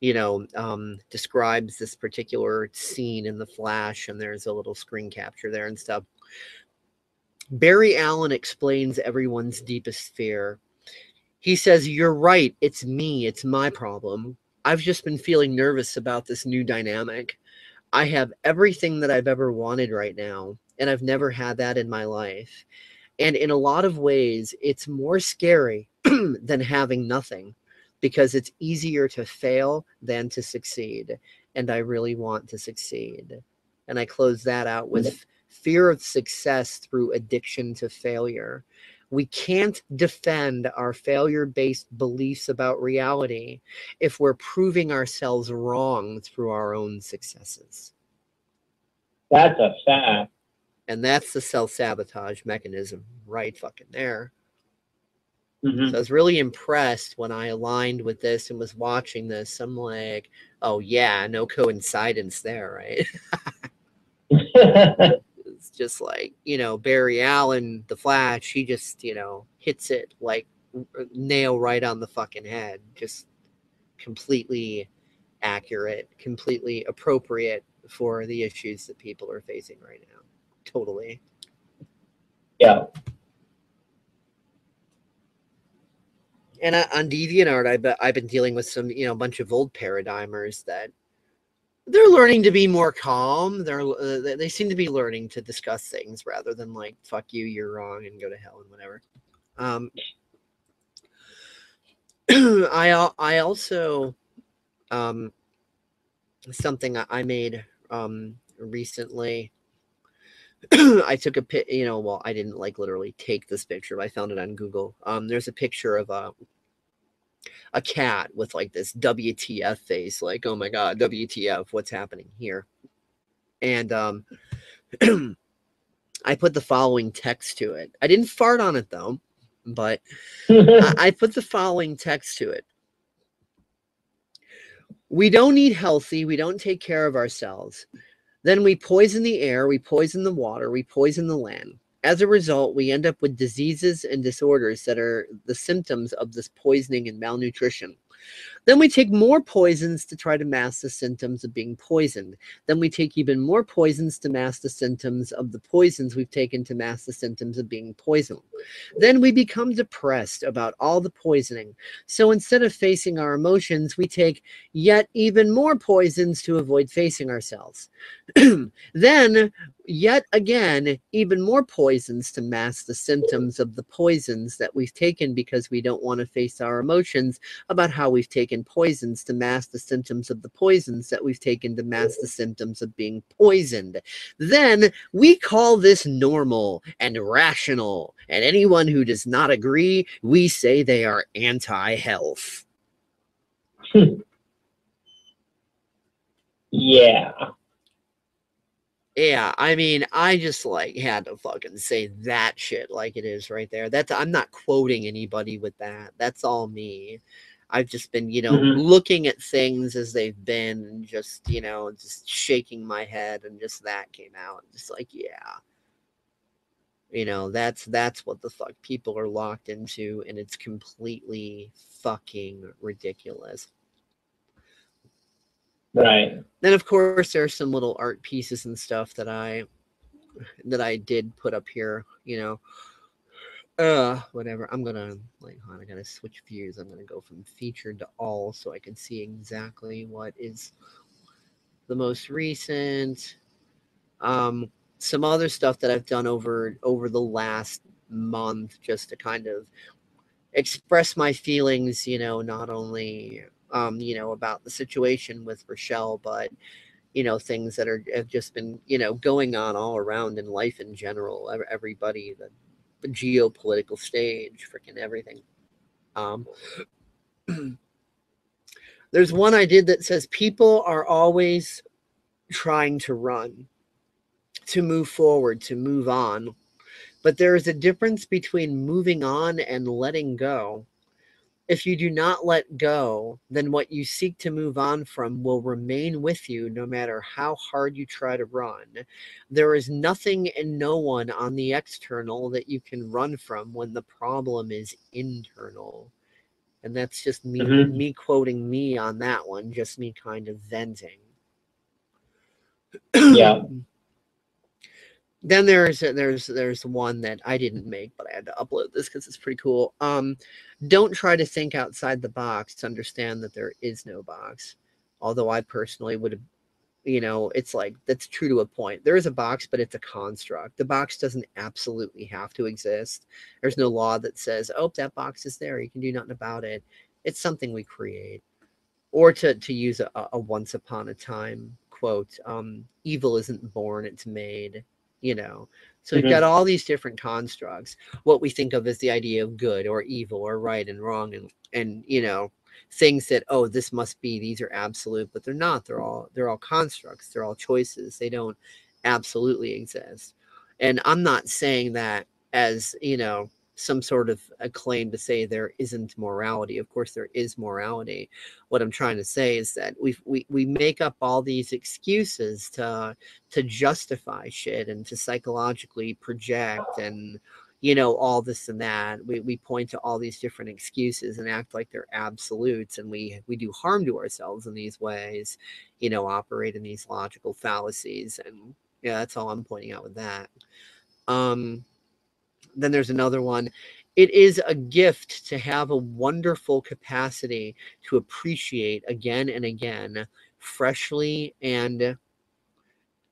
Speaker 5: you know um describes this particular scene in the flash and there's a little screen capture there and stuff. Barry allen explains everyone's deepest fear. He says you're right it's me it's my problem. I've just been feeling nervous about this new dynamic i have everything that i've ever wanted right now and i've never had that in my life and in a lot of ways it's more scary than having nothing because it's easier to fail than to succeed. And I really want to succeed. And I close that out with fear of success through addiction to failure. We can't defend our failure based beliefs about reality if we're proving ourselves wrong through our own successes.
Speaker 6: That's a fact.
Speaker 5: And that's the self sabotage mechanism right fucking there.
Speaker 6: Mhm.
Speaker 5: So I was really impressed when I aligned with this and was watching this. I'm like, oh yeah, no coincidence there, right? just like, you know, Barry Allen, the Flash, he just, you know, hits it like uh, nail right on the fucking head. Just completely accurate, completely appropriate for the issues that people are facing right now. Totally.
Speaker 6: yeah.
Speaker 5: and I, on DeviantArt, I've I've been dealing with some you know a bunch of old paradigmers that they're learning to be more calm. They're uh, they- seem to be learning to discuss things rather than like "fuck you, you're wrong" and go to hell and whatever. Um, I I also um something I- I made um recently. I took a pic, you know, well, I didn't like literally take this picture, but I found it on Google. Um, there's a picture of a a cat with like this WTF face, like, oh my god, WTF, what's happening here? And um I put the following text to it. I didn't fart on it though, but I, I put the following text to it. We don't eat healthy, we don't take care of ourselves. Then we poison the air, we poison the water, we poison the land. As a result, we end up with diseases and disorders that are the symptoms of this poisoning and malnutrition. Then we take more poisons to try to mask the symptoms of being poisoned. Then we take even more poisons to mask the symptoms of the poisons we've taken to mask the symptoms of being poisoned. Then we become depressed about all the poisoning. So instead of facing our emotions, we take yet even more poisons to avoid facing ourselves. then, yet again, even more poisons to mask the symptoms of the poisons that we've taken because we don't want to face our emotions about how we've taken poisons to mask the symptoms of the poisons that we've taken to mask the symptoms of being poisoned. Then we call this normal and rational. And anyone who does not agree, we say they are anti health. Hmm.
Speaker 6: yeah.
Speaker 5: Yeah, I mean, I just like had to fucking say that shit like it is right there. That's I'm not quoting anybody with that. That's all me. I've just been, you know,
Speaker 6: Mhm.
Speaker 5: looking at things as they've been and just, you know, just shaking my head and just that came out. Just like, yeah. You know, that's that's what the fuck people are locked into and it's completely fucking ridiculous.
Speaker 6: Right.
Speaker 5: then of course there's some little art pieces and stuff that i that i did put up here you know uh whatever i'm gonna like on, i gotta switch views i'm gonna go from featured to all so i can see exactly what is the most recent um some other stuff that i've done over over the last month just to kind of express my feelings you know not only um, you know, about the situation with Richelle, but you know, things that are have just been, you know, going on all around in life in general. Everybody, the geopolitical stage, freaking everything. Um, there's one I did that says people are always trying to run, to move forward, to move on. But there is a difference between moving on and letting go. If you do not let go, then what you seek to move on from will remain with you no matter how hard you try to run. There is nothing and no one on the external that you can run from when the problem is internal. And that's just me
Speaker 6: Mhm.
Speaker 5: me quoting me on that one, just me kind of venting.
Speaker 6: Yeah.
Speaker 5: then there's there's there's one that I didn't make, but I had to upload this because it's pretty cool. Um, don't try to think outside the box to understand that there is no box. Although I personally would have, you know, it's like that's true to a point. There is a box, but it's a construct. The box doesn't absolutely have to exist. There's no law that says, "Oh, that box is there. You can do nothing about it." It's something we create. Or to to use a, a once upon a time quote, um, "Evil isn't born; it's made." You know? So we've
Speaker 6: Mhm.
Speaker 5: got all these different constructs what we think of as the idea of good or evil or right and wrong and and you know things that oh this must be these are absolute but they're not. They're all they're all constructs. They're all choices. They don't absolutely exist. And i'm not saying that as you know some sort of a claim to say there isn't morality. Of course there is morality. What i'm trying to say is that we we we make up all these excuses to to justify shit and to psychologically project and you know all this and that. We, we point to all these different excuses and act like they're absolutes and we we do harm to ourselves in these ways you know operate in these logical fallacies. And yeah that's all i'm pointing out with that. Um then there's another one. It is a gift to have a wonderful capacity to appreciate again and again freshly and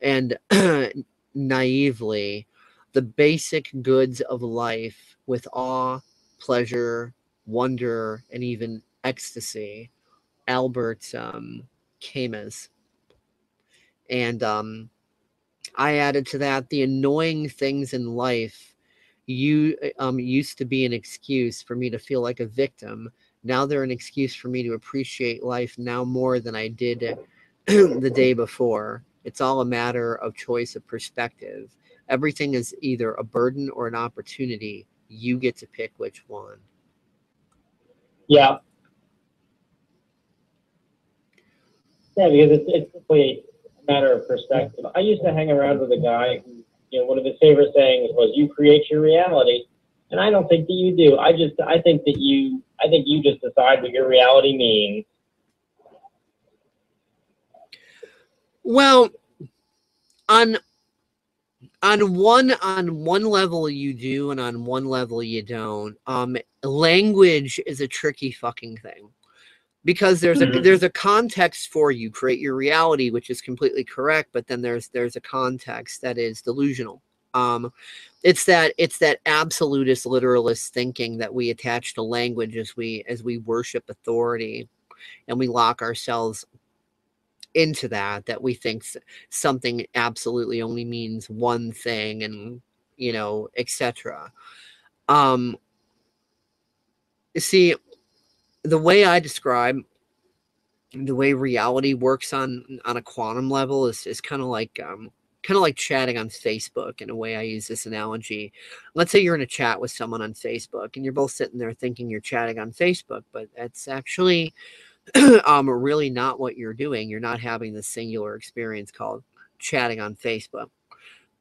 Speaker 5: and naively the basic goods of life with awe pleasure wonder and even ecstasy. Albert um, camus. And um, i added to that the annoying things in life you um, used to be an excuse for me to feel like a victim. Now they're an excuse for me to appreciate life now more than I did the day before. It's all a matter of choice of perspective. Everything is either a burden or an opportunity. You get to pick which one.
Speaker 6: Yeah. Yeah, because it's, it's a matter of perspective. I used to hang around with a guy who you know, one of his favorite sayings was, "You create your reality," and I don't think that you do. I just, I think that you, I think you just decide what your reality means.
Speaker 5: Well, on on one on one level you do, and on one level you don't. Um, language is a tricky fucking thing because there's a
Speaker 6: Mhm.
Speaker 5: there's a context for you create your reality which is completely correct but then there's there's a context that is delusional um it's that it's that absolutist literalist thinking that we attach to language as we as we worship authority and we lock ourselves into that that we think something absolutely only means one thing and you know etc um see the way I describe the way reality works on on a quantum level is is kind of like um kind of like chatting on Facebook in a way I use this analogy. Let's say you're in a chat with someone on Facebook and you're both sitting there thinking you're chatting on Facebook, but that's actually um really not what you're doing. You're not having the singular experience called chatting on Facebook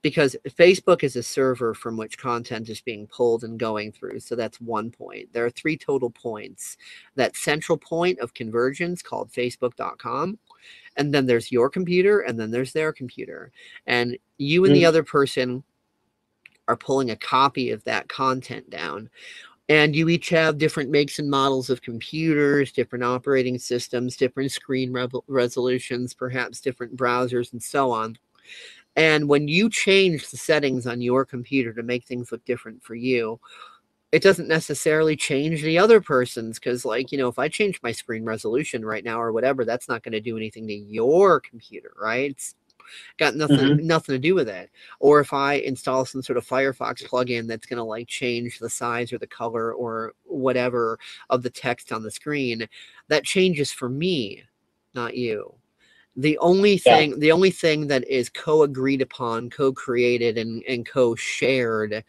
Speaker 5: because Facebook is a server from which content is being pulled and going through. So that's one point. There are three total points. That central point of convergence called facebook.com. And then there's your computer, and then there's their computer. And you and the
Speaker 6: Mm.
Speaker 5: other person are pulling a copy of that content down. And you each have different makes and models of computers, different operating systems, different screen rev- resolutions, perhaps different browsers, and so on. And when you change the settings on your computer to make things look different for you, it doesn't necessarily change the other person's because, like, you know, if I change my screen resolution right now or whatever, that's not going to do anything to your computer, right? It's got nothing mm-hmm. nothing to do with it. Or if I install some sort of Firefox plugin that's going to like change the size or the color or whatever of the text on the screen, that changes for me, not you the only
Speaker 6: Yeah.
Speaker 5: thing the only thing that is co-agreed upon co-created and, and co-shared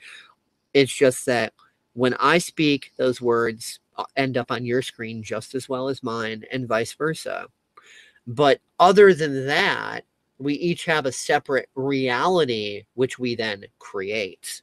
Speaker 5: it's just that when i speak those words uh, end up on your screen just as well as mine and vice versa but other than that we each have a separate reality which we then create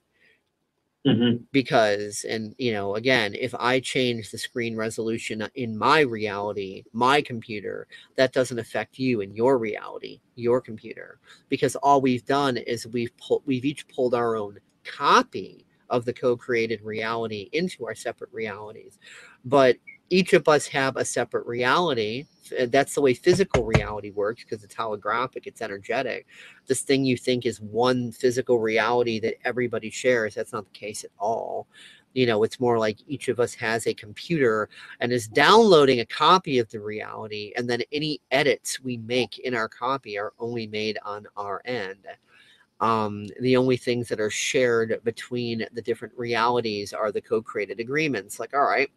Speaker 6: Mm-hmm.
Speaker 5: because and you know again if i change the screen resolution in my reality my computer that doesn't affect you in your reality your computer because all we've done is we've pulled we've each pulled our own copy of the co-created reality into our separate realities but each of us have a separate reality that's the way physical reality works because it's holographic it's energetic. This thing you think is one physical reality that everybody shares that's not the case at all. You know it's more like each of us has a computer and is downloading a copy of the reality and then any edits we make in our copy are only made on our end um, the only things that are shared between the different realities are the co-created agreements like all right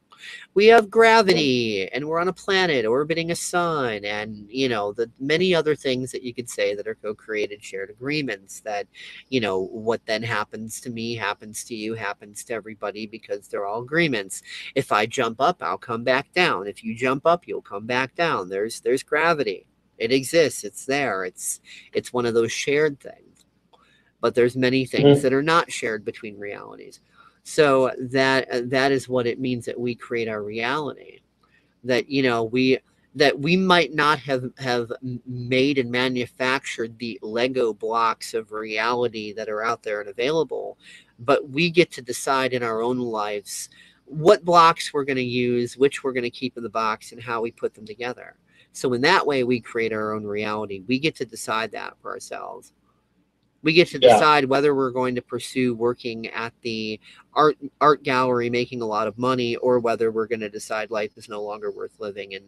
Speaker 5: we have gravity and we're on a planet orbiting a sun and you know the many other things that you could say that are co-created shared agreements that you know what then happens to me happens to you happens to everybody because they're all agreements. If i jump up i'll come back down. If you jump up you'll come back down. There's there's gravity. It exists. It's there. It's it's one of those shared things but there's many things
Speaker 6: Mhm.
Speaker 5: that are not shared between realities so that that is what it means that we create our reality that you know we that we might not have have made and manufactured the lego blocks of reality that are out there and available but we get to decide in our own lives what blocks we're going to use, which we're going to keep in the box, and how we put them together. So, in that way, we create our own reality. We get to decide that for ourselves. We get to
Speaker 6: Yeah.
Speaker 5: decide whether we're going to pursue working at the art art gallery, making a lot of money, or whether we're going to decide life is no longer worth living and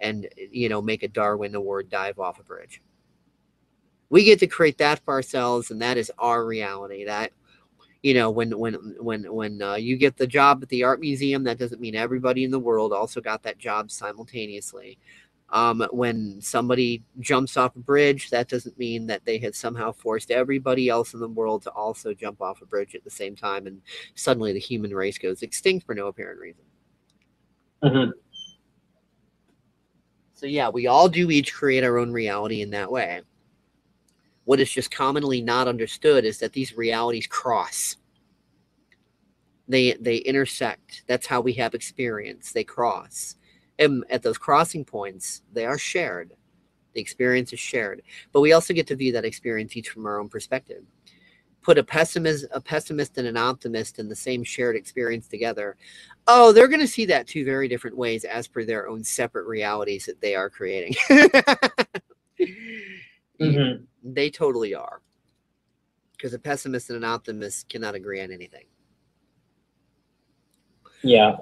Speaker 5: and you know make a Darwin Award dive off a bridge. We get to create that for ourselves, and that is our reality. That you know when when when when uh, you get the job at the art museum, that doesn't mean everybody in the world also got that job simultaneously. Um, when somebody jumps off a bridge, that doesn't mean that they have somehow forced everybody else in the world to also jump off a bridge at the same time, and suddenly the human race goes extinct for no apparent reason.
Speaker 6: Mhm.
Speaker 5: So yeah, we all do each create our own reality in that way. What is just commonly not understood is that these realities cross. They they intersect. That's how we have experience. They cross. And at those crossing points, they are shared. The experience is shared. But we also get to view that experience each from our own perspective. Put a pessimist, a pessimist and an optimist in the same shared experience together. Oh, they're going to see that two very different ways as per their own separate realities that they are creating.
Speaker 6: Mhm.
Speaker 5: They totally are. Because a pessimist and an optimist cannot agree on anything.
Speaker 6: Yeah.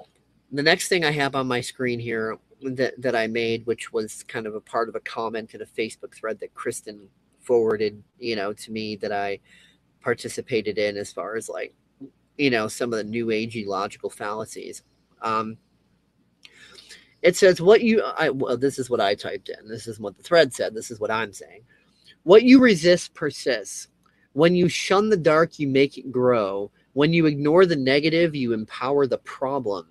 Speaker 5: The next thing I have on my screen here that, that I made, which was kind of a part of a comment in a Facebook thread that Kristen forwarded, you know, to me that I participated in as far as like, you know, some of the new agey logical fallacies. Um, it says what you I well, this is what I typed in. This is what the thread said. This is what I'm saying. What you resist persists. When you shun the dark, you make it grow. When you ignore the negative, you empower the problem.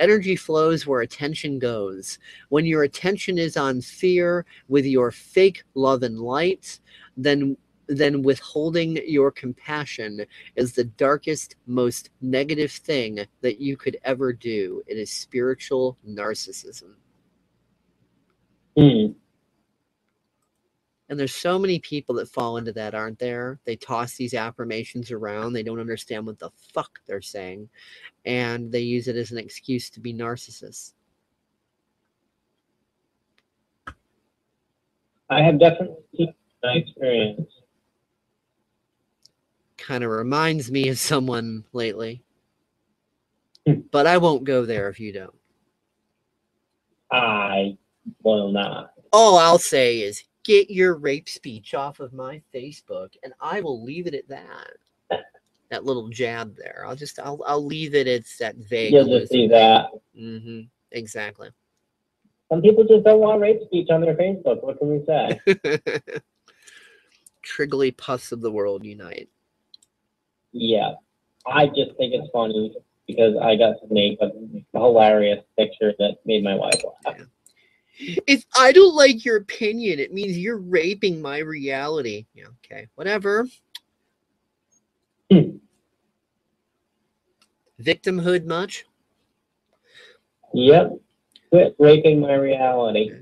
Speaker 5: Energy flows where attention goes. When your attention is on fear with your fake love and light, then then withholding your compassion is the darkest, most negative thing that you could ever do. It is spiritual narcissism.
Speaker 6: Mm.
Speaker 5: And there's so many people that fall into that, aren't there? They toss these affirmations around. They don't understand what the fuck they're saying. And they use it as an excuse to be narcissists.
Speaker 6: I have definitely experience.
Speaker 5: Kind of reminds me of someone lately.
Speaker 6: Hmm.
Speaker 5: But I won't go there if you don't.
Speaker 6: I will not.
Speaker 5: All I'll say is get your rape speech off of my Facebook, and I will leave it at that. That little jab there. I'll just I'll I'll leave it at that vague.
Speaker 6: You'll just see that.
Speaker 5: Mm-hmm. Exactly.
Speaker 6: Some people just don't want rape speech on their Facebook. What can we say?
Speaker 5: Triggly puss of the world unite.
Speaker 6: yeah. I just think it's funny because I got to make a hilarious picture that made my wife laugh.
Speaker 5: If I don't like your opinion, it means you're raping my reality. Yeah, okay, whatever.
Speaker 6: Hmm.
Speaker 5: Victimhood much?
Speaker 6: Yep. Quit raping my reality.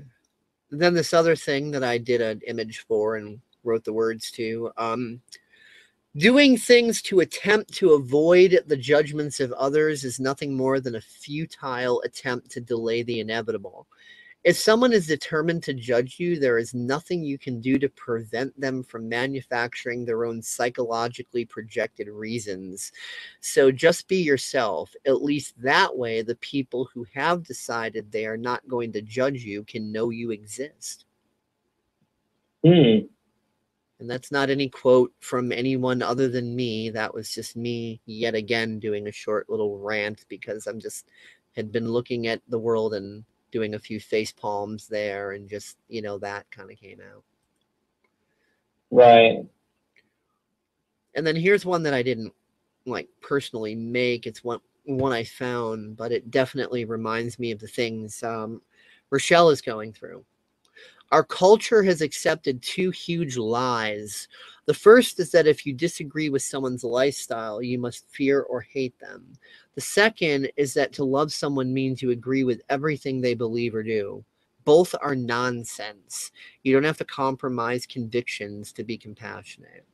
Speaker 5: then this other thing that I did an image for and wrote the words to, um, doing things to attempt to avoid the judgments of others is nothing more than a futile attempt to delay the inevitable. If someone is determined to judge you, there is nothing you can do to prevent them from manufacturing their own psychologically projected reasons. So just be yourself. At least that way, the people who have decided they are not going to judge you can know you exist.
Speaker 6: Hmm.
Speaker 5: And that's not any quote from anyone other than me. That was just me yet again doing a short little rant because I'm just had been looking at the world and doing a few face palms there and just, you know, that kind of came out.
Speaker 6: Right.
Speaker 5: And then here's one that I didn't like personally make. It's one one I found, but it definitely reminds me of the things um, Richelle is going through. Our culture has accepted two huge lies. The first is that if you disagree with someone's lifestyle, you must fear or hate them. The second is that to love someone means you agree with everything they believe or do. Both are nonsense. You don't have to compromise convictions to be compassionate.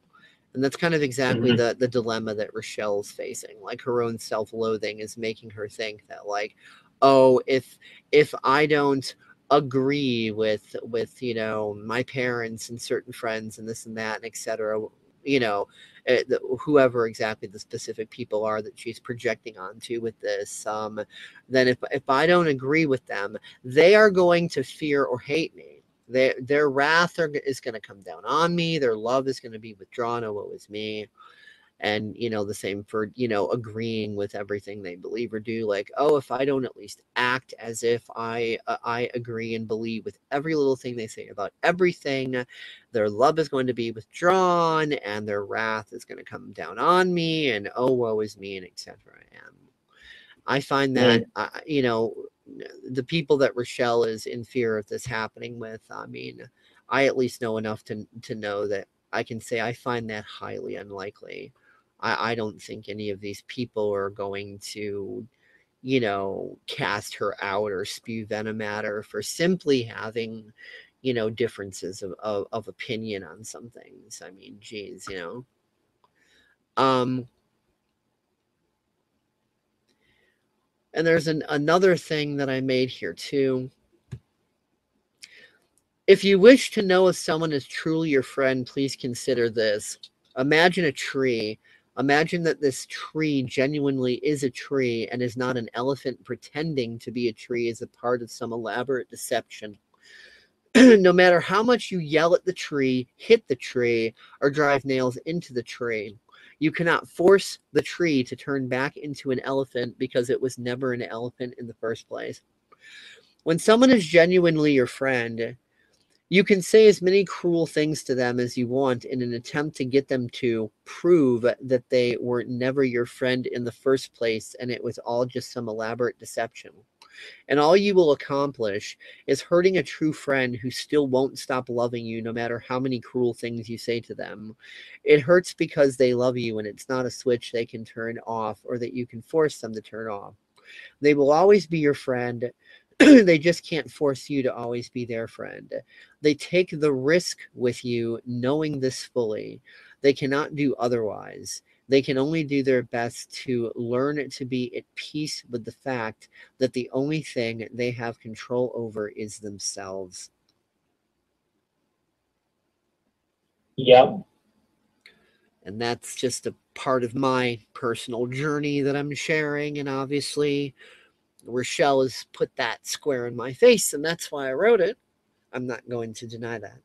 Speaker 5: And that's kind of exactly
Speaker 6: Mhm.
Speaker 5: the the dilemma that Richelle's facing. Like her own self-loathing is making her think that like, oh, if if I don't agree with with you know my parents and certain friends and this and that and etc you know uh, whoever exactly the specific people are that she's projecting onto with this um then if if i don't agree with them they are going to fear or hate me. Their their wrath are, is going to come down on me their love is going to be withdrawn oh woe is me and you know the same for you know agreeing with everything they believe or do like oh if i don't at least act as if i uh, i agree and believe with every little thing they say about everything their love is going to be withdrawn and their wrath is going to come down on me and oh woe is me and etc and i find that uh, you know the people that richelle is in fear of this happening with i mean i at least know enough to to know that i can say i find that highly unlikely I, I don't think any of these people are going to, you know, cast her out or spew venom at her for simply having, you know, differences of, of, of opinion on some things. I mean, geez, you know. Um, and there's an, another thing that I made here too. If you wish to know if someone is truly your friend, please consider this. Imagine a tree Imagine that this tree genuinely is a tree and is not an elephant pretending to be a tree as a part of some elaborate deception. no matter how much you yell at the tree, hit the tree, or drive nails into the tree, you cannot force the tree to turn back into an elephant because it was never an elephant in the first place. When someone is genuinely your friend, you can say as many cruel things to them as you want in an attempt to get them to prove that they were never your friend in the first place and it was all just some elaborate deception. And all you will accomplish is hurting a true friend who still won't stop loving you no matter how many cruel things you say to them. It hurts because they love you and it's not a switch they can turn off or that you can force them to turn off. They will always be your friend they just can't force you to always be their friend. They take the risk with you knowing this fully. They cannot do otherwise. They can only do their best to learn to be at peace with the fact that the only thing they have control over is themselves.
Speaker 6: Yep.
Speaker 5: And that's just a part of my personal journey that I'm sharing. And obviously, Richelle has put that square in my face, and that's why I wrote it. I'm not going to deny that.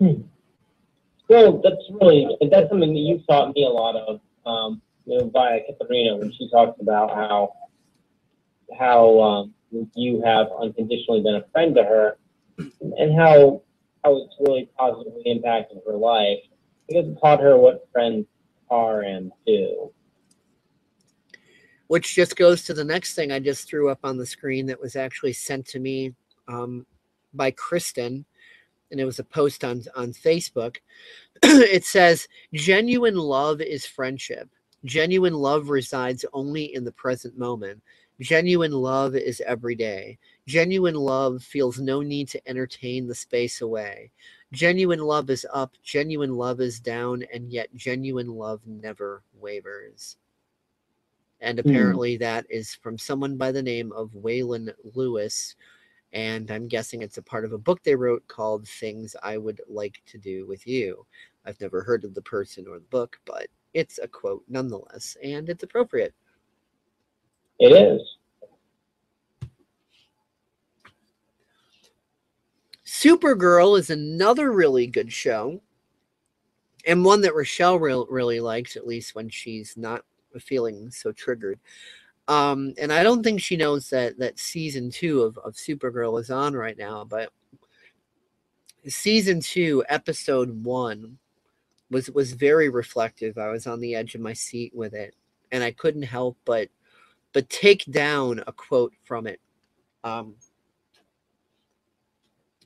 Speaker 6: Hmm. That's really that's something that you taught me a lot of, um, you know, via Katerina when she talks about how how um, you have unconditionally been a friend to her, and how how it's really positively impacted her life because it taught her what friends are and do.
Speaker 5: Which just goes to the next thing I just threw up on the screen that was actually sent to me um, by Kristen, and it was a post on on Facebook. it says, "Genuine love is friendship. Genuine love resides only in the present moment. Genuine love is every day. Genuine love feels no need to entertain the space away. Genuine love is up. Genuine love is down, and yet genuine love never wavers." And mm. apparently, that is from someone by the name of Waylon Lewis. And I'm guessing it's a part of a book they wrote called Things I Would Like to Do with You. I've never heard of the person or the book, but it's a quote nonetheless, and it's appropriate.
Speaker 6: It is.
Speaker 5: Supergirl is another really good show, and one that Richelle re- really likes, at least when she's not feeling so triggered. Um, and I don't think she knows that that season two of, of Supergirl is on right now, but season two, episode one, was was very reflective. I was on the edge of my seat with it, and I couldn't help but but take down a quote from it. Um,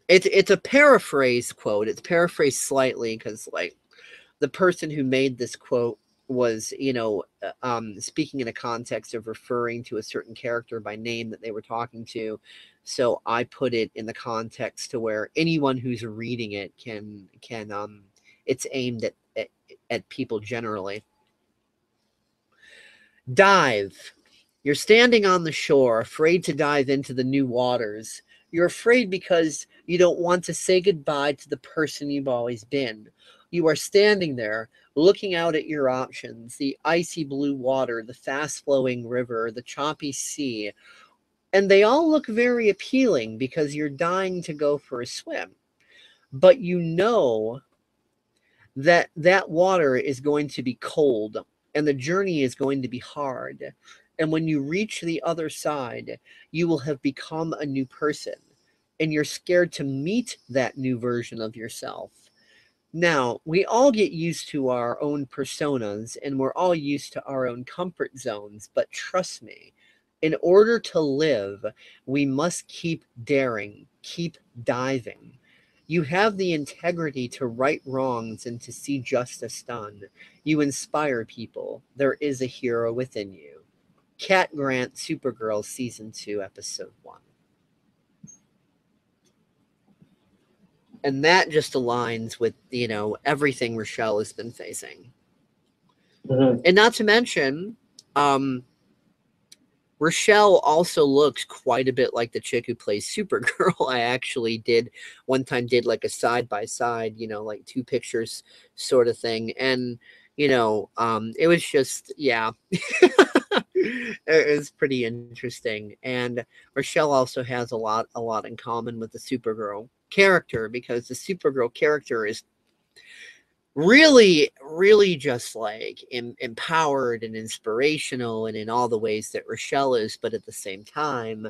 Speaker 5: it's it's a paraphrase quote. It's paraphrased slightly because like the person who made this quote was you know uh, um speaking in a context of referring to a certain character by name that they were talking to so i put it in the context to where anyone who's reading it can can um it's aimed at at, at people generally. Dive. You're standing on the shore afraid to dive into the new waters. You're afraid because you don't want to say goodbye to the person you've always been. You are standing there looking out at your options the icy blue water, the fast flowing river, the choppy sea. And they all look very appealing because you're dying to go for a swim. But you know that that water is going to be cold and the journey is going to be hard. And when you reach the other side, you will have become a new person. And you're scared to meet that new version of yourself now, we all get used to our own personas and we're all used to our own comfort zones, but trust me, in order to live, we must keep daring, keep diving. You have the integrity to right wrongs and to see justice done. You inspire people. There is a hero within you. Cat Grant, Supergirl, Season 2, Episode 1. And that just aligns with you know everything Richelle has been facing,
Speaker 6: Mhm.
Speaker 5: and not to mention, um, Richelle also looks quite a bit like the chick who plays Supergirl. I actually did one time did like a side by side, you know, like two pictures sort of thing, and you know, um, it was just yeah. it was pretty interesting and richelle also has a lot a lot in common with the supergirl character because the Supergirl character is really, really just like em- empowered and inspirational and in all the ways that Richelle is, but at the same time,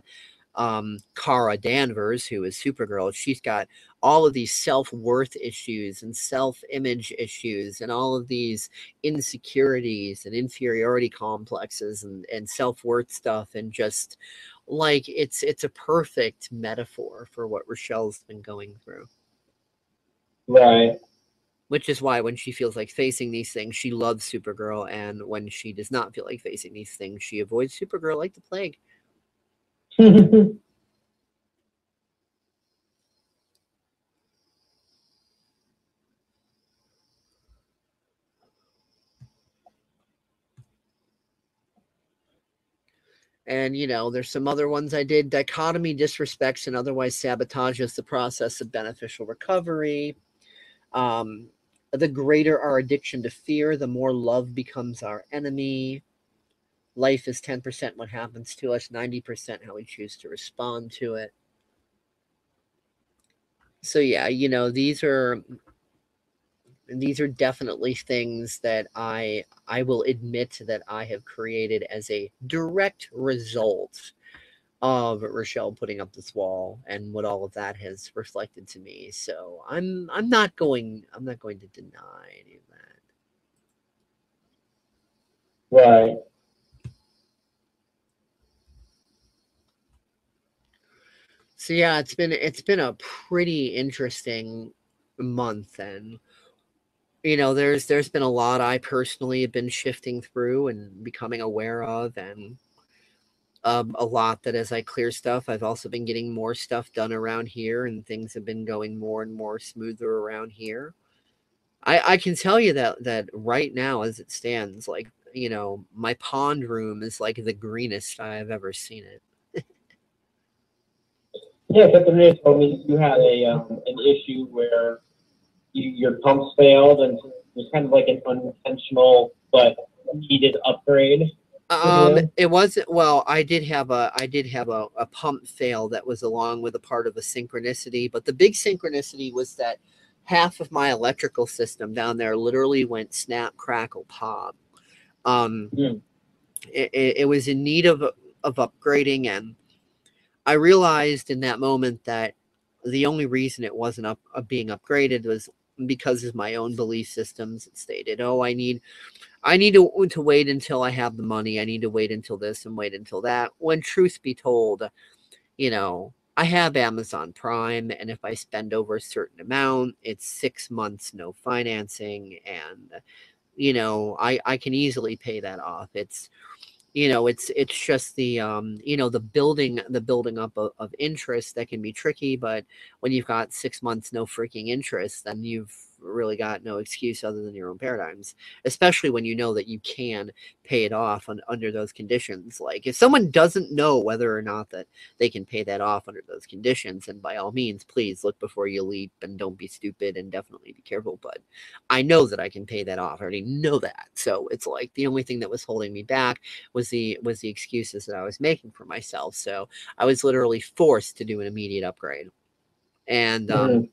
Speaker 5: um, Kara Danvers, who is Supergirl, she's got all of these self worth issues and self image issues and all of these insecurities and inferiority complexes and, and self worth stuff and just like it's it's a perfect metaphor for what Richelle's been going through.
Speaker 6: Right.
Speaker 5: Which is why when she feels like facing these things, she loves Supergirl, and when she does not feel like facing these things, she avoids Supergirl like the plague. And you know, there's some other ones I did. Dichotomy disrespects and otherwise sabotages the process of beneficial recovery. Um, the greater our addiction to fear, the more love becomes our enemy. Life is 10% what happens to us, 90% how we choose to respond to it. So yeah, you know, these are these are definitely things that I I will admit that I have created as a direct result of Richelle putting up this wall and what all of that has reflected to me. So I'm I'm not going I'm not going to deny any of that.
Speaker 6: Right.
Speaker 5: So yeah, it's been it's been a pretty interesting month and you know there's there's been a lot I personally have been shifting through and becoming aware of and um, a lot that as I clear stuff, I've also been getting more stuff done around here and things have been going more and more smoother around here. I, I can tell you that that right now as it stands, like you know, my pond room is like the greenest I have ever seen it.
Speaker 6: Yeah, Captain Ray told me you had a um, an issue where you, your pumps failed and it was kind of like an unintentional but needed upgrade.
Speaker 5: Um, it wasn't well. I did have a I did have a, a pump fail that was along with a part of a synchronicity, but the big synchronicity was that half of my electrical system down there literally went snap crackle pop. Um,
Speaker 6: Hmm.
Speaker 5: it, it, it was in need of of upgrading, and I realized in that moment that the only reason it wasn't up uh, being upgraded was because of my own belief systems. It stated, "Oh, I need." I need to, to wait until I have the money. I need to wait until this and wait until that. When truth be told, you know, I have Amazon Prime, and if I spend over a certain amount, it's six months no financing, and you know, I I can easily pay that off. It's you know it's it's just the um you know the building the building up of, of interest that can be tricky but when you've got six months no freaking interest then you've really got no excuse other than your own paradigms especially when you know that you can pay it off on, under those conditions. Like if someone doesn't know whether or not that they can pay that off under those conditions and by all means please look before you leap and don't be stupid and definitely be careful but i know that i can pay that off. I already know that. So it's like the only thing that was holding me back was the was the excuses that i was making for myself. So i was literally forced to do an immediate upgrade. And um,
Speaker 6: Mhm.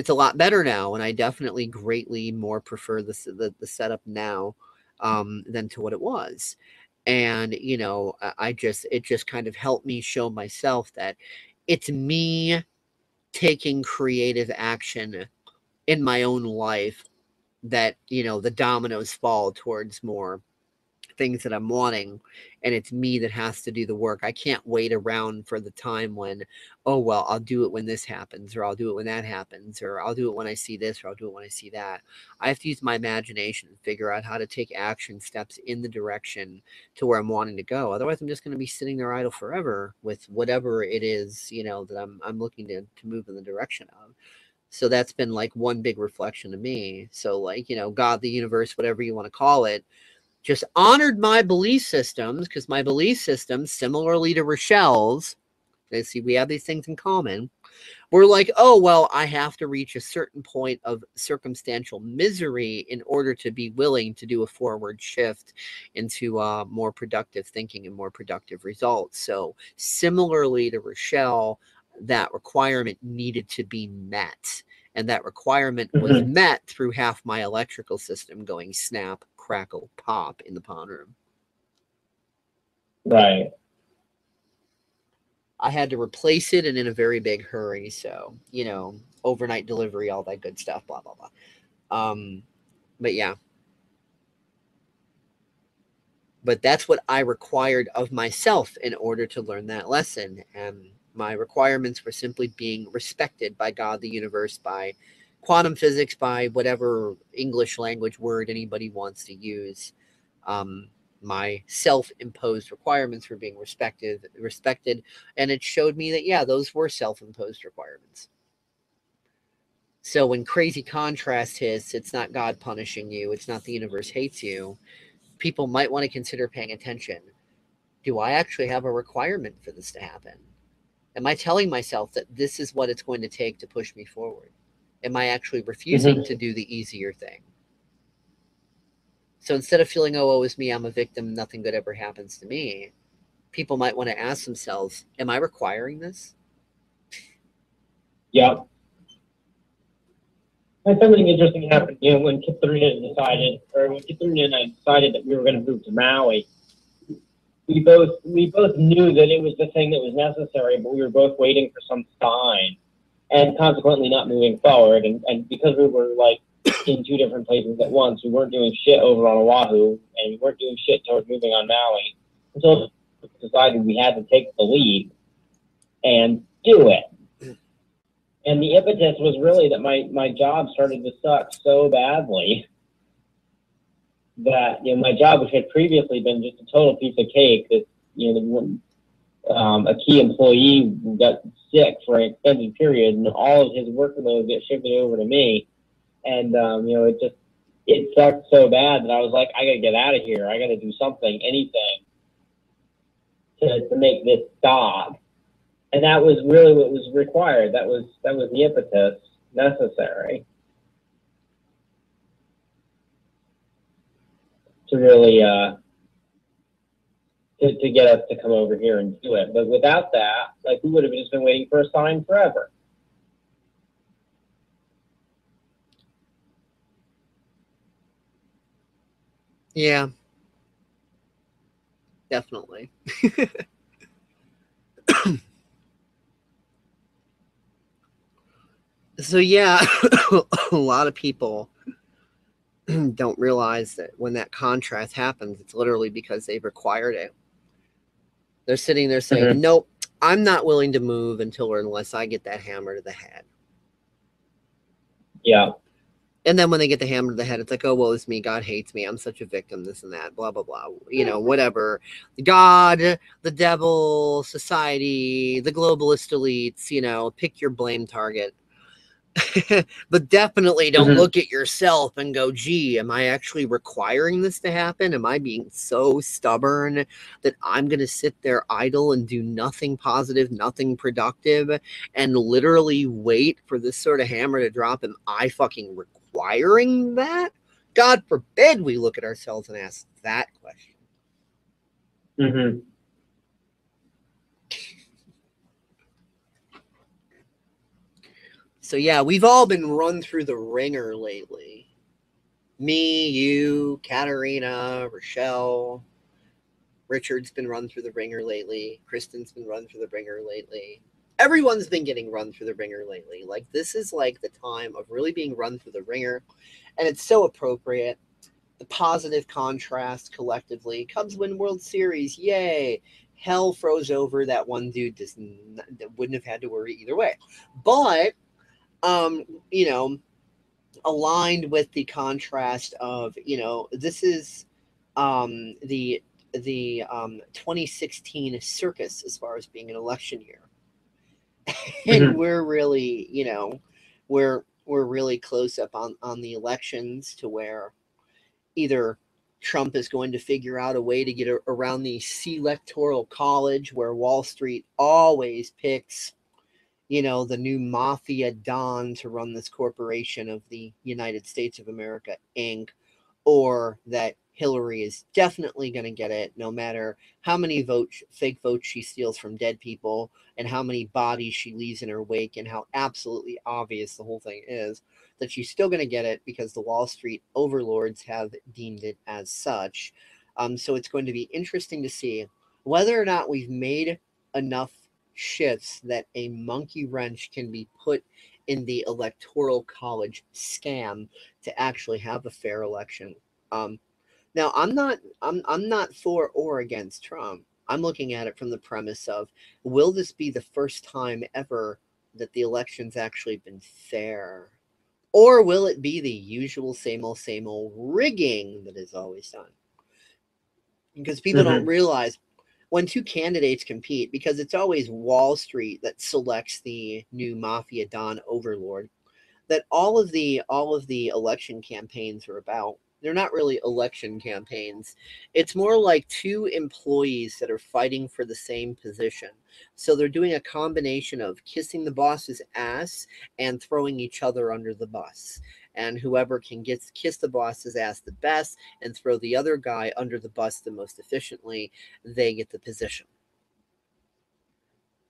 Speaker 5: It's a lot better now and i definitely greatly more prefer the, the, the setup now um, than to what it was. And you know I, I just it just kind of helped me show myself that it's me taking creative action in my own life that you know the dominoes fall towards more things that i'm wanting and it's me that has to do the work. I can't wait around for the time when oh well i'll do it when this happens or i'll do it when that happens or i'll do it when i see this or i'll do it when i see that. I have to use my imagination and figure out how to take action steps in the direction to where i'm wanting to go. Otherwise i'm just going to be sitting there idle forever with whatever it is you know that i'm i'm looking to, to move in the direction of. So that's been like one big reflection to me. So like you know god the universe whatever you want to call it just honored my belief systems because my belief systems similarly to richelle's they see we have these things in common we're like oh well i have to reach a certain point of circumstantial misery in order to be willing to do a forward shift into uh, more productive thinking and more productive results. So similarly to richelle that requirement needed to be met and that requirement was met through half my electrical system going snap crackle pop in the pawn room
Speaker 6: Right.
Speaker 5: I had to replace it and in a very big hurry. So, you know, overnight delivery, all that good stuff, blah, blah, blah. Um, but yeah. But that's what I required of myself in order to learn that lesson. And my requirements were simply being respected by God, the universe, by quantum physics, by whatever English language word anybody wants to use. Um, my self-imposed requirements were being respected respected and it showed me that yeah those were self-imposed requirements. So when crazy contrast hits it's not god punishing you it's not the universe hates you people might want to consider paying attention. Do i actually have a requirement for this to happen? Am i telling myself that this is what it's going to take to push me forward am i actually refusing mm-hmm. to do the easier thing so instead of feeling, oh, woe is me, I'm a victim, nothing good ever happens to me, people might want to ask themselves, am I requiring this?
Speaker 6: Yep. And something interesting happened, you know, when Katerina decided, or when Katerina and I decided that we were going to move to Maui. We both we both knew that it was the thing that was necessary, but we were both waiting for some sign, and consequently not moving forward. And, and because we were like in two different places at once, we weren't doing shit over on Oahu, and we weren't doing shit towards moving on Maui until we decided we had to take the lead and do it and the impetus was really that my my job started to suck so badly that you know my job, which had previously been just a total piece of cake, that you know um, a key employee got sick for an extended period, and all of his workload got shifted over to me, and um, you know it just it sucked so bad that I was like, I got to get out of here. I got to do something, anything, to to make this stop and that was really what was required. That was that was the impetus necessary to really uh, to, to get us to come over here and do it. But without that, like we would have just been waiting for a sign forever.
Speaker 5: Yeah. Definitely. so yeah, a lot of people don't realize that when that contrast happens, it's literally because they've required it. They're sitting there saying,
Speaker 6: Mhm.
Speaker 5: Nope, I'm not willing to move until or unless I get that hammer to the head.
Speaker 6: Yeah.
Speaker 5: and then when they get the hammer to the head, it's like, oh well, it's me. God hates me. I'm such a victim. This and that. Blah blah blah. You know, whatever. God, the devil, society, the globalist elites. You know, pick your blame target. but definitely don't
Speaker 6: Mhm.
Speaker 5: look at yourself and go, gee, am I actually requiring this to happen? Am I being so stubborn that I'm going to sit there idle and do nothing positive, nothing productive, and literally wait for this sort of hammer to drop? Am I fucking requiring that? God forbid we look at ourselves and ask that question.
Speaker 6: hmm
Speaker 5: So yeah, we've all been run through the wringer lately. Me, you, Katerina, Richelle, Richard's been run through the wringer lately. Kristen's been run through the wringer lately. Everyone's been getting run through the wringer lately. Like this is like the time of really being run through the wringer, and it's so appropriate. The positive contrast collectively. Cubs win World Series, yay! Hell froze over. That one dude does not, wouldn't have had to worry either way. But um, you know, aligned with the contrast of, you know, this is um the the um 2016 circus as far as being an election year. and
Speaker 6: Mhm.
Speaker 5: we're really, you know, we're we're really close up on on the elections to where either Trump is going to figure out a way to get a, around the electoral college where Wall Street always picks you know, the new mafia don to run this corporation of the United States of America, Inc., or that Hillary is definitely going to get it no matter how many votes, fake votes she steals from dead people and how many bodies she leaves in her wake and how absolutely obvious the whole thing is that she's still going to get it because the Wall Street overlords have deemed it as such. Um, so it's going to be interesting to see whether or not we've made enough shifts that a monkey wrench can be put in the electoral college scam to actually have a fair election. Um, now, I'm not I'm I'm not for or against Trump. I'm looking at it from the premise of will this be the first time ever that the election's actually been fair? Or will it be the usual same old same old rigging that is always done? Because people don't realize when two candidates compete, because it's always Wall Street that selects the new mafia don overlord, that all of the all of the election campaigns are about. They're not really election campaigns. It's more like two employees that are fighting for the same position. So they're doing a combination of kissing the boss's ass and throwing each other under the bus. And whoever can get kiss the boss's ass the best and throw the other guy under the bus the most efficiently, they get the position.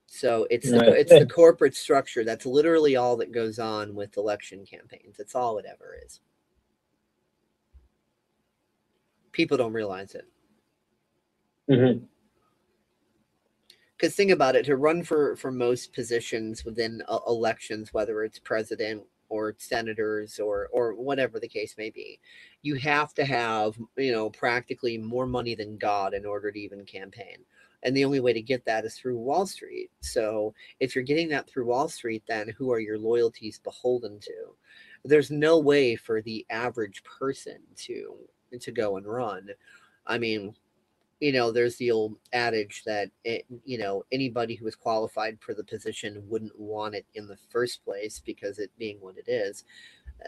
Speaker 5: So it's the, it's the corporate structure. That's literally all that goes on with election campaigns. That's all it ever is. People don't realize it. because think about it to run for for most positions within uh, elections whether it's president or senators or or whatever the case may be you have to have you know practically more money than god in order to even campaign. And the only way to get that is through wall street. So if you're getting that through wall street then who are your loyalties beholden to? There's no way for the average person to to go and run. I mean you know, there's the old adage that it, you know anybody who is qualified for the position wouldn't want it in the first place because it being what it is.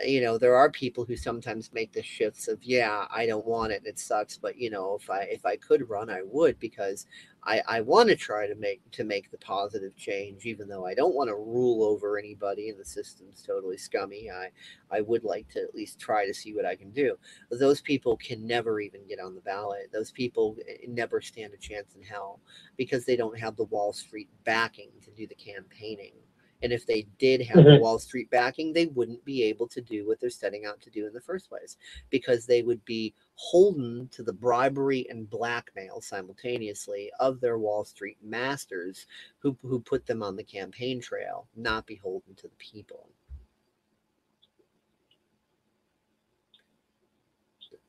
Speaker 5: You know, there are people who sometimes make the shifts of, yeah, I don't want it, and it sucks, but you know, if I if I could run, I would because I I want to try to make to make the positive change, even though I don't want to rule over anybody and the system's totally scummy. I I would like to at least try to see what I can do those people can never even get on the ballot. Those people eh, never stand a chance in hell because they don't have the Wall Street backing to do the campaigning. And if they did have
Speaker 6: Mhm.
Speaker 5: Wall Street backing, they wouldn't be able to do what they're setting out to do in the first place because they would be holden to the bribery and blackmail simultaneously of their Wall Street masters who, who put them on the campaign trail, not beholden to the people.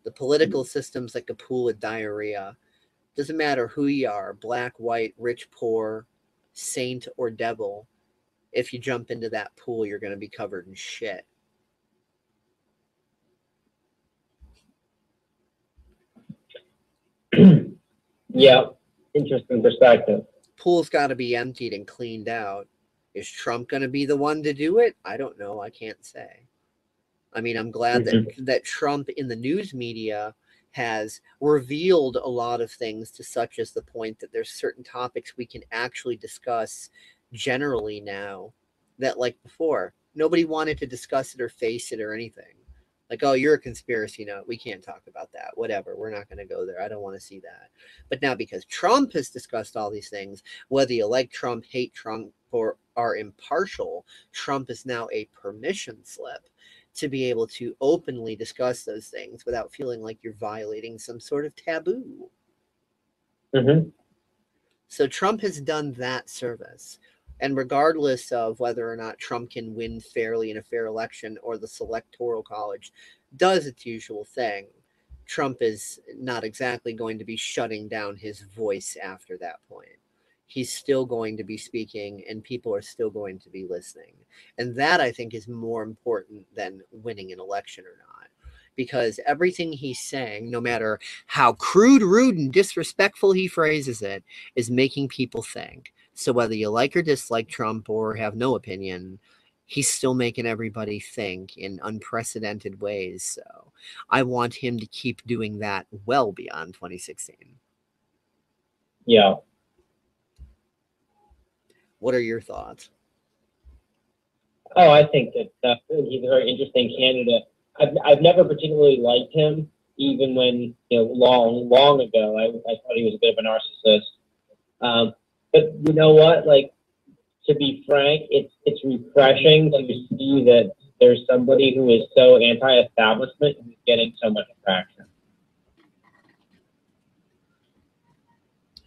Speaker 5: The political system's like a pool of diarrhea. Doesn't matter who you are black, white, rich, poor, saint, or devil if you jump into that pool, you're going to be covered in shit.
Speaker 6: yeah, interesting perspective.
Speaker 5: Pool's got to be emptied and cleaned out. Is Trump going to be the one to do it? I don't know. I can't say. I mean, I'm glad mm-hmm. that that Trump in the news media has revealed a lot of things to such as the point that there's certain topics we can actually discuss generally now that like before nobody wanted to discuss it or face it or anything like oh you're a conspiracy nut we can't talk about that whatever we're not going to go there i don't want to see that but now because trump has discussed all these things whether you like trump hate trump or are impartial trump is now a permission slip to be able to openly discuss those things without feeling like you're violating some sort of taboo.
Speaker 6: Mm-hmm.
Speaker 5: So Trump has done that service. And regardless of whether or not Trump can win fairly in a fair election or the Selectoral College does its usual thing, Trump is not exactly going to be shutting down his voice after that point he's still going to be speaking and people are still going to be listening. And that I think is more important than winning an election or not. Because everything he's saying, no matter how crude, rude, and disrespectful he phrases it, is making people think. So whether you like or dislike Trump or have no opinion, he's still making everybody think in unprecedented ways. So I want him to keep doing that well beyond 2016.
Speaker 6: Yeah.
Speaker 5: What are your thoughts?
Speaker 6: Oh, I think that uh, he's a very interesting candidate. I've, I've never particularly liked him, even when you know long long ago I, I thought he was a bit of a narcissist. Um, but you know what? Like to be frank, it's it's refreshing to see that there's somebody who is so anti-establishment who's getting so much traction.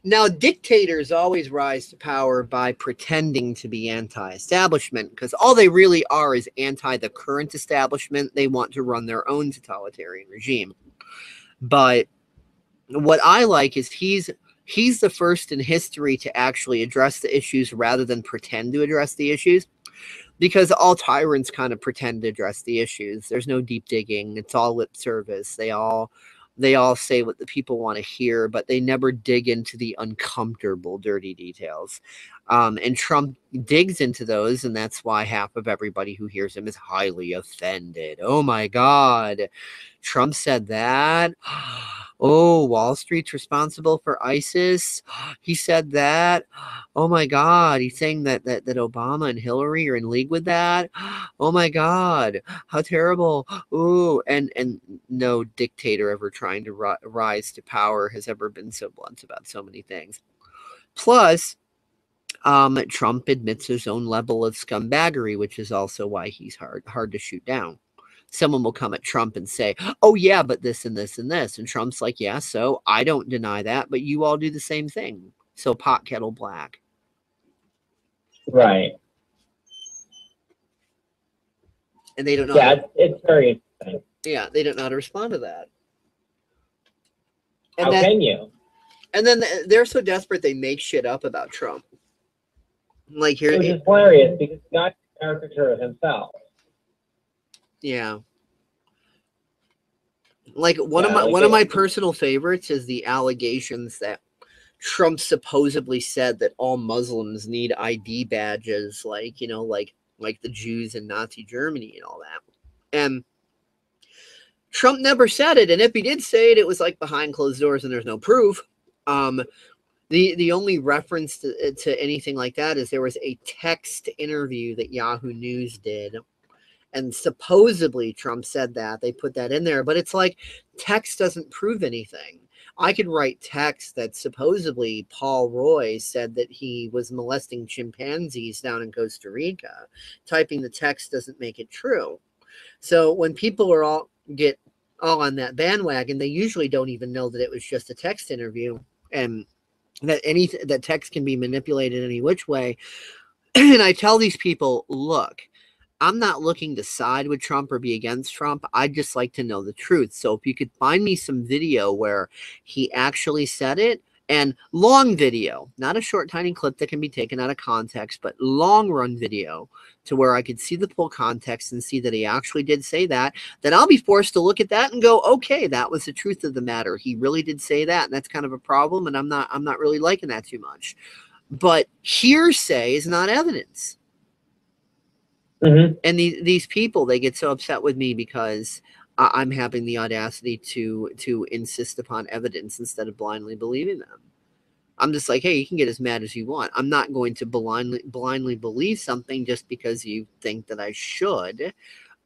Speaker 5: Now, dictators always rise to power by pretending to be anti establishment because all they really are is anti the current establishment. They want to run their own totalitarian regime. But what I like is he's he's the first in history to actually address the issues rather than pretend to address the issues because all tyrants kind of pretend to address the issues. There's no deep digging. It's all lip service. They all they all say what the people want to hear, but they never dig into the uncomfortable, dirty details. Um, and Trump digs into those, and that's why half of everybody who hears him is highly offended. Oh my God, Trump said that. Oh, Wall Street's responsible for ISIS. He said that. Oh my God, he's saying that that that Obama and Hillary are in league with that. Oh my God, how terrible. Ooh, and and no dictator ever trying to ri- rise to power has ever been so blunt about so many things. Plus, um, Trump admits his own level of scumbaggery, which is also why he's hard hard to shoot down someone will come at Trump and say, "Oh yeah, but this and this and this," and Trump's like, "Yeah, so I don't deny that, but you all do the same thing." So pot kettle black.
Speaker 6: Right.
Speaker 5: And they don't know.
Speaker 6: Yeah,
Speaker 5: how,
Speaker 6: it's, it's very interesting.
Speaker 5: yeah, they don't know how to respond to that. And
Speaker 6: How
Speaker 5: then,
Speaker 6: can you?
Speaker 5: and then they're so desperate they make shit up about Trump. Like here,
Speaker 6: Which is hilarious because a caricature of himself.
Speaker 5: Yeah. Like one of my
Speaker 6: like
Speaker 5: one of my personal favorites is the allegations that Trump supposedly said that all Muslims need ID badges, like you know, like like the Jews in Nazi Germany and all that. And Trump never said it, and if he did say it, it was like behind closed doors, and there's no proof. Um, the the only reference to, uh, to anything like that is there was a text interview that Yahoo News did and supposedly Trump said that they put that in there, but it's like text doesn't prove anything. I could write text that supposedly Paul Roy said that he was molesting chimpanzees down in Costa Rica. Typing the text doesn't make it true. So when people are all get all on that bandwagon, they usually don't even know that it was just a text interview and that any that text can be manipulated any which way. and I tell these people, look, I'm not looking to side with Trump or be against Trump. I'd just like to know the truth. So if you could find me some video where he actually said it And long video, not a short, tiny clip that can be taken out of context, but long run video to where I could see the full context and see that he actually did say that, then I'll be forced to look at that and go, okay, that was the truth of the matter. He really did say that, and that's kind of a problem, and I'm not I'm not really liking that too much. But hearsay is not evidence.
Speaker 6: Mm-hmm.
Speaker 5: And these these people, they get so upset with me because I'm having the audacity to to insist upon evidence instead of blindly believing them. I'm just like, hey, you can get as mad as you want. I'm not going to blindly blindly believe something just because you think that I should.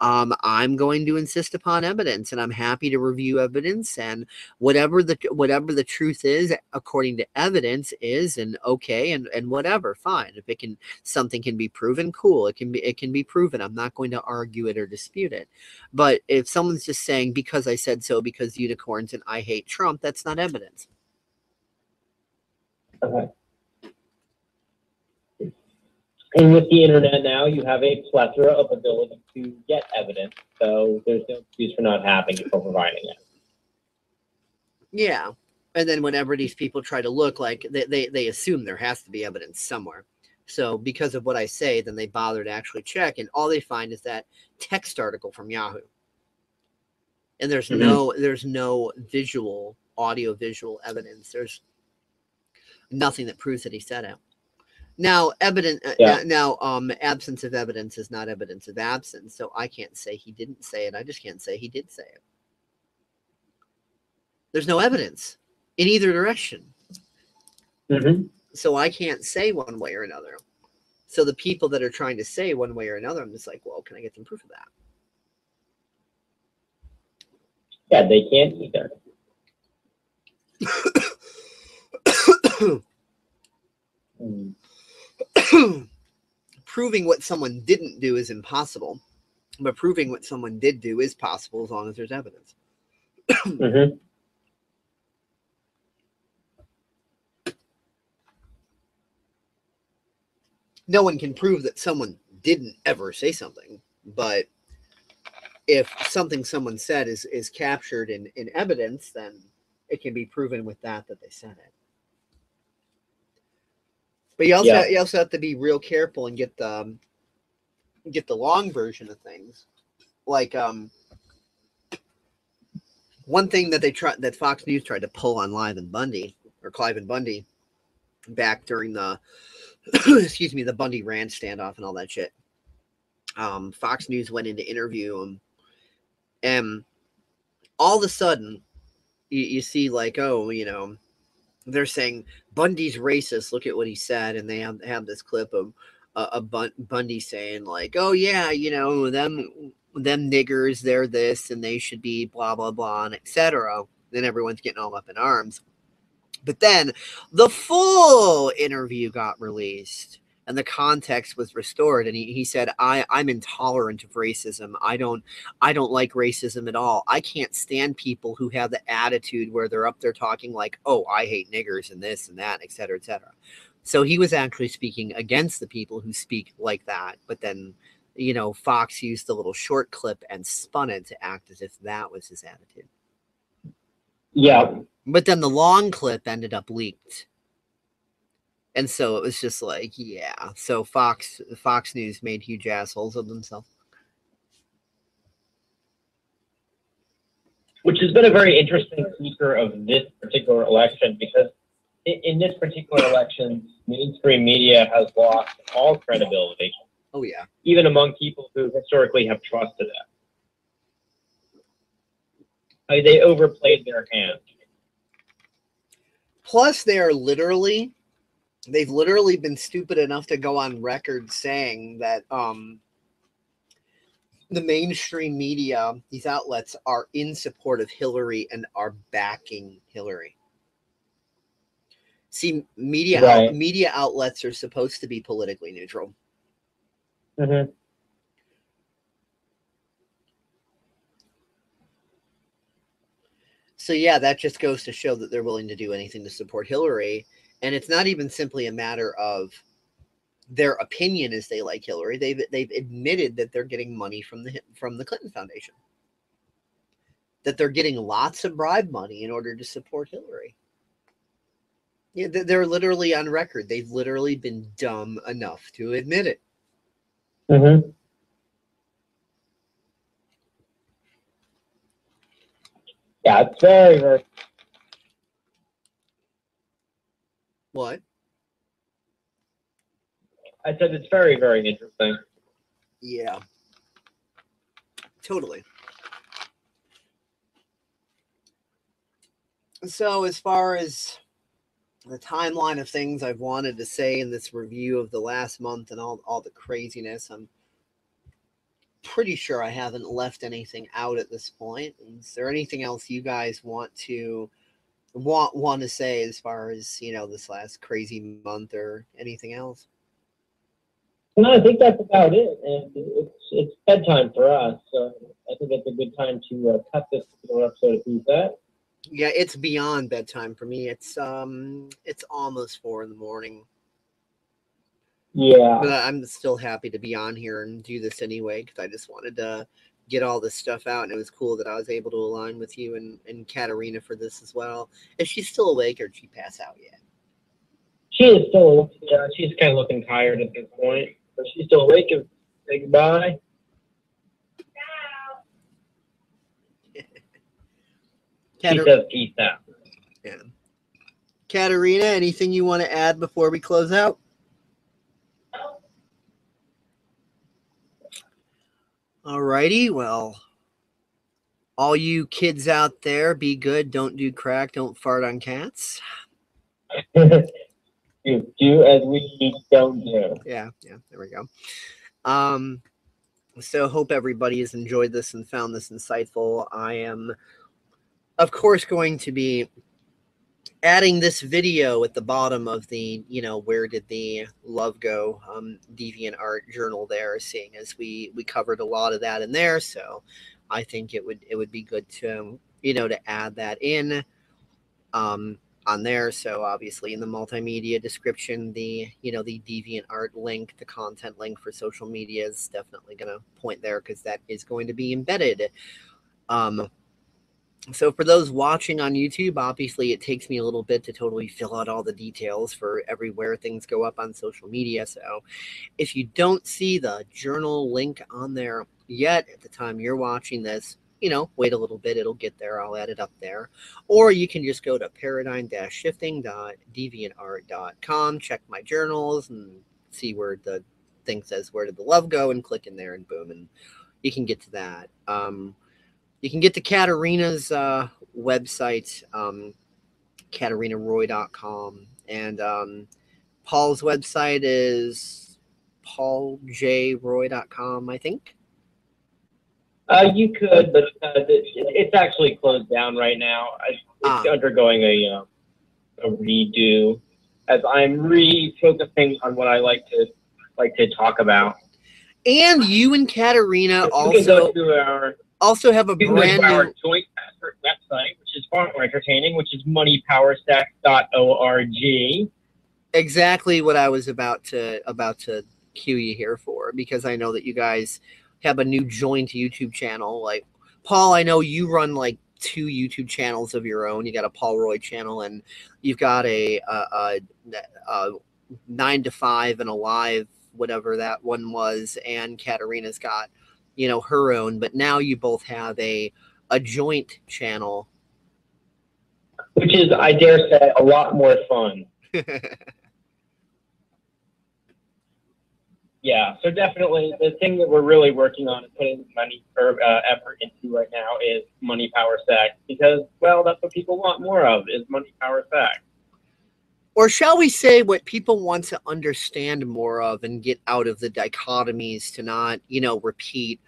Speaker 5: Um, I'm going to insist upon evidence, and I'm happy to review evidence and whatever the whatever the truth is according to evidence is, and okay, and and whatever, fine. If it can something can be proven, cool. It can be it can be proven. I'm not going to argue it or dispute it. But if someone's just saying because I said so because unicorns and I hate Trump, that's not evidence.
Speaker 6: Okay. And with the internet now, you have a plethora of ability to get evidence. So there's no excuse for not having it or providing it.
Speaker 5: Yeah. And then whenever these people try to look like they, they, they assume there has to be evidence somewhere. So because of what I say, then they bother to actually check, and all they find is that text article from Yahoo. And there's
Speaker 6: Mhm.
Speaker 5: no there's no visual, audio visual evidence. There's nothing that proves that he said it. Now, evident uh,
Speaker 6: Yeah.
Speaker 5: now, um, absence of evidence is not evidence of absence. So I can't say he didn't say it. I just can't say he did say it. There's no evidence in either direction.
Speaker 6: Mm-hmm.
Speaker 5: So I can't say one way or another. So the people that are trying to say one way or another, I'm just like, well, can I get some proof of that?
Speaker 6: Yeah, they can't either. Mm.
Speaker 5: proving what someone didn't do is impossible, but proving what someone did do is possible as long as there's evidence.
Speaker 6: Mm-hmm.
Speaker 5: No one can prove that someone didn't ever say something, but if something someone said is is captured in in evidence, then it can be proven with that that they said it. But you also
Speaker 6: Yeah.
Speaker 5: you also have to be real careful and get the um, get the long version of things. Like um one thing that they tried that Fox News tried to pull on Live and Bundy or Cliven Bundy back during the excuse me the Bundy Ranch standoff and all that shit. Um, Fox News went in to interview him, and all of a sudden, you, you see like, oh, you know, they're saying Bundy's racist. Look at what he said, and they have have this clip of uh, a Bun- Bundy saying like, oh yeah, you know them them niggers, they're this, and they should be blah blah blah, and etc. Then everyone's getting all up in arms. But then the full interview got released and the context was restored and he, he said I, i'm intolerant of racism i don't i don't like racism at all i can't stand people who have the attitude where they're up there talking like oh i hate niggers and this and that et cetera et cetera so he was actually speaking against the people who speak like that but then you know fox used the little short clip and spun it to act as if that was his attitude
Speaker 6: Yeah.
Speaker 5: but then the long clip ended up leaked. And so it was just like, yeah. So Fox Fox News made huge assholes of themselves.
Speaker 6: which has been a very interesting feature of this particular election because in, in this particular election, mainstream media has lost all credibility,
Speaker 5: Oh yeah.
Speaker 6: even among people who historically have trusted it. I mean, they overplayed their hand.
Speaker 5: Plus they are literally they've literally been stupid enough to go on record saying that um the mainstream media, these outlets are in support of Hillary and are backing Hillary. See, media out- media outlets are supposed to be politically neutral.
Speaker 6: Mm-hmm.
Speaker 5: So yeah, that just goes to show that they're willing to do anything to support Hillary, and it's not even simply a matter of their opinion is they like Hillary. They've they've admitted that they're getting money from the from the Clinton Foundation. That they're getting lots of bribe money in order to support Hillary. Yeah, they- they're literally on record. They've literally been dumb enough to admit it.
Speaker 6: Mm-hmm. Yeah, it's very, very.
Speaker 5: What?
Speaker 6: I said it's very, very interesting.
Speaker 5: Yeah. Totally. So, as far as the timeline of things I've wanted to say in this review of the last month and all, all the craziness, I'm pretty sure I haven't left anything out at this point. Is there anything else you guys want to want want to say as far as you know this last crazy month or anything else?
Speaker 6: No, I think that's about it. And it's it's bedtime for us, so I think it's a good time to uh, cut this particular episode of Who's That.
Speaker 5: Yeah, it's beyond bedtime for me. It's um it's almost four in the morning.
Speaker 6: Yeah.
Speaker 5: But I'm still happy to be on here and do this anyway because I just wanted to get all this stuff out and it was cool that I was able to align with you and, and Katerina for this as well. Is she still awake or did she pass out yet?
Speaker 6: She is still, yeah, she's kind of looking tired at this point, but she's still awake. And say goodbye. She
Speaker 5: Katar-
Speaker 6: says peace out.
Speaker 5: yeah. Katerina, anything you want to add before we close out? Alrighty, well, all you kids out there, be good, don't do crack, don't fart on cats.
Speaker 6: do, do as we don't do.
Speaker 5: Yeah, yeah, there we go. Um, so hope everybody has enjoyed this and found this insightful. I am, of course, going to be adding this video at the bottom of the, you know, where did the love go um, deviant art journal there, seeing as we we covered a lot of that in there. So I think it would it would be good to you know to add that in. Um, on there. So obviously in the multimedia description, the you know the deviant art link, the content link for social media is definitely going to point there because that is going to be embedded. Um, so for those watching on YouTube, obviously it takes me a little bit to totally fill out all the details for everywhere things go up on social media. So if you don't see the journal link on there yet at the time you're watching this, you know, wait a little bit, it'll get there. I'll add it up there. Or you can just go to paradigm-shifting.deviantart.com, check my journals and see where the thing says where did the love go and click in there and boom and you can get to that. Um, you can get to Katerina's uh, website, um, katerinaroy.com. And um, Paul's website is pauljroy.com, I think.
Speaker 6: Uh, you could, but uh, it's actually closed down right now. It's
Speaker 5: Ah.
Speaker 6: undergoing a, uh, a redo as I'm refocusing on what I like to like to talk about.
Speaker 5: And you and
Speaker 6: Katerina
Speaker 5: also
Speaker 6: go to our
Speaker 5: also have a
Speaker 6: you
Speaker 5: brand new
Speaker 6: joint website, which is far more entertaining, which is moneypowersex.org.
Speaker 5: exactly what I was about to about to cue you here for because I know that you guys have a new joint YouTube channel. Like Paul, I know you run like two YouTube channels of your own. You got a Paul Roy channel, and you've got a, a, a, a nine to five and a live, whatever that one was. And Katerina's got, you know, her own. But now you both have a a joint channel.
Speaker 6: which is, I dare say, a lot more fun. Yeah, so definitely the thing that we're really working on and putting money or uh, effort into right now is money power sex because well that's what people want more of is money power sex.
Speaker 5: Or shall we say what people want to understand more of and get out of the dichotomies to not you know repeat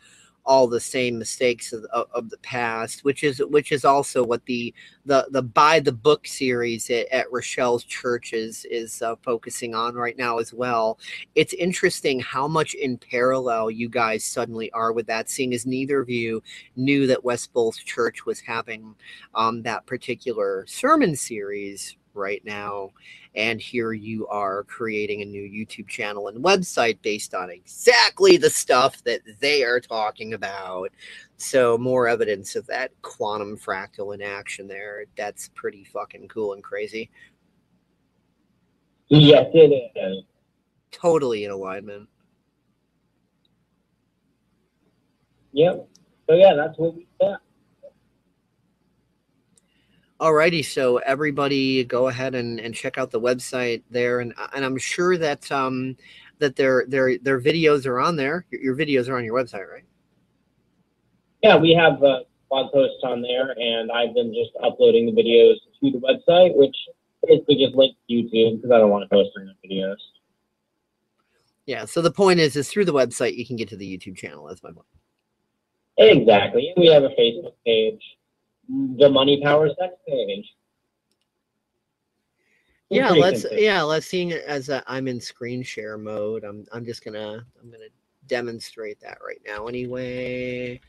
Speaker 5: all the same mistakes of, of, of the past which is which is also what the the the by the book series at, at richelle's church is is uh, focusing on right now as well. It's interesting how much in parallel you guys suddenly are with that seeing as neither of you knew that west bowles church was having um, that particular sermon series right now and here you are creating a new YouTube channel and website based on exactly the stuff that they are talking about. So, more evidence of that quantum fractal in action there. That's pretty fucking cool and crazy.
Speaker 6: Yes, it is.
Speaker 5: Totally in alignment.
Speaker 6: Yep. So yeah, that's what we got.
Speaker 5: Alrighty, so everybody go ahead and, and check out the website there, and and I'm sure that um that their their their videos are on there. Your, your videos are on your website, right?
Speaker 6: Yeah, we have uh, blog posts on there, and I've been just uploading the videos to the website, which basically just links to YouTube because I don't want to post random videos.
Speaker 5: Yeah. So the point is, is through the website you can get to the YouTube channel. That's my point.
Speaker 6: Exactly. And we have a Facebook page, the Money Power Sex page. It's
Speaker 5: Yeah, let's yeah, let's seeing it as I'm in screen share mode. I'm I'm just gonna I'm gonna demonstrate that right now. Anyway,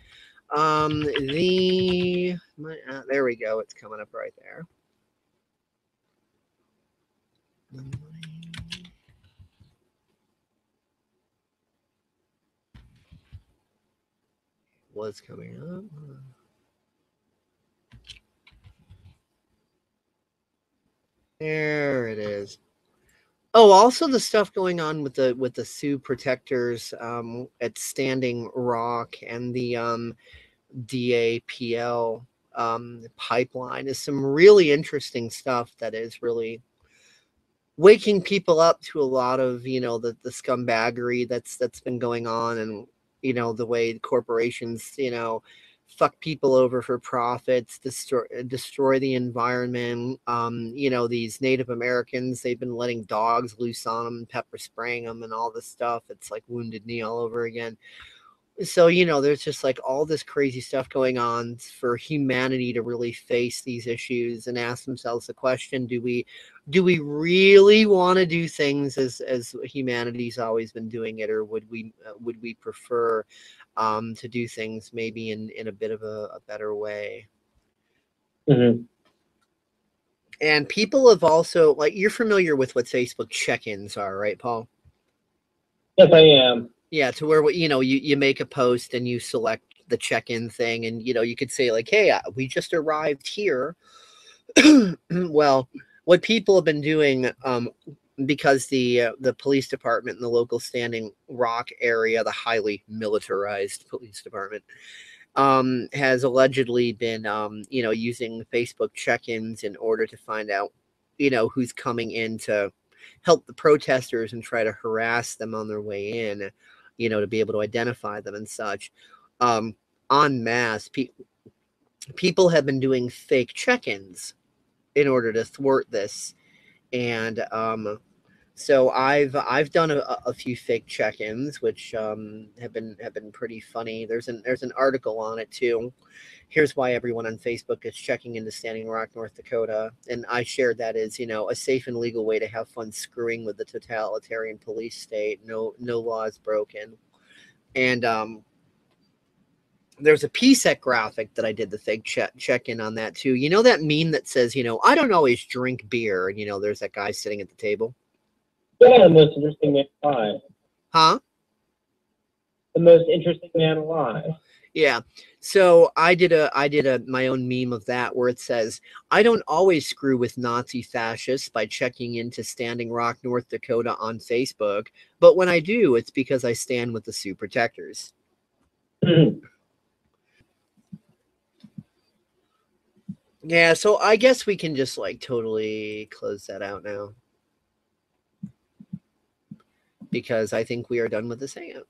Speaker 5: um, the my, uh, there we go. It's coming up right there. Was coming up. There it is. Oh, also the stuff going on with the with the Sioux protectors um, at Standing Rock and the um, DAPL um, pipeline is some really interesting stuff that is really waking people up to a lot of you know the the scumbaggery that's that's been going on and you know the way corporations you know fuck people over for profits, destroy destroy the environment. Um, you know, these Native Americans, they've been letting dogs loose on them, pepper spraying them, and all this stuff. It's like wounded knee all over again. So, you know, there's just like all this crazy stuff going on for humanity to really face these issues and ask themselves the question, do we do we really want to do things as as humanity's always been doing it or would we uh, would we prefer um, to do things maybe in in a bit of a, a better way
Speaker 6: Mhm.
Speaker 5: and people have also like you're familiar with what facebook check-ins are right paul
Speaker 6: Yes, I am.
Speaker 5: yeah to where you know you, you make a post and you select the check-in thing and you know you could say like hey uh, we just arrived here well what people have been doing um because the uh, the police department in the local standing rock area the highly militarized police department um has allegedly been um you know using facebook check-ins in order to find out you know who's coming in to help the protesters and try to harass them on their way in you know to be able to identify them and such. Um en masse pe- people have been doing fake check-ins in order to thwart this and um so i've i've done a, a few fake check-ins which um have been have been pretty funny. There's an there's an article on it too. Here's why everyone on facebook is checking into standing rock north dakota. And i shared that as you know a safe and legal way to have fun screwing with the totalitarian police state. No no laws broken. And um there's a PSEC graphic that I did the fake check check in on that too. You know that meme that says, you know, I don't always drink beer, and you know, there's that guy sitting at the table.
Speaker 6: Yeah, the most interesting man alive.
Speaker 5: Huh?
Speaker 6: The most interesting man alive.
Speaker 5: Yeah. So I did a I did a my own meme of that where it says, I don't always screw with Nazi fascists by checking into Standing Rock, North Dakota on Facebook, but when I do, it's because I stand with the Sioux protectors. Yeah, so I guess we can just like totally close that out now. Because I think we are done with this hangout.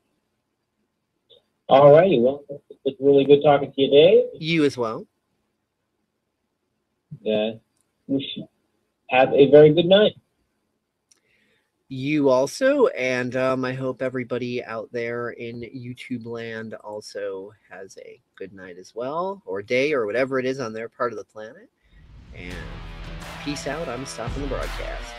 Speaker 6: All righty. Well, it's really good talking to you, Dave.
Speaker 5: You as well.
Speaker 6: Yeah. Have a very good night.
Speaker 5: You also, and um, I hope everybody out there in YouTube land also has a good night as well, or day, or whatever it is on their part of the planet. And peace out. I'm stopping the broadcast.